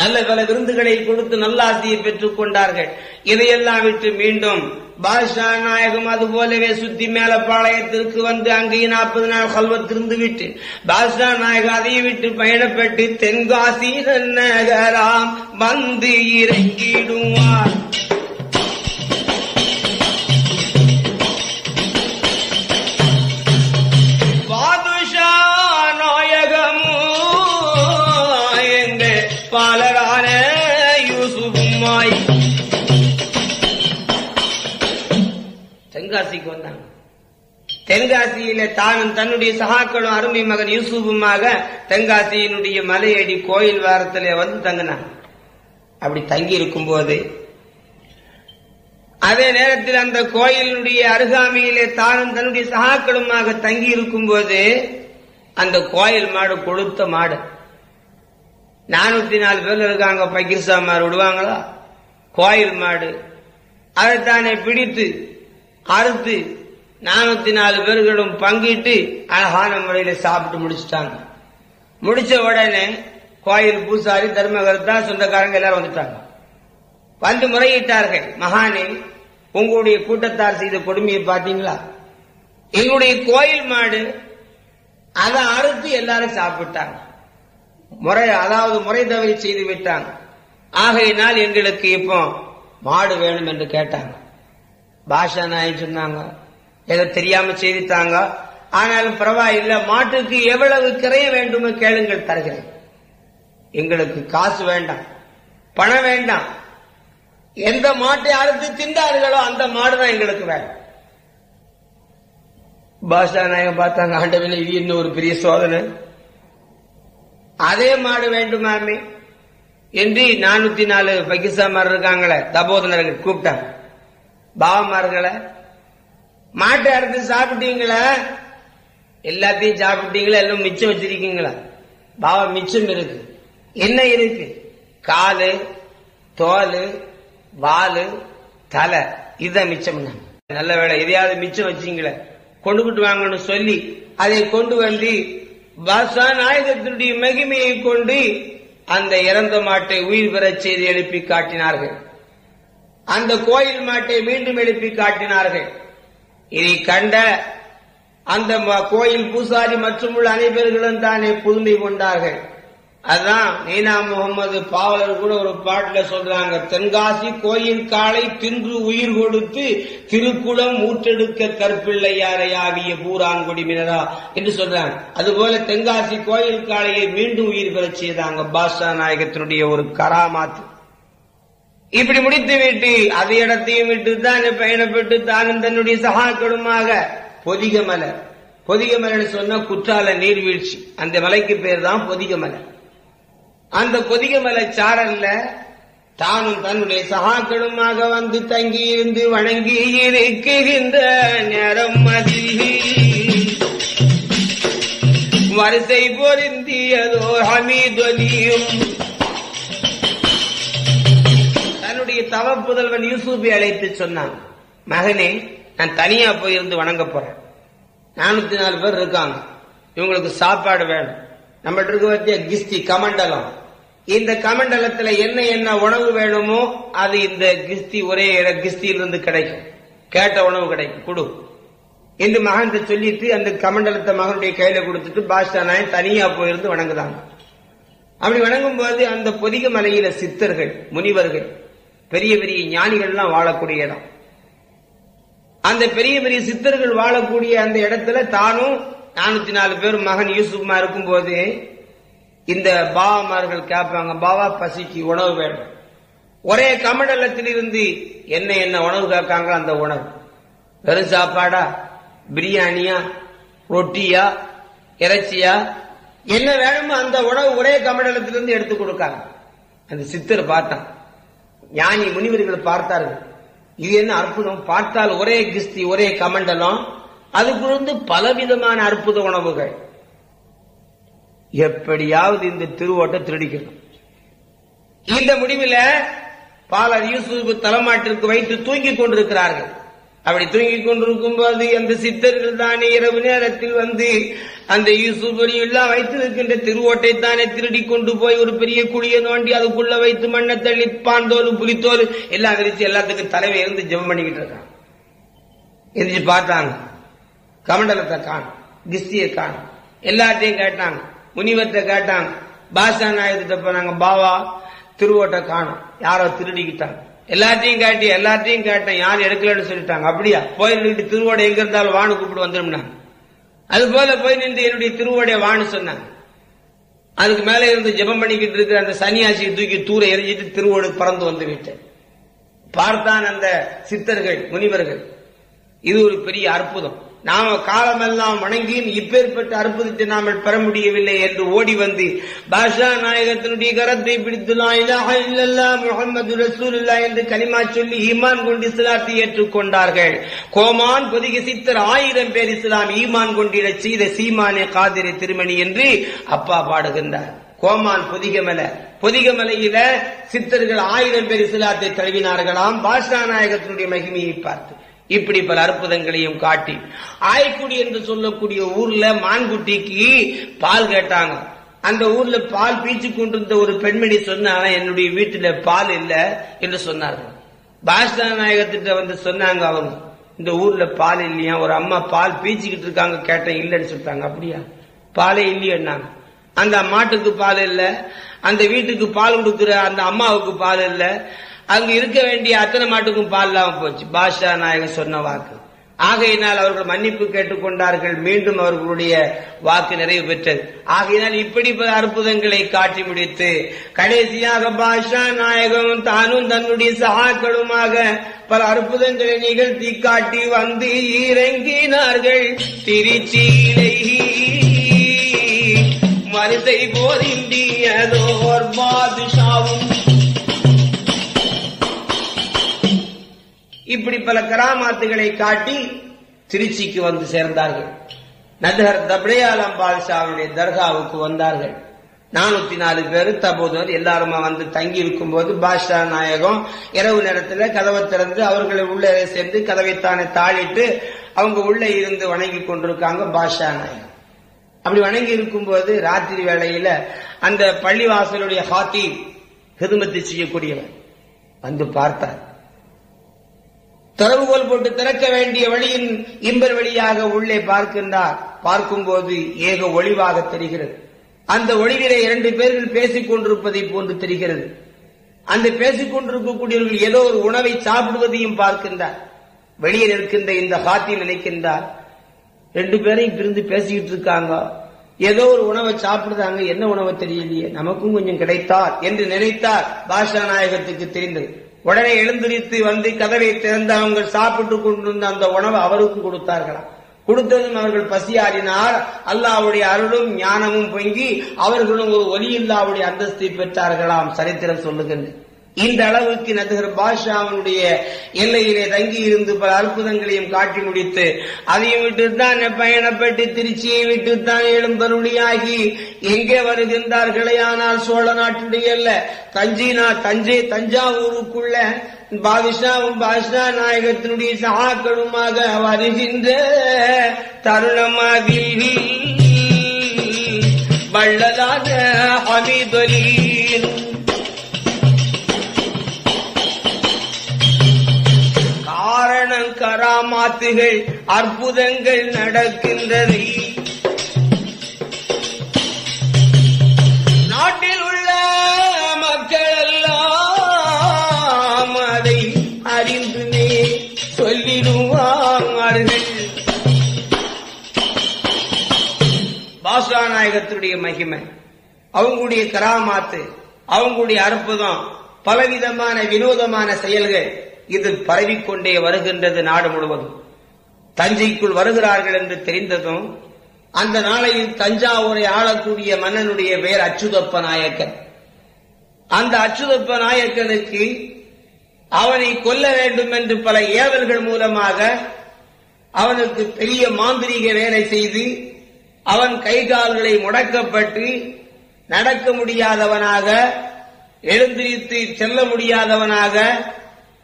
நல்ல பல விருந்துகளை கொடுத்து நல்லாசியை பெற்றுக் கொண்டார்கள். இதையெல்லாம் விட்டு மீண்டும் பாஷா நாயகம் அது போலவே சுத்தி மேல பாளையத்திற்கு வந்து அங்கேயும் நாற்பது நாள் கல்வத்திருந்து விட்டு பாஷா நாயகம் அதையும் விட்டு பயணப்பட்டு தென்காசி நகராம் வந்து இறங்கிடுவார். தென்காசிக்கு வந்தாங்க. தென்காசியில தானும் தன்னுடைய சகாக்களும் அருமை மகன் யூசுஃபுமாக தென்காசியினுடைய மலையடி கோயில் வாரத்திலே வந்து தங்கினாங்க. அப்படி தங்கி இருக்கும் போது அதே நேரத்தில் அந்த கோயிலுடைய அருகாமையிலே தானும் தன்னுடைய சகாக்களுமாக தங்கி இருக்கும் போது அந்த கோயில் மாடு கொளுத்த மாடு. நானூத்தி நாலு பேர் இருக்காங்க பக்கிர்சாமார் விடுவாங்களா? கோயில் மாடு. அதைத்தானே பிடித்து அறுத்து நானூத்தி நாலு பேர்களும் பங்கிட்டு அழகான முறையில சாப்பிட்டு முடிச்சிட்டாங்க. முடிச்ச உடனே கோயில் பூசாரி தர்மகர்த்தா சொந்தக்காரங்க எல்லாரும் வந்துட்டாங்க. வந்து முறையிட்டார்கள். மகானே உங்களுடைய கூட்டத்தார் செய்த கொடுமையை பார்த்தீங்களா? எங்களுடைய கோயில் மாடு அதை அறுத்து எல்லாரும் சாப்பிட்டாங்க. முறை அதாவது முறை தவறி செய்து விட்டாங்க. ஆகையினால் எங்களுக்கு இப்போ மாடு வேணும் என்று கேட்டாங்க. பாஷா நாயன் சொன்னாங்க ஏதோ தெரியாம செய்தித்தாங்க ஆனாலும் பரவாயில்லை மாட்டுக்கு எவ்வளவு கிரைய வேண்டுமோ கேளுங்கள் தருகிறேன். எங்களுக்கு காசு வேண்டாம் பணம் வேண்டாம். எந்த மாட்டை அறுத்து தின்றார்களோ அந்த மாடு தான் எங்களுக்கு வேணும் பாஷா நாயகம் பார்த்தாங்க ஆண்டவனே இது இன்னும் ஒரு பெரிய சோதனை? அதே மாடு வேண்டுமாமே என்று நானூத்தி நாலு பகிசாமார் இருக்காங்களே தபோதனர்கள் கூப்பிட்டாங்க. பாவமார்களை மாட்டை அறுத்து சாப்பிட்டீங்களா? எல்லாத்தையும் சாப்பிட்டீங்களா எல்லாம் மிச்சம் வச்சிருக்கீங்களா? பாவம் மிச்சம் இருக்கு. என்ன இருக்கு? காலு தோல் வாலு தலை. இதுதான் மிச்சம். நல்ல வேலை எதையாவது மிச்சம் வச்சீங்களே. கொண்டுகிட்டு வாங்கன்னு சொல்லி அதை கொண்டு வந்து பாசான் ஆயுதத்தினுடைய மகிமையை கொண்டு அந்த இறந்த மாட்டை உயிர் பெறச் செய்து எழுப்பி காட்டினார்கள். அந்த கோயில் மாட்டை மீண்டும் எழுப்பி காட்டினார்கள். இதை கண்ட அந்த ம- கோயில் பூசாரி மற்றும் உள்ள அனைவர்களும் தானே புதுமை கொண்டார்கள். அதான் நீனா முகமது பாவலர் கூட ஒரு பாட்டுல சொல்றாங்க தென்காசி கோயில் காலை தின்று உயிர் கொடுத்து திருக்குளம் ஊற்றெடுக்க கற்பிள்ளையாரை ஆகிய பூராங்குடி என்று சொல்றாங்க. அதுபோல தென்காசி கோயில் காளையை மீண்டும் உயிர் பெறச் செய்தாங்க பாஷா நாயகத்தினுடைய ஒரு கராமாத்து. இப்படி முடித்து விட்டு அது இடத்தையும் விட்டு தான் பயணப்பட்டு தானும் தன்னுடைய சகாக்களுமாக கொதிக மலைன்னு சொன்ன குற்றால நீர்வீழ்ச்சி. அந்த மலைக்கு பேர் தான் பொதிகமலை அந்த பொதிகமலை சாரல்ல தானும் தன்னுடைய சகாக்களுமாக வந்து தங்கி இருந்து வணங்கி இருக்குகின்ற நேரம் மதி வரிசை பொருந்தியதோ ஹமீதொலியும் தன்னுடைய தவ புதல்வன் யூசுஃபை அழைத்து சொன்னான் மகனே நான் தனியா போயிருந்து வணங்க போறேன். நானூத்தி நாலு பேர் இருக்காங்க. இவங்களுக்கு சாப்பாடு வேணும். நம்மகிட்ட இருக்க பத்திய கிஸ்தி கமண்டலம். இந்த கமண்டலத்துல என்ன என்ன உணவு வேணுமோ அது இந்த கிஸ்தி ஒரே இட கிஸ்தியிலிருந்து கிடைக்கும். கேட்ட உணவு கிடைக்கும். கொடு. என்று மகன் சொல்லிட்டு அந்த கமண்டலத்தை மகனுடைய கையில கொடுத்துட்டு பாஷா நாயன் தனியா போயிருந்து வணங்குதாங்க அப்படி வணங்கும் போது அந்த பொதிக மலையில சித்தர்கள் முனிவர்கள் பெரிய பெரிய ஞானிகள்லாம் வாழக்கூடிய இடம். அந்த பெரிய பெரிய சித்தர்கள் வாழக்கூடிய அந்த இடத்துல தானும் நானூத்தி நாலு பேர் மகன் யூசுப்மா இருக்கும்போது இந்த பாவாமார்கள் கேட்பாங்க பாவா பசிக்கு உணவு வேணும். ஒரே கமண்டலத்தில் என்ன என்ன உணவு கேட்காங்க அந்த உணவு. வெறும் சாப்பாடா பிரியாணியா ரொட்டியா இறைச்சியா என்ன வேணுமோ அந்த உணவு ஒரே கமண்டலத்திலிருந்து எடுத்து கொடுக்காங்க. அந்த சித்தர் பார்த்தான். ஞானி முனிவர்கள் பார்த்தார்கள். இது என்ன அற்புதம்? பார்த்தால் ஒரே கிஸ்தி ஒரே கமண்டலம். அதுக்குள்ளேருந்து பலவிதமான அற்புத உணவுகள். எப்படியாவது இந்த திருவோட்டை திருடிக்கணும். இந்த முடிவில் பாலர் யூசுப் தலைமாட்டிற்கு வைத்து தூங்கிக் கொண்டிருக்கிறார்கள். அப்படி தூங்கிக் கொண்டிருக்கும் போது அந்த சித்தர்கள் தானே இரவு நேரத்தில் வந்து அந்த யூசுபரி எல்லாம் வைத்திருக்கின்ற திருவோட்டை தானே திருடி கொண்டு போய் ஒரு பெரிய குழியை நோண்டி அதுக்குள்ள வைத்து மண்ணை தள்ளி பாண்டோல் புலித்தோல் எல்லாம் விரிச்சு எல்லாத்துக்கும் தலைவை இருந்து ஜெபம் பண்ணிக்கிட்டு இருக்கான். எந்திரிச்சு பார்த்தாங்க. கமண்டலத்தை காணும். கிஸ்தியை காணும். எல்லாத்தையும் கேட்டாங்க. முனிவத்தை கேட்டாங்க. பாஷா நாயகத்திட்ட போனாங்க பாவா திருவோட்டை காணும். யாரோ திருடிக்கிட்டாங்க. எல்லாத்தையும் காட்டி எல்லாத்தையும் காட்டேன். யாரும் எடுக்கலன்னு சொல்லிட்டாங்க. அப்படியா? போய் நின்று திருவோடை எங்க இருந்தாலும் வானு கூப்பிட்டு வந்துடும்னாங்க அது போல போய் நின்று என்னுடைய திருவோடைய வான்னு சொன்னாங்க அதுக்கு மேல இருந்து ஜெபம் பண்ணிக்கிட்டு இருக்கிற அந்த சன்னியாசியை தூக்கி தூர எரிஞ்சிட்டு திருவோடு பறந்து வந்து விட்டேன். பார்த்தான் அந்த சித்தர்கள் முனிவர்கள். இது ஒரு பெரிய அற்புதம். நாம காலமெல்லாம் வணங்கியும் இப்பேற்பட்ட அற்புதத்தை நாம பெற முடியவில்லை என்று ஓடி வந்து பாஷா நாயகத்தினுடைய கரத்தை பிடித்து முகமது இலாஹ என்று கலிமா சொல்லி ஈமான் கொண்டு இஸ்லாத்தை ஏற்றுக்கொண்டார்கள். கோமான் பொதிகை சித்தர் ஆயிரம் பேர் இஸ்லாம் ஈமான் கொண்டிட செய்த சீமானே காதிரி திருமணி என்று அப்பா பாடுகின்றார். கோமான் பொதிகமல பொதிகமலையில சித்தர்கள் ஆயிரம் பேர் இஸ்லாத்தை தழுவினார்களாம். பாஷா நாயகத்தினுடைய மகிமையை பார்த்து இப்படி பல அற்புதங்களையும் காட்டி ஆய்க்குடி என்று சொல்லக்கூடிய ஊர்ல மான்குட்டிக்கு பால் கேட்டாங்க. அந்த ஊர்ல பால் பீச்சு கொண்டிருந்த ஒரு பெண்மணி சொன்னாங்க என்னுடைய வீட்டுல பால் இல்லை என்று சொன்னார்கள். பாஷா நாயகத்திட்ட வந்து சொன்னாங்க அவங்க இந்த ஊர்ல பால் இல்லையா? ஒரு அம்மா பால் பீச்சுக்கிட்டு இருக்காங்க கேட்டேன் இல்லைன்னு சொல்லிட்டாங்க. அப்படியா? பாலே இல்லையன்னாங்க. அந்த மாட்டுக்கு பால் இல்லை அந்த வீட்டுக்கு பால் கொடுக்கிற அந்த அம்மாவுக்கு பால் இல்லை அங்கு இருக்க வேண்டிய அத்தனை மாட்டுக்கும் பால் இல்லாமல் போச்சு. பாஷா நாயகன் சொன்ன வாக்கு. ஆகையினால் அவர்கள் மன்னிப்பு கேட்டுக்கொண்டார்கள். மீண்டும் அவர்களுடைய வாக்கு நிறைவு பெற்றது. ஆகையினால் இப்படி பல அற்புதங்களை காட்டி முடித்து கடைசியாக பாஷா நாயகம் தானும் தன்னுடைய சகாக்களுமாக பல அற்புதங்களை நிகழ்த்தி காட்டி வந்து இறங்கினார்கள். திருச்சியிலே மருதை போதிந்தியதோர் பாதுஷாவும் இப்படி பல கராமாத்துகளை காட்டி திருச்சிக்கு வந்து சேர்ந்தார்கள். நதர் தப்டையாலம் பாதுஷாவுடைய தர்காவுக்கு வந்தார்கள். நானூத்தி நாலு பேர் தபோதர் எல்லாருமா வந்து தங்கி இருக்கும் போது பாஷா நாயகம் இரவு நேரத்துல கதவை திறந்து அவர்களை உள்ளே சேர்ந்து கதவைத்தானே தாளிட்டு அவங்க உள்ளே இருந்து வணங்கி கொண்டிருக்காங்க பாஷா நாயகம். அப்படி வணங்கி இருக்கும்போது ராத்திரி வேளையில அந்த பள்ளிவாசலுடைய ஹாத்தி ஹிதுமத்தை செய்யக்கூடியவர் வந்து பார்த்தார். திறவுகோல் போட்டு திறக்க வேண்டிய வழியின் இம்பர் வழியாக உள்ளே பார்க்கின்றார். பார்க்கும்போது ஏக ஒளிவாக தெரிகிறது. அந்த ஒளிவிலே இரண்டு பேர்கள் பேசிக் கொண்டிருப்பதை போன்று தெரிகிறது. அந்த பேசிக் கொண்டிருக்கக்கூடியவர்கள் ஏதோ ஒரு உணவை சாப்பிடுவதையும் பார்க்கின்றார். வெளியே நிற்கின்ற இந்த ஹாத்தி நினைக்கின்றார். ரெண்டு பேரையும் பிரிந்து பேசிக்கிட்டு இருக்காங்க. ஏதோ ஒரு உணவை சாப்பிடுறாங்க. என்ன உணவு தெரியலையே. நமக்கும் கொஞ்சம் கிடைத்தார் என்று நினைத்தார். பாஷா நாயகத்துக்கு தெரிந்தது. உடனே எழுந்திரித்து வந்து கதவை திறந்து அவங்க சாப்பிட்டு கொண்டிருந்த அந்த உணவை அவருக்கும் கொடுத்தார்களாம். கொடுத்ததும் அவர்கள் பசியாறினார் அல்லாவுடைய அருளும் ஞானமும் பொங்கி அவர்களும் ஒரு ஒலியில்லாவுடைய அந்தஸ்தை பெற்றார்களாம். சரித்திரம் சொல்லுகின்றேன் இந்த அளவுக்கு நதுகர் பாஷாவுடைய எல்லையிலே தங்கி இருந்து பல அற்புதங்களையும் காட்டி முடித்து அதையும் விட்டுத்தான் பயணப்பட்டு திருச்சியை விட்டுத்தான் எழும்பருளியாகி எங்கே வருகின்றார்களே? ஆனால் சோழ நாட்டுடைய அல்ல. தஞ்சினா தஞ்சை தஞ்சாவூருக்குள்ள பாதுஷாவும் பாஷா நாயகத்தினுடைய சகாக்களுமாக வருகின்ற தருணமாவில் வள்ளலான ஹமீதொலியின் காரணம் கராமாத்துகள் அற்புதங்கள் நடக்கின்றது. நாட்டில் உள்ள மக்கள் எல்லாம் அதை அறிந்துமே சொல்லிடுவார்கள். பாஷா நாயகத்துடைய மகிமை அவங்களுடைய கராமாத்து அவங்களுடைய அற்புதம் பலவிதமான வினோதமான செயல்கள் இது பரவிக்கொண்டே வருகின்றது நாடு முழுவதும். தஞ்சைக்குள் வருகிறார்கள் என்று தெரிந்ததும் அந்த நாளையில் தஞ்சாவூரை ஆளக்கூடிய மன்னனுடைய பெயர் அச்சுதப்ப நாயக்கன். அந்த அச்சுதப்ப நாயக்கனுக்கு அவனை கொல்ல வேண்டும் என்று பல ஏவல்கள் மூலமாக அவனுக்கு பெரிய மாந்திரீக வேலை செய்து அவன் கை கால்களை முடக்கப்பட்டு நடக்க முடியாதவனாக எழுந்திரித்து செல்ல முடியாதவனாக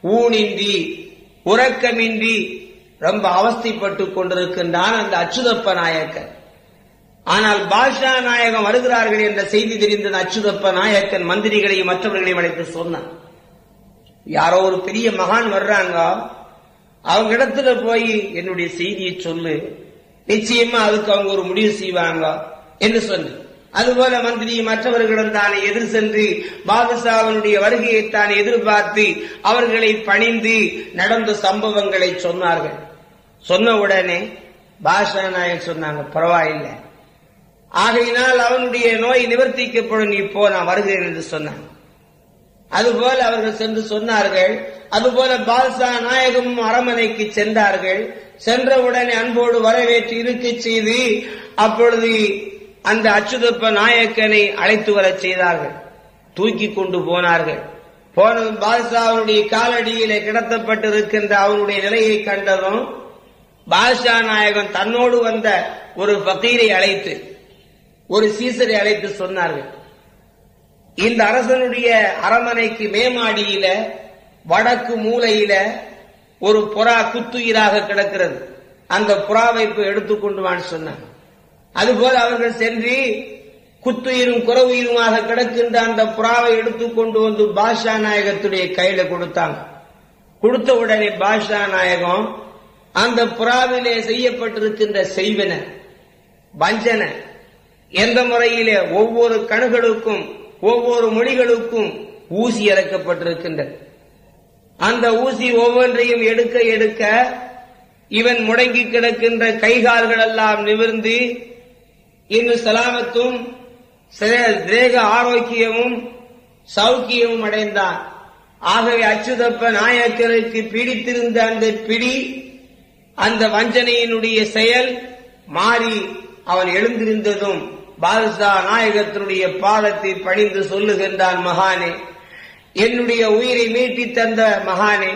ஊனின்றி உறக்கமின்றி ரொம்ப அவஸ்தைப்பட்டுக் கொண்டிருக்கின்றான் அந்த அச்சுதப்ப நாயக்கன். ஆனால் பாஷா நாயகம் வருகிறார்கள் என்ற செய்தி தெரிந்த அச்சுதப்ப நாயக்கன் மந்திரிகளையும் மற்றவர்களையும் அழைத்து சொன்னான். யாரோ ஒரு பெரிய மகான் வர்றாங்க. அவங்க இடத்துல போய் என்னுடைய செய்தியை சொல்லு. நிச்சயமா அதுக்கு அவங்க ஒரு முடிவு செய்வாங்க என்று சொன்ன அதுபோல மந்திரி மற்றவர்களும் தானே எதிர் சென்று பாதுஷாவினுடைய வருகையை தான் எதிர்பார்த்து அவர்களை பணிந்து நடந்த சம்பவங்களை சொன்னார்கள். சொன்ன உடனே பாஷா நாயக் சொன்னாங்க பரவாயில்லை. ஆகையினால் அவனுடைய நோய் நிவர்த்திக்கப்படும் நீ நான் வருகிறேன் என்று சொன்னான் அதுபோல அவர்கள் சென்று சொன்னார்கள் அதுபோல பால்சா நாயகமும் அரமனைக்கு சென்றார்கள். சென்றவுடனே அன்போடு வரவேற்று இருக்கை செய்து அப்பொழுது அந்த அச்சுதப்ப நாயக்கனை அழைத்து வரச் செய்தார்கள். தூக்கி கொண்டு போனார்கள். போனதும் பாதுஷாவுடைய காலடியிலே கிடத்தப்பட்டிருக்கின்ற அவனுடைய நிலையை கண்டதும் பாதுஷா நாயகன் தன்னோடு வந்த ஒரு பக்கீரை அழைத்து ஒரு சீசரை அழைத்து சொன்னார்கள். இந்த அரசனுடைய அரமனைக்கு மேமாடியில வடக்கு மூலையில ஒரு புறா குத்துயிராக கிடக்கிறது. அந்த புறாவை எடுத்துக்கொண்டு வான்னு சொன்னாங்க. அதுபோல அவர்கள் சென்று குத்துயிரும் குறவுயிருமாக கிடக்கின்ற அந்த புறாவை எடுத்துக்கொண்டு வந்து பாஷா நாயகத்துடைய கையில கொடுத்தாங்க. கொடுத்த உடனே பாஷா நாயகம் அந்த புறாவிலே செய்யப்பட்டிருக்கின்ற செய்வன வஞ்சன எந்த முறையிலே ஒவ்வொரு கணுகளுக்கும் ஒவ்வொரு மொழிகளுக்கும் ஊசி இறக்கப்பட்டிருக்கின்றது. அந்த ஊசி ஒவ்வொன்றையும் எடுக்க எடுக்க இவன் முடங்கி கிடக்கின்ற கைகால்கள் எல்லாம் நிமிர்ந்து இன்னும் சலாமத்தும் தேக ஆரோக்கியமும் சௌக்கியமும் அடைந்தான். ஆகவே அச்சுதப்ப நாயக்கருக்கு பிடித்திருந்த அந்த பிடி அந்த வஞ்சனையினுடைய செயல் மாறி அவன் எழுந்திருந்ததும் பாதுஷா நாயகத்தினுடைய பாதத்தை பணிந்து சொல்லுகின்றான் மகானே. என்னுடைய உயிரை மீட்டி தந்த மகானே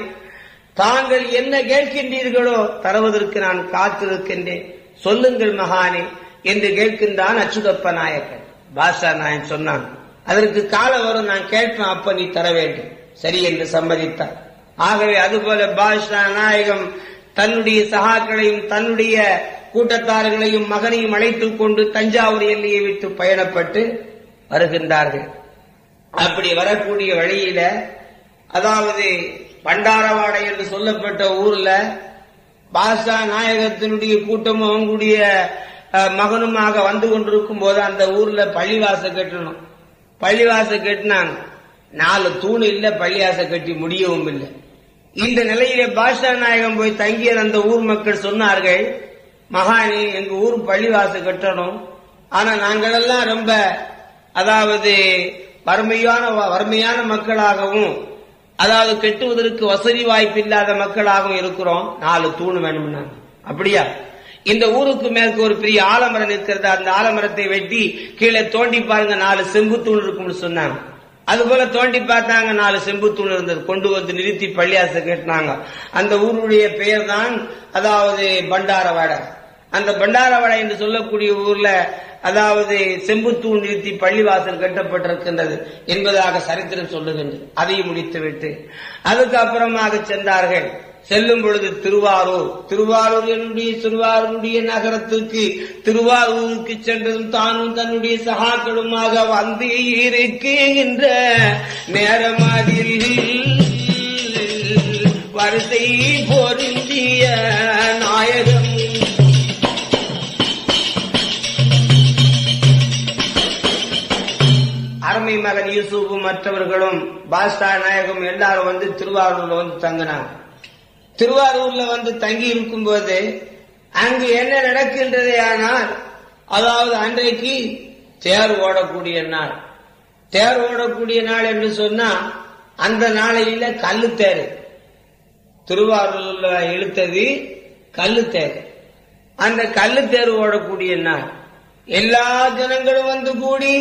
தாங்கள் என்ன கேட்கின்றீர்களோ தருவதற்கு நான் காத்திருக்கின்றேன். சொல்லுங்கள் மகானே. என்று கேட்கின்றான் அச்சுதப்ப நாயக்கன் பாஷா நாயன் சொன்னான் அதற்கு கால வரும் நான் கேட்பேன் அப்ப நீ தர வேண்டும். சரி என்று சம்மதித்தார். ஆகவே அதுபோல பாஷா நாயகம் தன்னுடைய சகாக்களையும் தன்னுடைய கூட்டத்தார்களையும் மகனையும் அழைத்துக் கொண்டு தஞ்சாவூர் எல்லையை விட்டு பயணப்பட்டு வருகின்றார்கள். அப்படி வரக்கூடிய வழியில அதாவது பண்டாரவாடை என்று சொல்லப்பட்ட ஊர்ல பாஷா நாயகத்தினுடைய கூட்டமும் அவங்களுடைய மகனுமாக வந்து கொண்டிருக்கும் போது அந்த ஊர்ல பள்ளிவாச கட்டணும். பள்ளிவாச கட்டினாங்க நாலு தூண் இல்ல பள்ளிவாச கட்டி முடியவும் இல்லை. இந்த நிலையிலே பாஷா நாயகம் போய் தங்கிய அந்த ஊர் மக்கள் சொன்னார்கள் மகானி எங்க ஊர் பள்ளிவாச கட்டணும். ஆனா நாங்கள் எல்லாம் ரொம்ப அதாவது வறுமையான வறுமையான மக்களாகவும் அதாவது கெட்டுவதற்கு வசதி வாய்ப்பு இல்லாத மக்களாகவும் இருக்கிறோம். நாலு தூண் வேணும்னா அப்படியா? இந்த ஊருக்கு மேற்கு ஒரு பெரிய ஆலமரம் இருக்கிறது அந்த ஆலமரத்தை வெட்டி கீழே தோண்டி பாருங்க நாலு செம்பு இருக்கும்னு சொன்னாங்க. அது போல தோண்டி பார்த்தாங்க நாலு செம்பு இருந்தது. கொண்டு வந்து நிறுத்தி பள்ளியாச கேட்டினாங்க. அந்த ஊருடைய பெயர் தான் அதாவது பண்டாரவாடை. அந்த பண்டாரவாடை என்று சொல்லக்கூடிய ஊர்ல அதாவது செம்புத்தூண் நிறுத்தி பள்ளிவாசல் கட்டப்பட்டிருக்கின்றது என்பதாக சரித்திரம் சொல்லுகின்றது அதையும் முடித்துவிட்டு அதுக்கு அப்புறமாக சென்றார்கள். செல்லும் பொழுது திருவாரூர். திருவாரூர் என்னுடைய திருவாரூருடைய நகரத்துக்கு திருவாரூருக்கு சென்றதும் தானும் தன்னுடைய சகாக்களுமாக வந்து இருக்கின்ற நேரமாதில் வரிசை பொருந்திய நாயகம். அருமை மகன் யூசுஃபும் மற்றவர்களும் பாஸ்தா நாயகம் எல்லாரும் வந்து திருவாரூர்ல வந்து தங்கினாங்க. திருவாரூர்ல வந்து தங்கி இருக்கும் போது அங்கு என்ன நடக்கின்றதே ஆனால் அதாவது அன்றைக்கு தேர் ஓடக்கூடிய நாள். தேர் ஓடக்கூடிய நாள் என்று சொன்னா அந்த நாளையில தேர். திருவாரூர்ல இழுத்தது கல்லுத்தேரு அந்த கல்லுத்தேரு ஓடக்கூடிய நாள். எல்லா ஜனங்களும் வந்து கூடி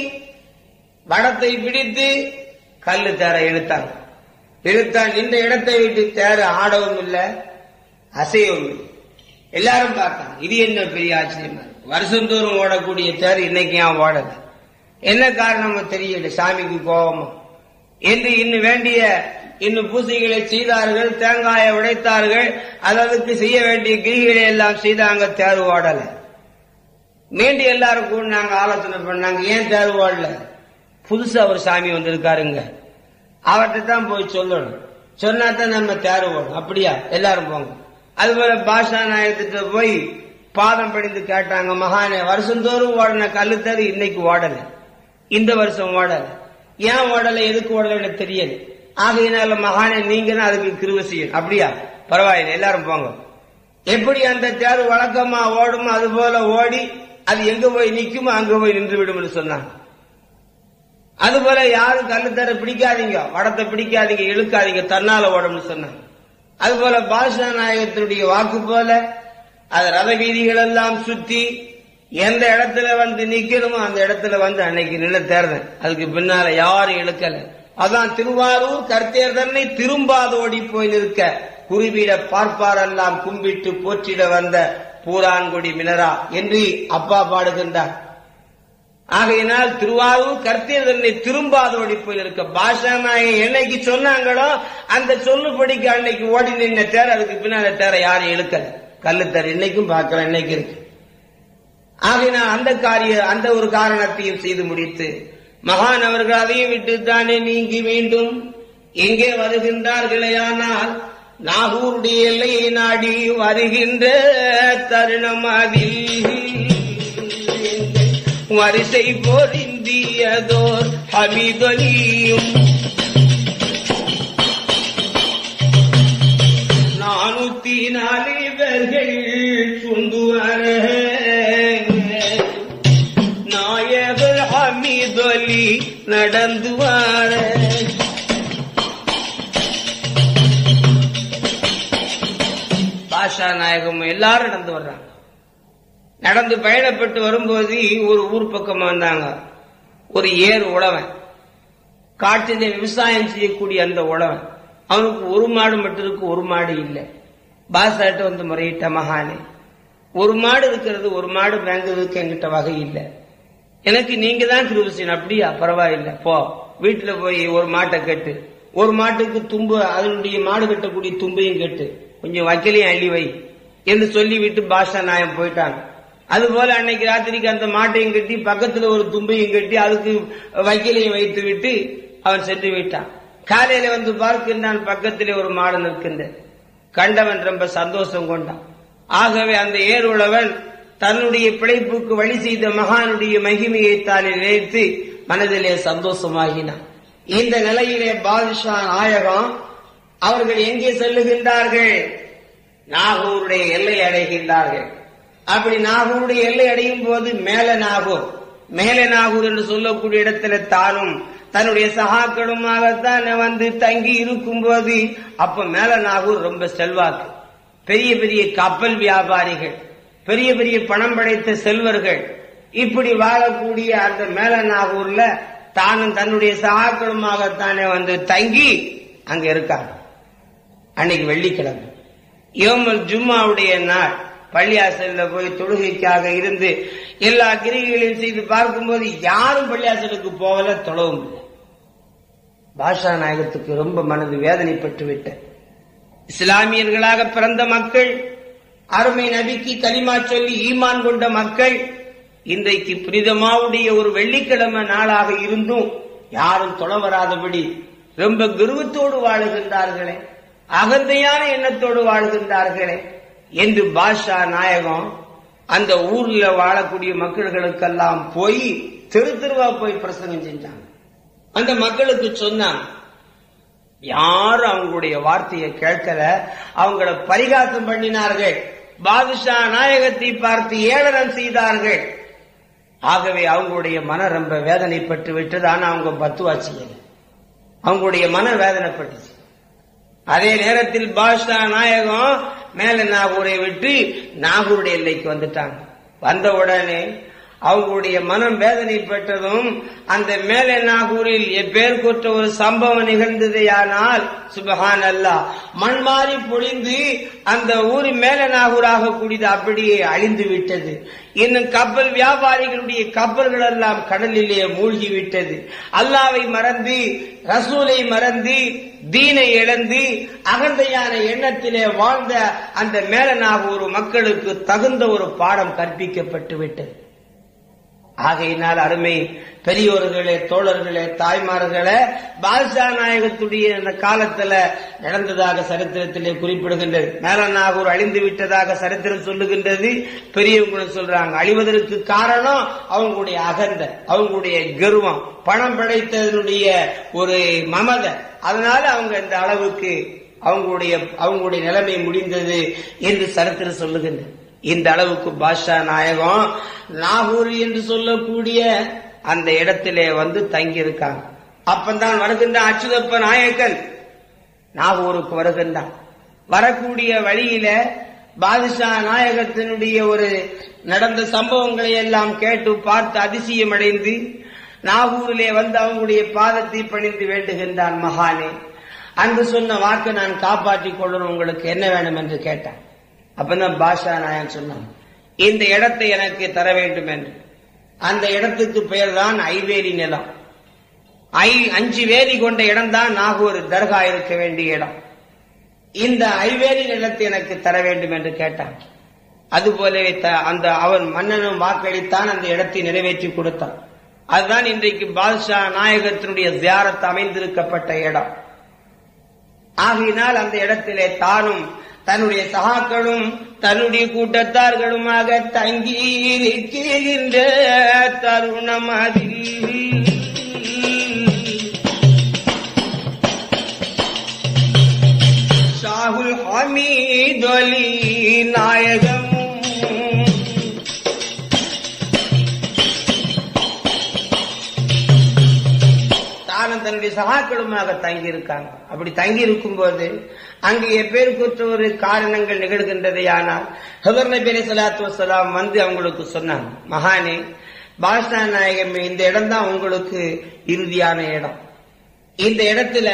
வடத்தை பிடித்து கல்லு தேரை இழுத்தாங்க. நிறுத்தான் இந்த இடத்தை விட்டு தேர ஆடவும் இல்லை அசையவும் இல்லை. எல்லாரும் பார்த்தான் இது என்ன பெரிய ஆச்சரியமா? வருஷந்தோறும் ஓடக்கூடிய தேர் இன்னைக்கு ஏன் ஓடது என்ன காரணமோ தெரியல. சாமிக்கு கோபமா? என்று இன்னும் வேண்டிய இன்னும் பூசைகளை செய்தார்கள் தேங்காயை உடைத்தார்கள் அதற்கு செய்ய வேண்டிய கிரிகளை எல்லாம் செய்தாங்க தேர் ஓடல. மீண்டும் எல்லாரும் கூட நாங்க ஆலோசனை பண்ணாங்க ஏன் தேர் ஓடல? புதுசா ஒரு சாமி வந்திருக்காருங்க. அவர்கிட்ட தான் போய் சொல்லணும். சொன்னா தான் நம்ம தேர் ஓடும் அப்படியா? எல்லாரும் போங்க. அதுபோல பாஷா நாயகத்திட்ட போய் பாதம் படிந்து கேட்டாங்க. மகானே வருஷந்தோறும் ஓடின கல்லுத்தேர் இன்னைக்கு ஓடல. இந்த வருஷம் ஓடல. ஏன் ஓடல? எதுக்கு ஓடலன்னு தெரியல ஆகையினால மகானே நீங்க தான் அதுக்கு கிருவ செய்யணும். அப்படியா? பரவாயில்லை. எல்லாரும் போங்க. எப்படி அந்த தேர் வழக்கமா ஓடுமோ அது போல ஓடி அது எங்க போய் நிற்குமோ அங்க போய் நின்று விடும் சொன்னாங்க. அதுபோல யாரும் கல்லுத்தர பிடிக்காதீங்க வடத்தை பிடிக்காதீங்க இழுக்காதீங்க தன்னால ஓடும்னு சொன்னாங்க. அதுபோல பாஷா நாயகத்தினுடைய வாக்கு போல அது ரத வீதிகள் எல்லாம் சுத்தி எந்த இடத்துல வந்து நிக்கணுமோ அந்த இடத்துல வந்து அன்னைக்கு நில தேர்தல். அதுக்கு பின்னால யாரும் இழுக்கல. அதான் திருவாரூர் கர்த்தேர்தனை திரும்பாதோடி போய் நிற்க. குருவிட பார்ப்பாரெல்லாம் கும்பிட்டு போற்றிட வந்த பூரான்குடி மினரா என்று அப்பா பாடுகின்றார். ஆகையினால் திருவாரூர் கர்த்தேர் தன்னை திரும்பாதோடி போய் இருக்க பாஷா நாயகன் என்னைக்கு சொன்னாங்களோ அந்த சொல்லுபடிக்கு அன்னைக்கு ஓடி நின்ன தேர அதுக்கு பின்னால தேர யாரும் இழுக்கல. கல்லுத்தர் இன்னைக்கும் பார்க்கலாம் இன்னைக்கு இருக்கு. ஆகையினால் அந்த காரிய அந்த ஒரு காரணத்தையும் செய்து முடித்து மகான் அவர்கள் அதையும் விட்டு தானே நீங்கி மீண்டும் எங்கே வருகின்றார்களேயானால் நாகூருடைய எல்லையை நாடி வருகின்ற தருணம் அதில். வரிசை பொருந்தியதோர் ஹமிதொலியும் நானூத்தி நாலு பேர்கள் சுந்துவர நாயகர் ஹமீதொலி நடந்து வார பாஷா நாயகம் எல்லாரும் நடந்து வர்றாங்க நடந்து பயணப்பட்டு வரும்போது ஒரு ஊர் பக்கம் வந்தாங்க. ஒரு ஏர் உழவன். காட்டிலே விவசாயம் செய்யக்கூடிய அந்த உழவன். அவனுக்கு ஒரு மாடு மட்டும் இருக்கு ஒரு மாடு இல்லை. பாசாட்ட வந்து முறையிட்ட மகானே ஒரு மாடு இருக்கிறது ஒரு மாடு வாங்குறதுக்கு என்கிட்ட வகை இல்லை. எனக்கு நீங்க தான் கிருபசின் அப்படியா? பரவாயில்லை. போ. வீட்டில் போய் ஒரு மாட்டை கட்டு. ஒரு மாட்டுக்கு தும்பு அதனுடைய மாடு கட்டக்கூடிய தும்பையும் கட்டு. கொஞ்சம் வக்கலையும் அள்ளி வை. என்று சொல்லிவிட்டு பாஷா நாயம் போயிட்டாங்க அதுபோல அன்னைக்கு ராத்திரிக்கு அந்த மாட்டையும் கட்டி பக்கத்துல ஒரு தும்பையும் கட்டி அதுக்கு வைக்கலையும் வைத்து விட்டு அவன் சென்று விட்டான். காலையில வந்து பார்க்கின்றான் பக்கத்திலே ஒரு மாடு நிற்கின்ற. கண்டவன் ரொம்ப சந்தோஷம் கொண்டான். ஆகவே அந்த ஏருளவன் தன்னுடைய பிழைப்புக்கு வழி செய்த மகானுடைய மகிமையை தானே நினைத்து மனதிலே சந்தோஷமாகினான். இந்த நிலையிலே பாதுஷா நாயகம் அவர்கள் எங்கே செல்லுகின்றார்கள்? நாகூருடைய எல்லை அடைகின்றார்கள். அப்படி நாகூருடைய எல்லை அடையும் போது மேல நாகூர் மேல நாகூர் என்று சொல்லக்கூடிய இடத்துல தானும் தன்னுடைய சகாக்களுமாகத்தான் வந்து தங்கி இருக்கும் போது அப்ப மேல நாகூர் ரொம்ப செல்வாக்கு. பெரிய பெரிய கப்பல் வியாபாரிகள் பெரிய பெரிய பணம் படைத்த செல்வர்கள் இப்படி வாழக்கூடிய அந்த மேல நாகூர்ல தானும் தன்னுடைய சகாக்களுமாகத்தானே வந்து தங்கி அங்க இருக்காங்க. அன்னைக்கு வெள்ளிக்கிழமை. யோமல் ஜும்மாவுடைய நாள். பள்ளியாசல்ல போய் தொழுகைக்காக இருந்து எல்லா கிரிகளையும் செய்து பார்க்கும்போது யாரும் பள்ளியாசலுக்கு போகல தொழவும் இல்லை. பாஷா நாயகத்துக்கு ரொம்ப மனது வேதனைப்பட்டு விட்ட. இஸ்லாமியர்களாக பிறந்த மக்கள் அருமை நபிக்கு கலிமா சொல்லி ஈமான் கொண்ட மக்கள் இன்றைக்கு புனிதமாவுடைய ஒரு வெள்ளிக்கிழமை நாளாக இருந்தும் யாரும் தொலை வராதபடி ரொம்ப கர்வத்தோடு வாழுகின்றார்களே அகந்தையான எண்ணத்தோடு வாழ்கின்றார்களே. என்று பாஷா நாயகம் அந்த ஊர்ல வாழக்கூடிய மக்கள்களுக்கெல்லாம் போய் தெரு தெருவா போய் பிரசங்கம் செஞ்சாங்க. அந்த மக்களுக்கு சொன்னாங்க யாரும் அவங்களுடைய வார்த்தையை கேட்கல. அவங்கள பரிகாசம் பண்ணினார்கள். பாதுஷா நாயகத்தை பார்த்து ஏளனம் செய்தார்கள். ஆகவே அவங்களுடைய மன ரொம்ப வேதனைப்பட்டு விட்டது. ஆனா அவங்க பத்துவா செய்யல அவங்களுடைய மன வேதனைப்பட்டுச்சு அதே நேரத்தில் பாஷா நாயகம் மேல நாகூரை விட்டு நாகூருடைய எல்லைக்கு வந்துட்டாங்க. வந்த உடனே அவங்களுடைய மனம் வேதனை பெற்றதும் அந்த மேலே நாகூரில் எப்பேர் கொற்ற ஒரு சம்பவம் நிகழ்ந்ததையானால் சுபஹான் அல்லா மண் மாறி பொழிந்து அந்த ஊர் மேலே நாகூராக கூடியது அப்படியே அழிந்து விட்டது இன்னும் கப்பல் வியாபாரிகளுடைய கப்பல்கள் எல்லாம் கடலிலே மூழ்கி விட்டது அல்லாவை மறந்து ரசூலை மறந்து தீனை இழந்து அகந்தையான எண்ணத்திலே வாழ்ந்த அந்த மேலநாகூர் மக்களுக்கு தகுந்த ஒரு பாடம் கற்பிக்கப்பட்டு விட்டது ஆகையினால் அருமை பெரியோர்களே தோழர்களே தாய்மார்களே பால்ஷா நாயகத்துடைய அந்த காலத்துல நடந்ததாக சரித்திரத்திலே குறிப்பிடுகின்றது. மேலநாகூர் அழிந்து விட்டதாக சரித்திரம் சொல்லுகின்றது. பெரியவங்க சொல்றாங்க அழிவதற்கு காரணம் அவங்களுடைய அகந்த அவங்களுடைய கர்வம். பணம் படைத்ததனுடைய ஒரு மமத. அதனால அவங்க இந்த அளவுக்கு அவங்களுடைய அவங்களுடைய நிலைமை முடிந்தது என்று சரித்திரம் சொல்லுகின்றது. இந்த அளவுக்கு பாஷா நாயகம் நாகூர் என்று சொல்லக்கூடிய அந்த இடத்திலே வந்து தங்கியிருக்காங்க அப்பந்தான் வருகின்ற அச்சுதப்ப நாயக்கன் நாகூருக்கு வருகின்றான். வரக்கூடிய வழியில பாதுஷா நாயகத்தினுடைய ஒரு நடந்த சம்பவங்களை எல்லாம் கேட்டு பார்த்து அதிசயம் அடைந்து நாகூரிலே வந்து அவங்களுடைய பாதத்தை பணிந்து வேண்டுகின்றான் மகானே. அன்று சொன்ன வாக்கு நான் காப்பாற்றிக் கொள்ளணும் உங்களுக்கு என்ன வேணும் என்று கேட்டான். அப்பதான் பாஷா நாயன் சொன்னான் இந்த இடத்தை எனக்கு தர வேண்டும் என்று. அந்த இடத்துக்கு பெயர் தான் ஐவேரி நிலம். ஐ அஞ்சு வேலி கொண்ட இடம் தான் நாகூர் தர்கா இருக்க வேண்டிய இடம். இந்த ஐவேரி நிலத்தை எனக்கு தர வேண்டும் என்று கேட்டான். அதுபோலவே அந்த அவன் மன்னனும் வாக்களித்தான் அந்த இடத்தை நிறைவேற்றி கொடுத்தான். அதுதான் இன்றைக்கு பாதுஷா நாயகத்தினுடைய தியாரத்தை அமைந்திருக்கப்பட்ட இடம். ஆகையினால் அந்த இடத்திலே தானும் தன்னுடைய சகாக்களும் தன்னுடைய கூட்டத்தார்களுமாக தங்கி இருக்கின்ற தருணமதில். ஷாகுல் ஹமீதொலி நாயகமும் தானும் தன்னுடைய சகாக்களுமாக தங்கி இருக்காங்க அப்படி தங்கி இருக்கும் போது அங்கு எப்பேருக்குற்ற ஒரு காரணங்கள் நிகழ்கின்றதே ஆனால் ஹதர் நபி சலாத்து வசலாம் வந்து அவங்களுக்கு சொன்னாங்க மகானே பாஷா நாயகமே இந்த இடம் தான் உங்களுக்கு இறுதியான இடம். இந்த இடத்துல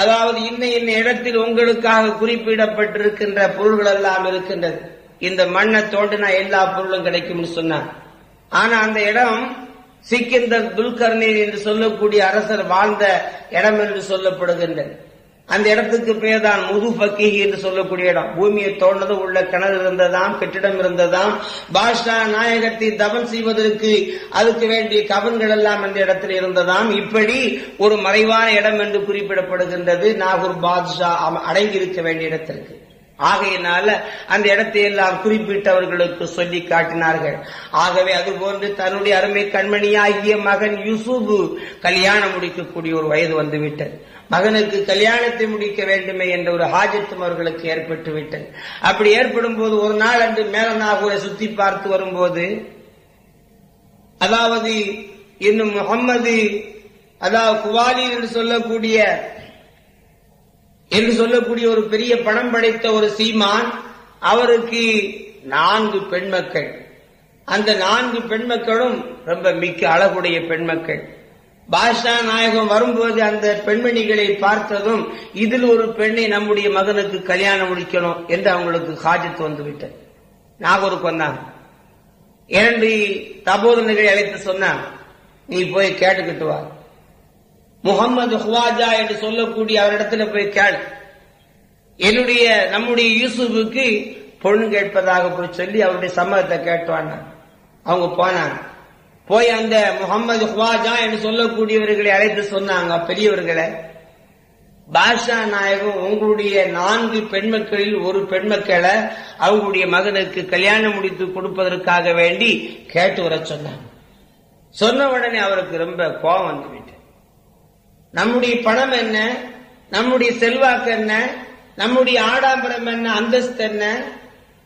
அதாவது இன்ன இன்ன இடத்தில் உங்களுக்காக குறிப்பிடப்பட்டிருக்கின்ற பொருள்கள் எல்லாம் இருக்கின்றது. இந்த மண்ணை தோண்டினா எல்லா பொருளும் கிடைக்கும்னு சொன்னாங்க. ஆனா அந்த இடம் சிக்கிந்தர் துல்கர்னீர் என்று சொல்லக்கூடிய அரசர் வாழ்ந்த இடம் என்று சொல்லப்படுகின்றது. அந்த இடத்துக்கு பேர் தான் முது பக்கிஹி என்று சொல்லக்கூடிய இடம். பூமியை தோண்டது உள்ள கிணறு இருந்ததாம் கெட்டிடம் இருந்ததாம். பாஷா நாயகத்தை தவன் செய்வதற்கு அதுக்கு வேண்டிய கவன்கள் எல்லாம் அந்த இடத்தில் இருந்ததாம். இப்படி ஒரு மறைவான இடம் என்று குறிப்பிடப்படுகின்றது. நாகூர் பாத்ஷா அடங்கி இருக்க வேண்டிய இடத்திற்கு. ஆகையினால அந்த இடத்தை எல்லாம் குறிப்பிட்டவர்களுக்கு சொல்லி காட்டினார்கள். ஆகவே அதுபோன்று தன்னுடைய அருமை கண்மணியாகிய மகன் யூசுப் கல்யாணம் முடிக்கக்கூடிய ஒரு வயது வந்துவிட்டது. மகனுக்கு கல்யாணத்தை முடிக்க வேண்டுமே என்ற ஒரு ஹாஜத்தும் அவர்களுக்கு ஏற்பட்டு விட்டது அப்படி ஏற்படும் போது ஒரு நாள் அன்று மேலநாகூரை சுத்தி பார்த்து வரும்போது அதாவது இன்னும் முகம்மது அதாவது குவாலி என்று சொல்லக்கூடிய என்று சொல்லக்கூடிய ஒரு பெரிய பணம் படைத்த ஒரு சீமான் அவருக்கு நான்கு பெண்மக்கள். அந்த நான்கு பெண்மக்களும் ரொம்ப மிக்க அழகுடைய பெண்மக்கள். பாஷா நாயகம் வரும்போது அந்த பெண்மணிகளை பார்த்ததும் இதில் ஒரு பெண்ணை நம்முடைய மகனுக்கு கல்யாணம் முடிக்கணும் என்று அவங்களுக்கு ஹாஜித் வந்து நாகூருக்கு வந்தாங்க இரண்டு தபோதனைகளை அழைத்து சொன்னாங்க நீ போய் கேட்டுக்கிட்டு வா. முகமது ஹுவாஜா என்று சொல்லக்கூடிய அவரிடத்துல போய் கேள். என்னுடைய நம்முடைய யூசுஃபுக்கு பொண்ணு கேட்பதாக போய் சொல்லி அவருடைய சம்மதத்தை கேட்டுவாங்க அவங்க போனாங்க. போய் அந்த முகமது ஹுவாஜா என்று சொல்லக்கூடியவர்களை அழைத்து சொன்னாங்க பெரியவர்களை. பாஷா நாயகம் உங்களுடைய நான்கு பெண்மக்களில் ஒரு பெண்மக்களை அவங்களுடைய மகனுக்கு கல்யாணம் முடித்து கொடுப்பதற்காக வேண்டி கேட்டு வர சொன்னாங்க. சொன்ன உடனே அவருக்கு ரொம்ப கோபம் வந்துவிட்டு நம்முடைய பணம் என்ன? நம்முடைய செல்வாக்கு என்ன? நம்முடைய ஆடாம்பரம் என்ன? அந்தஸ்து என்ன?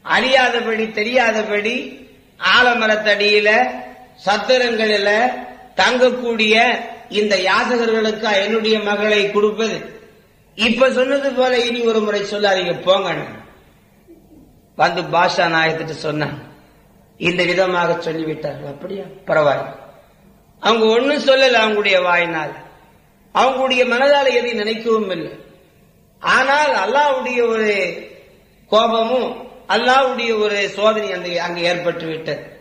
அறியாதபடி தெரியாதபடி ஆலமரத்தடியில சத்திரங்களில தங்கக்கூடிய இந்த யாசகர்களுக்கு என்னுடைய மகளை கொடுப்பது? இப்ப சொன்னது போல இனி ஒரு முறை சொல்லாதீங்க போங்க வந்து பாஷா நாயகத்திட்டு சொன்னாங்க இந்த விதமாக சொல்லிவிட்டார்கள். அப்படியா? பரவாயில்ல. அவங்க ஒண்ணும் சொல்லல அவங்களுடைய வாயினால். அவங்களுடைய மனதால எதையும் நினைக்கவும் இல்லை. ஆனால் அல்லாவுடைய ஒரு கோபமும் அல்லாவுடைய ஒரு சோதனை அந்த அங்கு ஏற்பட்டு விட்டது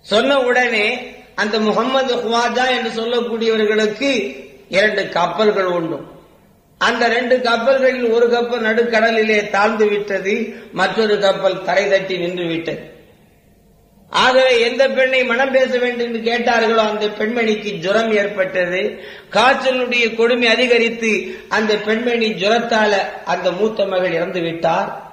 சொன்ன உடனே அந்த முகமது ஹுவாஜா என்று சொல்லக்கூடியவர்களுக்கு இரண்டு கப்பல்கள் உண்டு. அந்த ரெண்டு கப்பல்களில் ஒரு கப்பல் நடுக்கடலிலே தாழ்ந்து விட்டது மற்றொரு கப்பல் தரை தட்டி நின்று விட்டது. ஆகவே எந்த பெண்ணை மனம் பேச வேண்டும் என்று கேட்டார்களோ அந்த பெண்மணிக்கு ஜுரம் ஏற்பட்டது. காய்ச்சலுடைய கொடுமை அதிகரித்து அந்த பெண்மணி ஜுரத்தால அந்த மூத்த மகள் இறந்து விட்டார்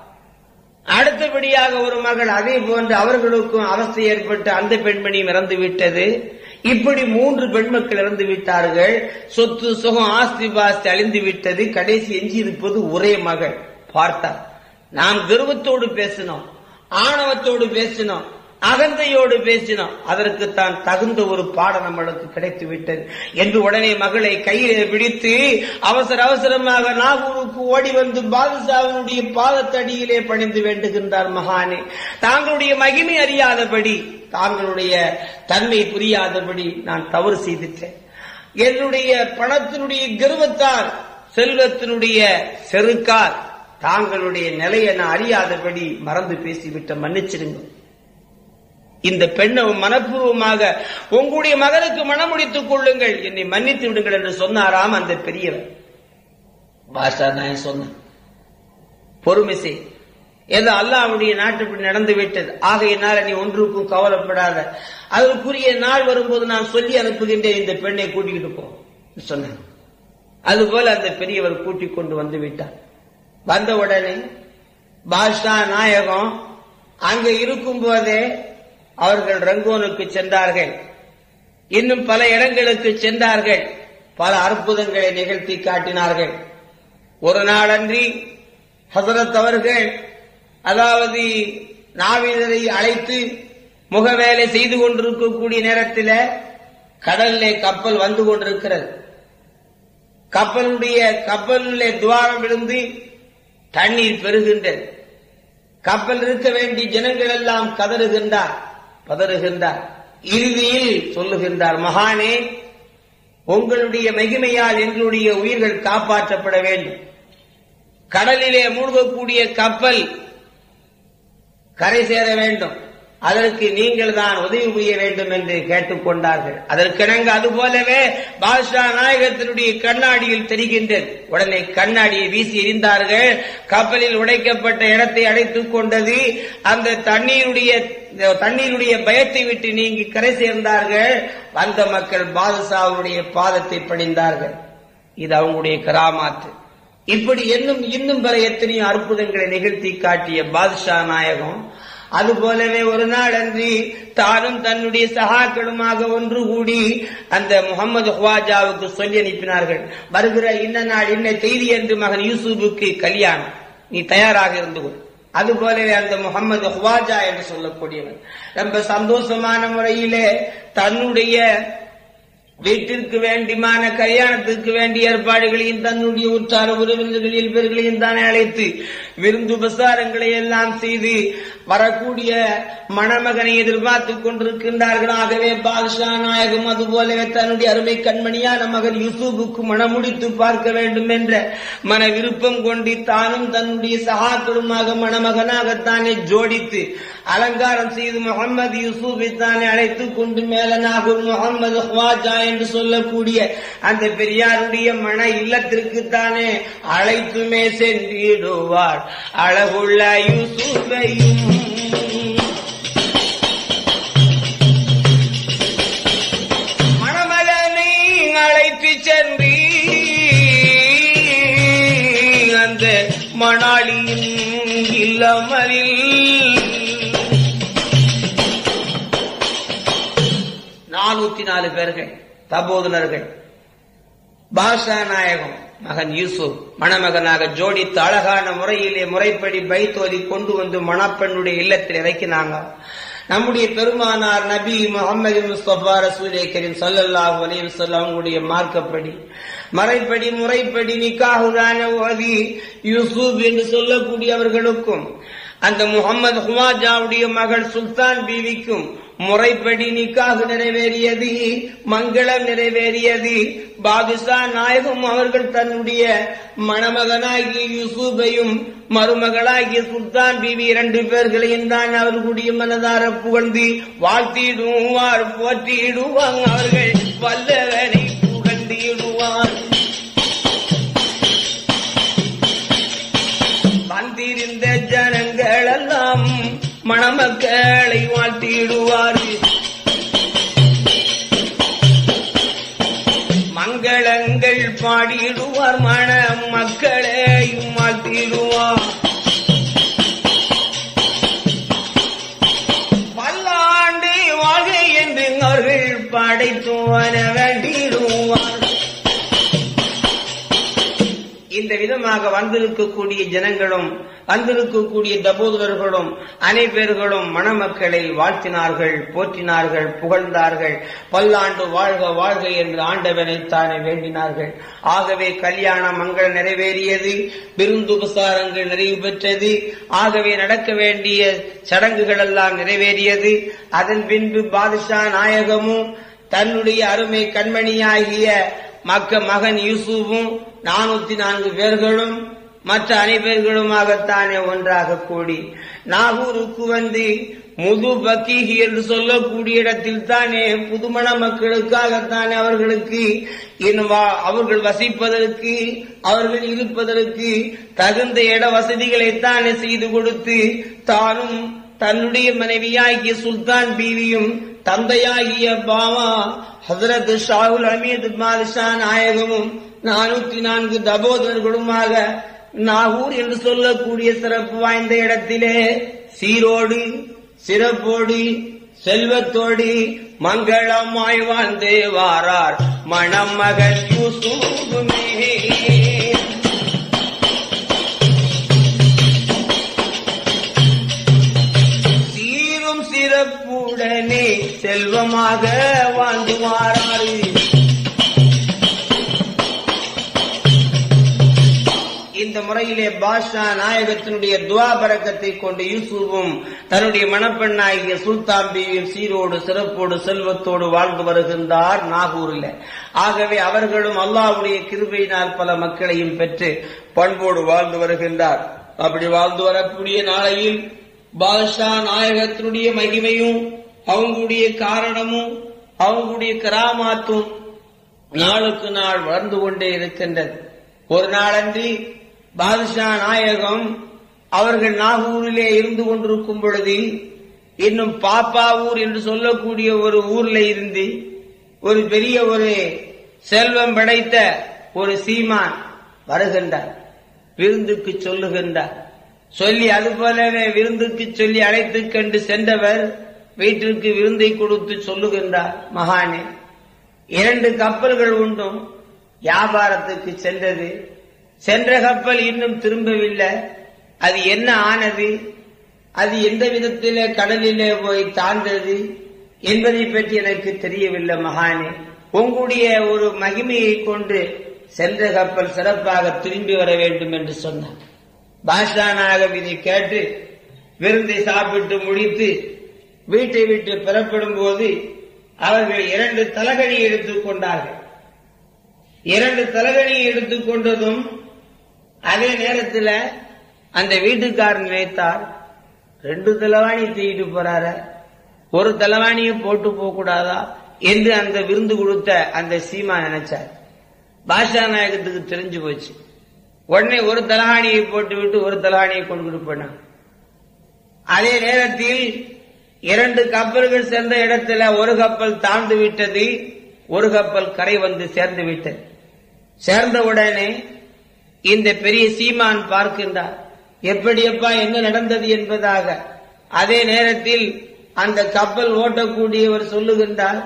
அடுத்தபடியாக ஒரு மகள் அதே போன்று அவர்களுக்கும் அவஸ்தை ஏற்பட்டு அந்த பெண்மணியும் இறந்து விட்டது. இப்படி மூன்று பெண்மக்கள் இறந்து விட்டார்கள். சொத்து சுகம் ஆஸ்தி பாஸ்தி அழிந்து விட்டது. கடைசி எஞ்சி இருப்பது ஒரே மகள். பார்த்தார் நாம் கர்வத்தோடு பேசினோம் ஆணவத்தோடு பேசினோம். அகந்தையோடு பேசினோம் அதற்கு தான் தகுந்த ஒரு பாடம் நம்மளுக்கு கிடைத்து விட்டது என்று உடனே மகளை கையிலே பிடித்து அவசர அவசரமாக நாகூருக்கு ஓடி வந்து பாதுஷாவினுடைய பாதத்தடியிலே பணிந்து வேண்டுகின்றார் மகானே. தாங்களுடைய மகிமை அறியாதபடி தாங்களுடைய தன்மை புரியாதபடி நான் தவறு செய்துட்டேன். என்னுடைய பணத்தினுடைய கர்வத்தால் செல்வத்தினுடைய செருக்கால் தாங்களுடைய நிலையை நான் அறியாதபடி மறந்து பேசிவிட்ட மன்னிச்சிடுங்க இந்த பெண்ணை மனப்பூர்வமாக உங்களுடைய மகனுக்கு மனமுடித்துக் கொள்ளுங்கள். என்னை மன்னித்து விடுங்கள் என்று சொன்னாராம் அந்த பெரியவர். பாஷா நான் சொன்னேன். பொறுமை செய். ஏதோ அல்லாவுடைய நாட்டுப்படி நடந்து விட்டது. ஆகையினால் நீ ஒன்றுக்கும் கவலைப்படாத. அதற்குரிய நாள் வரும்போது நான் சொல்லி அனுப்புகின்றேன். இந்த பெண்ணை கூட்டிக்கிட்டு போ சொன்னேன் அதுபோல அந்த பெரியவர் கூட்டிக் கொண்டு வந்து விட்டார். வந்த உடனே பாஷா நாயகம் அங்க இருக்கும் போதே அவர்கள் ரங்கோனுக்கு சென்றார்கள். இன்னும் பல இடங்களுக்கு சென்றார்கள். பல அற்புதங்களை நிகழ்த்தி காட்டினார்கள். ஒரு நாளன்றி ஹசரத் அவர்கள் அதாவது நாவிதரை அழைத்து முகவேலை செய்து கொண்டிருக்கக்கூடிய நேரத்தில் கடலிலே கப்பல் வந்து கொண்டிருக்கிறது. கப்பலுடைய கப்பலிலே துவாரம் விழுந்து தண்ணீர் பெறுகின்றது. கப்பல் இருக்க வேண்டிய ஜனங்கள் எல்லாம் கதறுகின்றார். பதறுகின்றார் இறுதியில் சொல்லுகின்றார் மகானே உங்களுடைய மகிமையால் எங்களுடைய உயிர்கள் காப்பாற்றப்பட வேண்டும். கடலிலே மூழ்கக்கூடிய கப்பல் கரை சேர வேண்டும். அதற்கு நீங்கள் தான் உதவி புரிய வேண்டும் என்று கேட்டுக்கொண்டார்கள் அதற்கிணங்க அதுபோலவே பாதுஷா நாயகத்தினுடைய கண்ணாடியில் தெரிகின்றது. உடனே கண்ணாடியை வீசி எறிந்தார்கள். கப்பலில் உடைக்கப்பட்ட இடத்தை அடைத்துக் கொண்டது. அந்த தண்ணீருடைய தண்ணீருடைய பயத்தை விட்டு நீங்கி கரை சேர்ந்தார்கள். வந்த மக்கள் பாதுஷாவுடைய பாதத்தை பணிந்தார்கள் இது அவங்களுடைய கராமாத்து. இப்படி இன்னும் இன்னும் பல எத்தனையோ அற்புதங்களை நிகழ்த்தி காட்டிய பாதுஷா நாயகம் அதுபோலவே ஒரு நாள் அன்று தானும் தன்னுடைய சகாக்களுமாக ஒன்று கூடி அந்த முகமது ஹுவாஜாவுக்கு சொல்லி அனுப்பினார்கள். வருகிற இன்ன நாள் இன்ன செய்தி என்று மகன் யூசுஃபுக்கு கல்யாணம். நீ தயாராக இருந்து கொள். அதுபோலவே அந்த முகமது ஹுவாஜா என்று சொல்லக்கூடியவர் ரொம்ப சந்தோஷமான முறையிலே தன்னுடைய வீட்டிற்கு வேண்டிமான கல்யாணத்திற்கு வேண்டிய ஏற்பாடுகளையும் தன்னுடைய உற்றார உறவினர்களில் பேர்களையும் தானே அழைத்து விருந்து உபசாரங்களை எல்லாம் செய்து வரக்கூடிய மணமகனை எதிர்பார்த்துக் கொண்டிருக்கின்றார்கள். ஆகவே பாதுஷா நாயகம் அதுபோலவே தன்னுடைய அருமை கண்மணியான மகன் யூசுஃபுக்கு மணமுடித்து பார்க்க வேண்டும் என்ற மன விருப்பம் கொண்டு தானும் தன்னுடைய சகாக்களுமாக மணமகனாகத்தானே ஜோடித்து அலங்காரம் செய்து முகமது யூசுஃபை தானே அழைத்துக் கொண்டு மேல நாகூர் முகமது ஹுவாஜா என்று சொல்லக்கூடிய அந்த பெரியாருடைய மன இல்லத்திற்குத்தானே அழைத்துமே சென்றிடுவார். அழகுள்ள யூசுஃபையும் மணமகனை அழைத்து சென்று அந்த மணாளியின் இல்லமலில். நானூத்தி நாலு பேர்கள். தபோதனர்கள். பாஷா நாயகம் மகன் யூசுப் மணமகனாக ஜோடித்து அழகான முறையிலே முறைப்படி பைத்தோதி கொண்டு வந்து மணப்பெண்ணுடைய இல்லத்தில் இறக்கினாங்க. நம்முடைய பெருமானார் நபி முகமது முஸ்தபா ரசூலே கரீம் ஸல்லல்லாஹு அலைஹி வஸல்லம் அவங்களுடைய மார்க்கப்படி மறைப்படி முறைப்படி நிக்காஹுரான ஓதி யூசுப் என்று சொல்லக்கூடியவர்களுக்கும் அந்த முகமது ஹுவாஜாவுடைய மகள் சுல்தான் பீவிக்கும் முறைப்படி நிக்காக நிறைவேறியது மங்களம் நிறைவேறியது. பாதுஷா நாயகம் அவர்கள் தன்னுடைய மணமகனாகி யூசுஃபையும் மருமகளாகிய சுல்தான் பிவி இரண்டு பேர்களையும் தான் அவர்களுடைய மனதார புகழ்ந்து வாழ்த்திடுவார் போற்றிடுவாங்க அவர்கள் வல்லவனை புகழ்ந்திடுவார். வந்திருந்த ஜனங்கள் எல்லாம் மணமக்களை வாழ்த்திடுவார் மங்களங்கள் பாடிடுவார் மன இந்த விதமாக வந்திருக்கக்கூடிய ஜனங்களும் வந்திருக்கக்கூடிய தபோதரர்களும் அனைவர்களும் மணமக்களை வாழ்த்தினார்கள் போற்றினார்கள் புகழ்ந்தார்கள். பல்லாண்டு வாழ்க வாழ்க என்று ஆண்டவனைத்தானே வேண்டினார்கள். ஆகவே கல்யாண மங்கள் நிறைவேறியது விருந்துபசாரங்கள் நிறைவு பெற்றது. ஆகவே நடக்க வேண்டிய சடங்குகள் எல்லாம் நிறைவேறியது. அதன் பின்பு பாதுஷா நாயகமும் தன்னுடைய அருமை கண்மணியாகிய மக்க மகன் யூசுஃபும் நானூத்தி நான்கு பேர்களும் மற்ற அனைவர்களுமாகத்தானே ஒன்றாக கூடி நாகூருக்கு வந்து முது பக்கீகி என்று சொல்லக்கூடிய இடத்தில் தானே புதுமண மக்களுக்காகத்தானே அவர்களுக்கு வா- அவர்கள் வசிப்பதற்கு அவர்கள் இருப்பதற்கு தகுந்த இட வசதிகளைத்தானே செய்து கொடுத்து தானும் தன்னுடைய மனைவியாகிய சுல்தான் பீவியும் தந்தையாகிய பாவா ஹசரத் ஷாகுல் அமீது பாதுஷா நாயகமும் நானூத்தி நான்கு தபோதர்களுமாக நாகூர் என்று சொல்லக்கூடிய சிறப்பு வாய்ந்த இடத்திலே சீரோடு சிறப்போடு செல்வத்தோடு மங்களமாய் வாழ்ந்தே வாரார். மணமகன் செல்வமாக வாழ்ந்து வாராரு இந்த முறையிலே பாஷா நாயகத்தினுடைய துவா பறக்கத்தை கொண்டு யூசுஃபும் தன்னுடைய மணப்பெண்ணாகிய சுல்தாம்பியும் சீரோடு சிறப்போடு செல்வத்தோடு வாழ்ந்து வருகின்றார் நாகூரில். ஆகவே அவர்களும் அல்லாவுடைய கிருபையினால் பல மக்களையும் பெற்று பண்போடு வாழ்ந்து வருகின்றார். அப்படி வாழ்ந்து வரக்கூடிய நாளையில் பாஷா நாயகத்தினுடைய மகிமையும் அவங்களுடைய காரணமும் அவங்களுடைய கிராமத்தும் நாளுக்கு நாள் வளர்ந்து கொண்டே இருக்கின்றது. ஒரு நாளன்றி பாதுஷா நாயகம் அவர்கள் நாகூரிலே இருந்து கொண்டிருக்கும் பொழுது இன்னும் பாப்பாவூர் என்று சொல்லக்கூடிய ஒரு ஊர்ல இருந்து ஒரு பெரிய ஒரு செல்வம் படைத்த ஒரு சீமான் வருகின்றார் விருந்துக்கு சொல்லுகின்றார். சொல்லி அது போலவே விருந்துக்கு சொல்லி அழைத்துக் கண்டு சென்றவர் வீட்டிற்கு விருந்தை கொடுத்து சொல்லுகின்றார் மகானே இரண்டு கப்பல்கள் உண்டும் வியாபாரத்துக்கு சென்றது. சென்ற கப்பல் இன்னும் திரும்பவில்லை. அது என்ன ஆனது? அது எந்த விதத்திலே கடலிலே போய் தாழ்ந்தது என்பதை பற்றி எனக்கு தெரியவில்லை மகானே. உங்களுடைய ஒரு மகிமையை கொண்டு சென்ற கப்பல் சிறப்பாக திரும்பி வர வேண்டும் என்று சொன்னார். பாஷா நாயகம் இதை கேட்டு விருந்தை சாப்பிட்டு முடித்து வீட்டை விட்டு புறப்படும் போது அவர்கள் இரண்டு தலகணி எடுத்துக் கொண்டார்கள். இரண்டு தலகணி எடுத்துக் கொண்டதும் அதே நேரத்தில் அந்த வீட்டுக்காரர் நினைத்தார் ரெண்டு தலைவாணி தூக்கிட்டு போறார ஒரு தலைவாணியை போட்டு போக கூடாதா என்று அந்த விருந்து கொடுத்த அந்த சீமா நினைச்சார். பாஷா நாயகத்துக்கு தெரிஞ்சு போச்சு. உடனே ஒரு தலகாணியை போட்டு விட்டு ஒரு தலகாணியை கொண்டு போனான். அதே நேரத்தில் இரண்டு கப்பல்கள் சேர்ந்த இடத்துல ஒரு கப்பல் தாழ்ந்து விட்டது ஒரு கப்பல் கரை வந்து சேர்ந்து விட்டது. சேர்ந்த உடனே இந்த பெரிய சீமான் பார்க்கின்றார் எப்படியப்பா என்ன நடந்தது என்பதாக? அதே நேரத்தில் அந்த கப்பல் ஓட்டக்கூடியவர் சொல்லுகின்றார்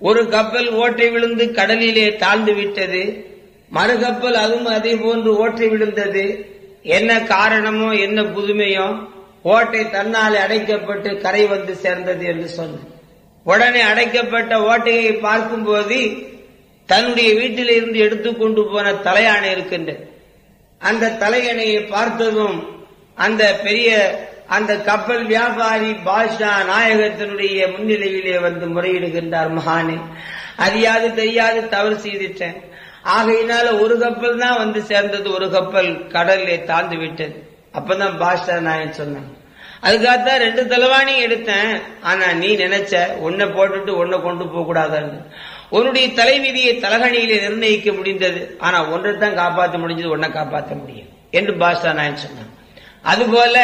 ஒரு கப்பல் ஓட்டை விழுந்து கடலிலே தாழ்ந்து விட்டது மறு கப்பல் அதுவும் அதே போன்று ஓட்டை விழுந்தது. என்ன காரணமோ என்ன புதுமையோ ஓட்டை தன்னாலே அடைக்கப்பட்டு கரை வந்து சேர்ந்தது என்று சொன்னேன் உடனே அடைக்கப்பட்ட ஓட்டையை பார்க்கும்போது தன்னுடைய வீட்டில் இருந்து எடுத்துக்கொண்டு போன தலையாணை இருக்கின்றது. அந்த தலையணையை பார்த்ததும் அந்த பெரிய அந்த கப்பல் வியாபாரி பாஷா நாயகத்தினுடைய முன்னிலையிலே வந்து முறையிடுகின்றார் மகானே. அறியாது தெரியாது தவறு செய்துட்டேன். ஆகையினால ஒரு கப்பல் தான் வந்து சேர்ந்தது ஒரு கப்பல் கடலிலே தாழ்ந்து விட்டது. அப்பதான் பாஷா நாயன் சொன்னாங்க அதுக்காகத்தான் ரெண்டு தலைவாணி எடுத்தேன். ஆனா நீ நினைச்ச ஒன்ன போட்டுட்டு ஒன்ன கொண்டு போக கூடாதுன்னு. உன்னுடைய தலைவிதியை தலகணியிலே நிர்ணயிக்க முடிந்தது. ஆனா ஒன்றை தான் காப்பாற்ற முடிஞ்சது ஒன்ன காப்பாற்ற முடியும் என்று பாஷா நாயன் சொன்னான். அதுபோல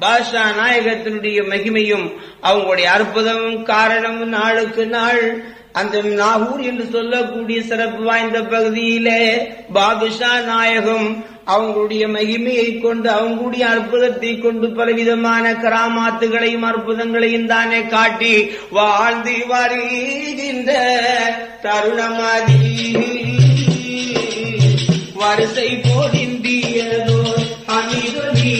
பாஷா நாயகத்தினுடைய மகிமையும் அவங்களுடைய அற்புதமும் காரணமும் நாளுக்கு நாள் அந்த நாகூர் என்று சொல்லக்கூடிய சிறப்பு வாய்ந்த பகுதியிலே பாதுஷா நாயகம் அவங்களுடைய மகிமையை கொண்டு அவங்களுடைய அற்புதத்தை கொண்டு பலவிதமான கராமாத்துகளையும் அற்புதங்களையும் தானே காட்டி வாழ்ந்து வருகின்ற தருணமாதி. வரிசை போடிந்தியதோ அணிதொலி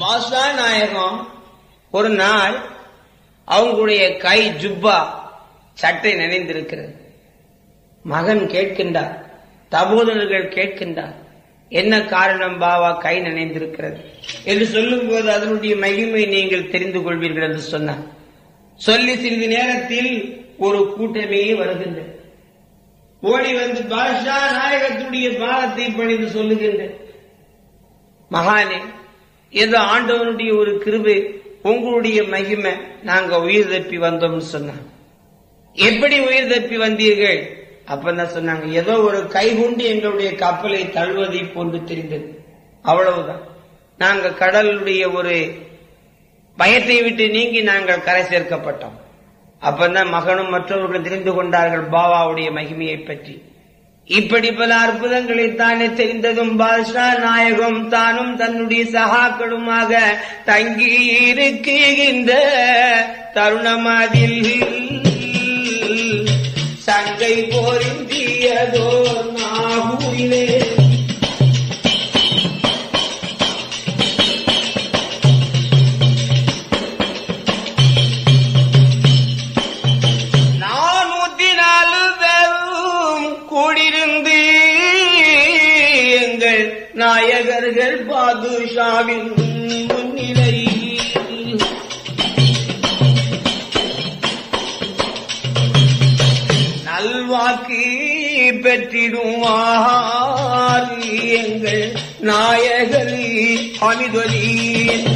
பாஷா நாயகம் ஒரு நாள் அவங்களுடைய கை ஜுப்பா சட்டை நினைந்திருக்கிறது மகன் கேட்கின்றார். தபோதனர்கள் கேட்கின்றார். என்ன காரணம் பாவா கை நினைந்திருக்கிறது? என்று சொல்லும் போது அதனுடைய மகிமை நீங்கள் தெரிந்து கொள்வீர்கள் என்று சொன்னார். சொல்லி சிறிது நேரத்தில் ஒரு கூட்டமே வருகின்றது. ஓடி வந்து பாஷா நாயகத்துடைய பாலத்தை பணிந்து சொல்லுகின்ற மகானே ஏதோ ஆண்டவனுடைய ஒரு கிருபை உங்களுடைய மகிமை நாங்க உயிர் தப்பி வந்தோம்னு சொன்னாங்க. எப்படி உயிர் தப்பி வந்தீர்கள்? அப்பதான் சொன்னாங்க? ஏதோ ஒரு கைகுண்டு எங்களுடைய கப்பலை தழுவதை போன்று தெரிந்தது. அவ்வளவுதான். நாங்க கடலுடைய ஒரு பயத்தை விட்டு நீங்கி நாங்கள் கரை சேர்க்கப்பட்டோம். அப்பதான் மகனும் மற்றவர்களும் தெரிந்து கொண்டார்கள் பாபாவுடைய மகிமையை பற்றி. இப்படி பல அற்புதங்களை தானே தெரிந்ததும் பாஷா நாயகம் தானும் தன்னுடைய சகாக்களுமாக தங்கி இருக்கின்ற தருணமதில். சங்கை போரிந்தியதோ நாகூரிலே பாதுஷாவின் முன்னிலை. நல்வாக்கு பெற்றிடுவார் எங்கள் நாயகரி அமிதொலியின்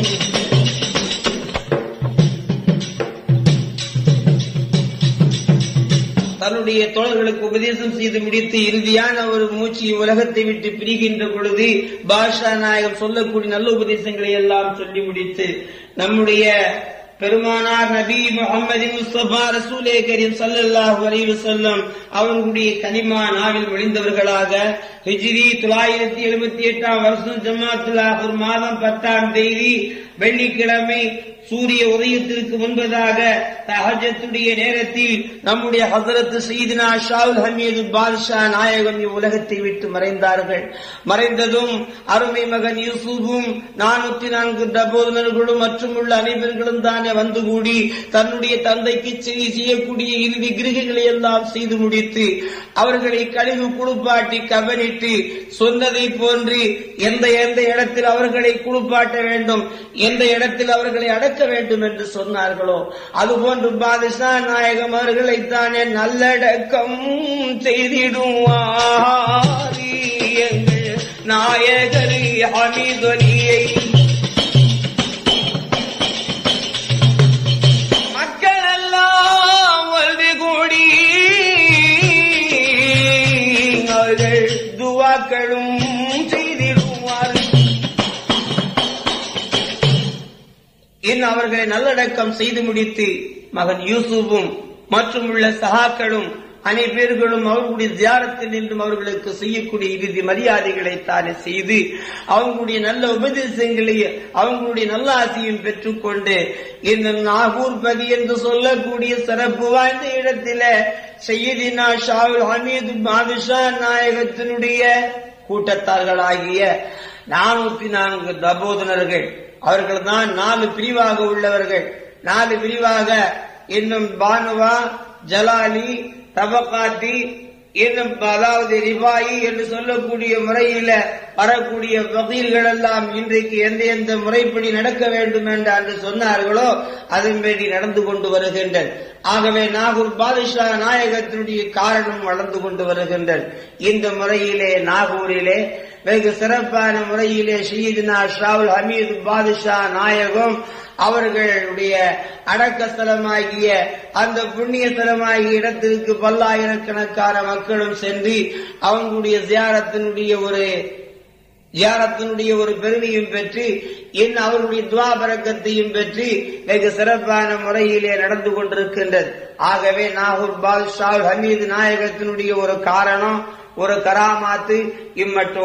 தன்னுடைய தோழர்களுக்கு உபதேசம் செய்து முடித்து இறுதியான ஒரு மூச்சு உலகத்தை விட்டு பிரிகின்ற பொழுது பாஷா நாயகம் சொல்லக்கூடிய நல்ல உபதேசங்களை எல்லாம் சொல்லி முடித்து நம்முடைய பெருமானார் நபி முகமது முஸ்தபா ரசூலே கரீம் சல்லாஹ் வரைவு வஸல்லம் அவர்களுடைய கனிமா நாவில் முடிந்தவர்களாக ஹிஜ்ரி தொள்ளாயிரத்தி எழுபத்தி எட்டாம் வருஷம் ஜமாத்துல் ஒரு மாதம் பத்தாம் தேதி வெள்ளிக்கிழமை சூரிய உதயத்திற்கு முன்பதாக தஹஜத்துடைய நேரத்தில் நம்முடைய ஹசரத் சீதினா ஷாவுல் ஹமீது பாதுஷா நாயகம் இவ்வுலகத்தை விட்டு மறைந்தார்கள். மறைந்ததும் அருமை மகன் யூசுஃபும் நானூத்தி நான்கு டபோதனர்களும் மற்றும் உள்ள அனைவர்களும் தானே வந்து கூடி தன்னுடைய தந்தைக்கு செய்தி செய்யக்கூடிய இறுதி கிரகங்களை எல்லாம் செய்து முடித்து அவர்களை கழிவு குளிப்பாட்டி கவனிட்டு சொன்னதை போன்று எந்த எந்த இடத்தில் அவர்களை குளிப்பாட்ட வேண்டும் எந்த இடத்தில் அவர்களை அடக்க வேண்டும் என்று சொன்னார்களோ? அதுபோன்று பாதிஷா நாயகம் அவர்களைத்தானே நல்லடக்கம் செய்திடுவார். நாயகரி அமிதொலியை இன்னும் அவர்களை நல்லடக்கம் செய்து முடித்து மகன் யூசுஃபும் மற்றும் உள்ள சகாக்களும் அனைவர்களும் அவர்களுடைய தியானத்தில் நின்றும் அவர்களுக்கு செய்யக்கூடிய இறுதி மரியாதைகளை தானே செய்து அவங்களுடைய நல்ல உபதேசங்களை அவங்களுடைய நல்ல ஆசையும் பெற்றுக்கொண்டு இந்த நாகூர் பதி என்று சொல்லக்கூடிய சிறப்பு வாய்ந்த இடத்தில செய்யதினா ஷாவுல் ஹமீது மாதுஷா நாயகத்தினுடைய கூட்டத்தார்களாகிய நானூத்தி நான்கு தபோதனர்கள் அவர்கள் தான் நாலு பிரிவாக உள்ளவர்கள். நாலு பிரிவாக இன்னும் பானுவா ஜலாலி தபகாத்தி இன்னும் அதாவது ரிபாயி என்று சொல்லக்கூடிய முறையில வரக்கூடிய வகீல்கள் எல்லாம் இன்றைக்கு எந்த எந்த முறைப்படி நடக்க வேண்டும் என்று அன்று சொன்னார்களோ அதன்படி நடந்து கொண்டு வருகின்றன ஆகவே நாகூர் பாதுஷா நாயகத்தினுடைய காரணம் வளர்ந்து கொண்டு வருகின்றன இந்த முறையிலே நாகூரிலே வெகு சிறப்பான முறையிலே ஷீதினா ஷாவுல் ஹமீது பாதுஷா நாயகம் அவர்களுடைய அடக்க ஸ்தலமாகிய அந்த புண்ணிய ஸ்தலமாகிய இடத்திற்கு பல்லாயிரக்கணக்கான மக்களும் சென்று அவங்களுடைய ஜியாரத்தினுடைய ஒரு ஜியாரத்தினுடைய ஒரு பெருமையும் பெற்று என் அவருடைய துவாபரக்கத்தையும் பெற்று வெகு சிறப்பான முறையிலே நடந்து கொண்டிருக்கின்றது. ஆகவே நாகூர் பாதுஷா ஹமீது நாயகத்தினுடைய ஒரு காரணம் ஒரு கராமாத்து இம்மட்டோடு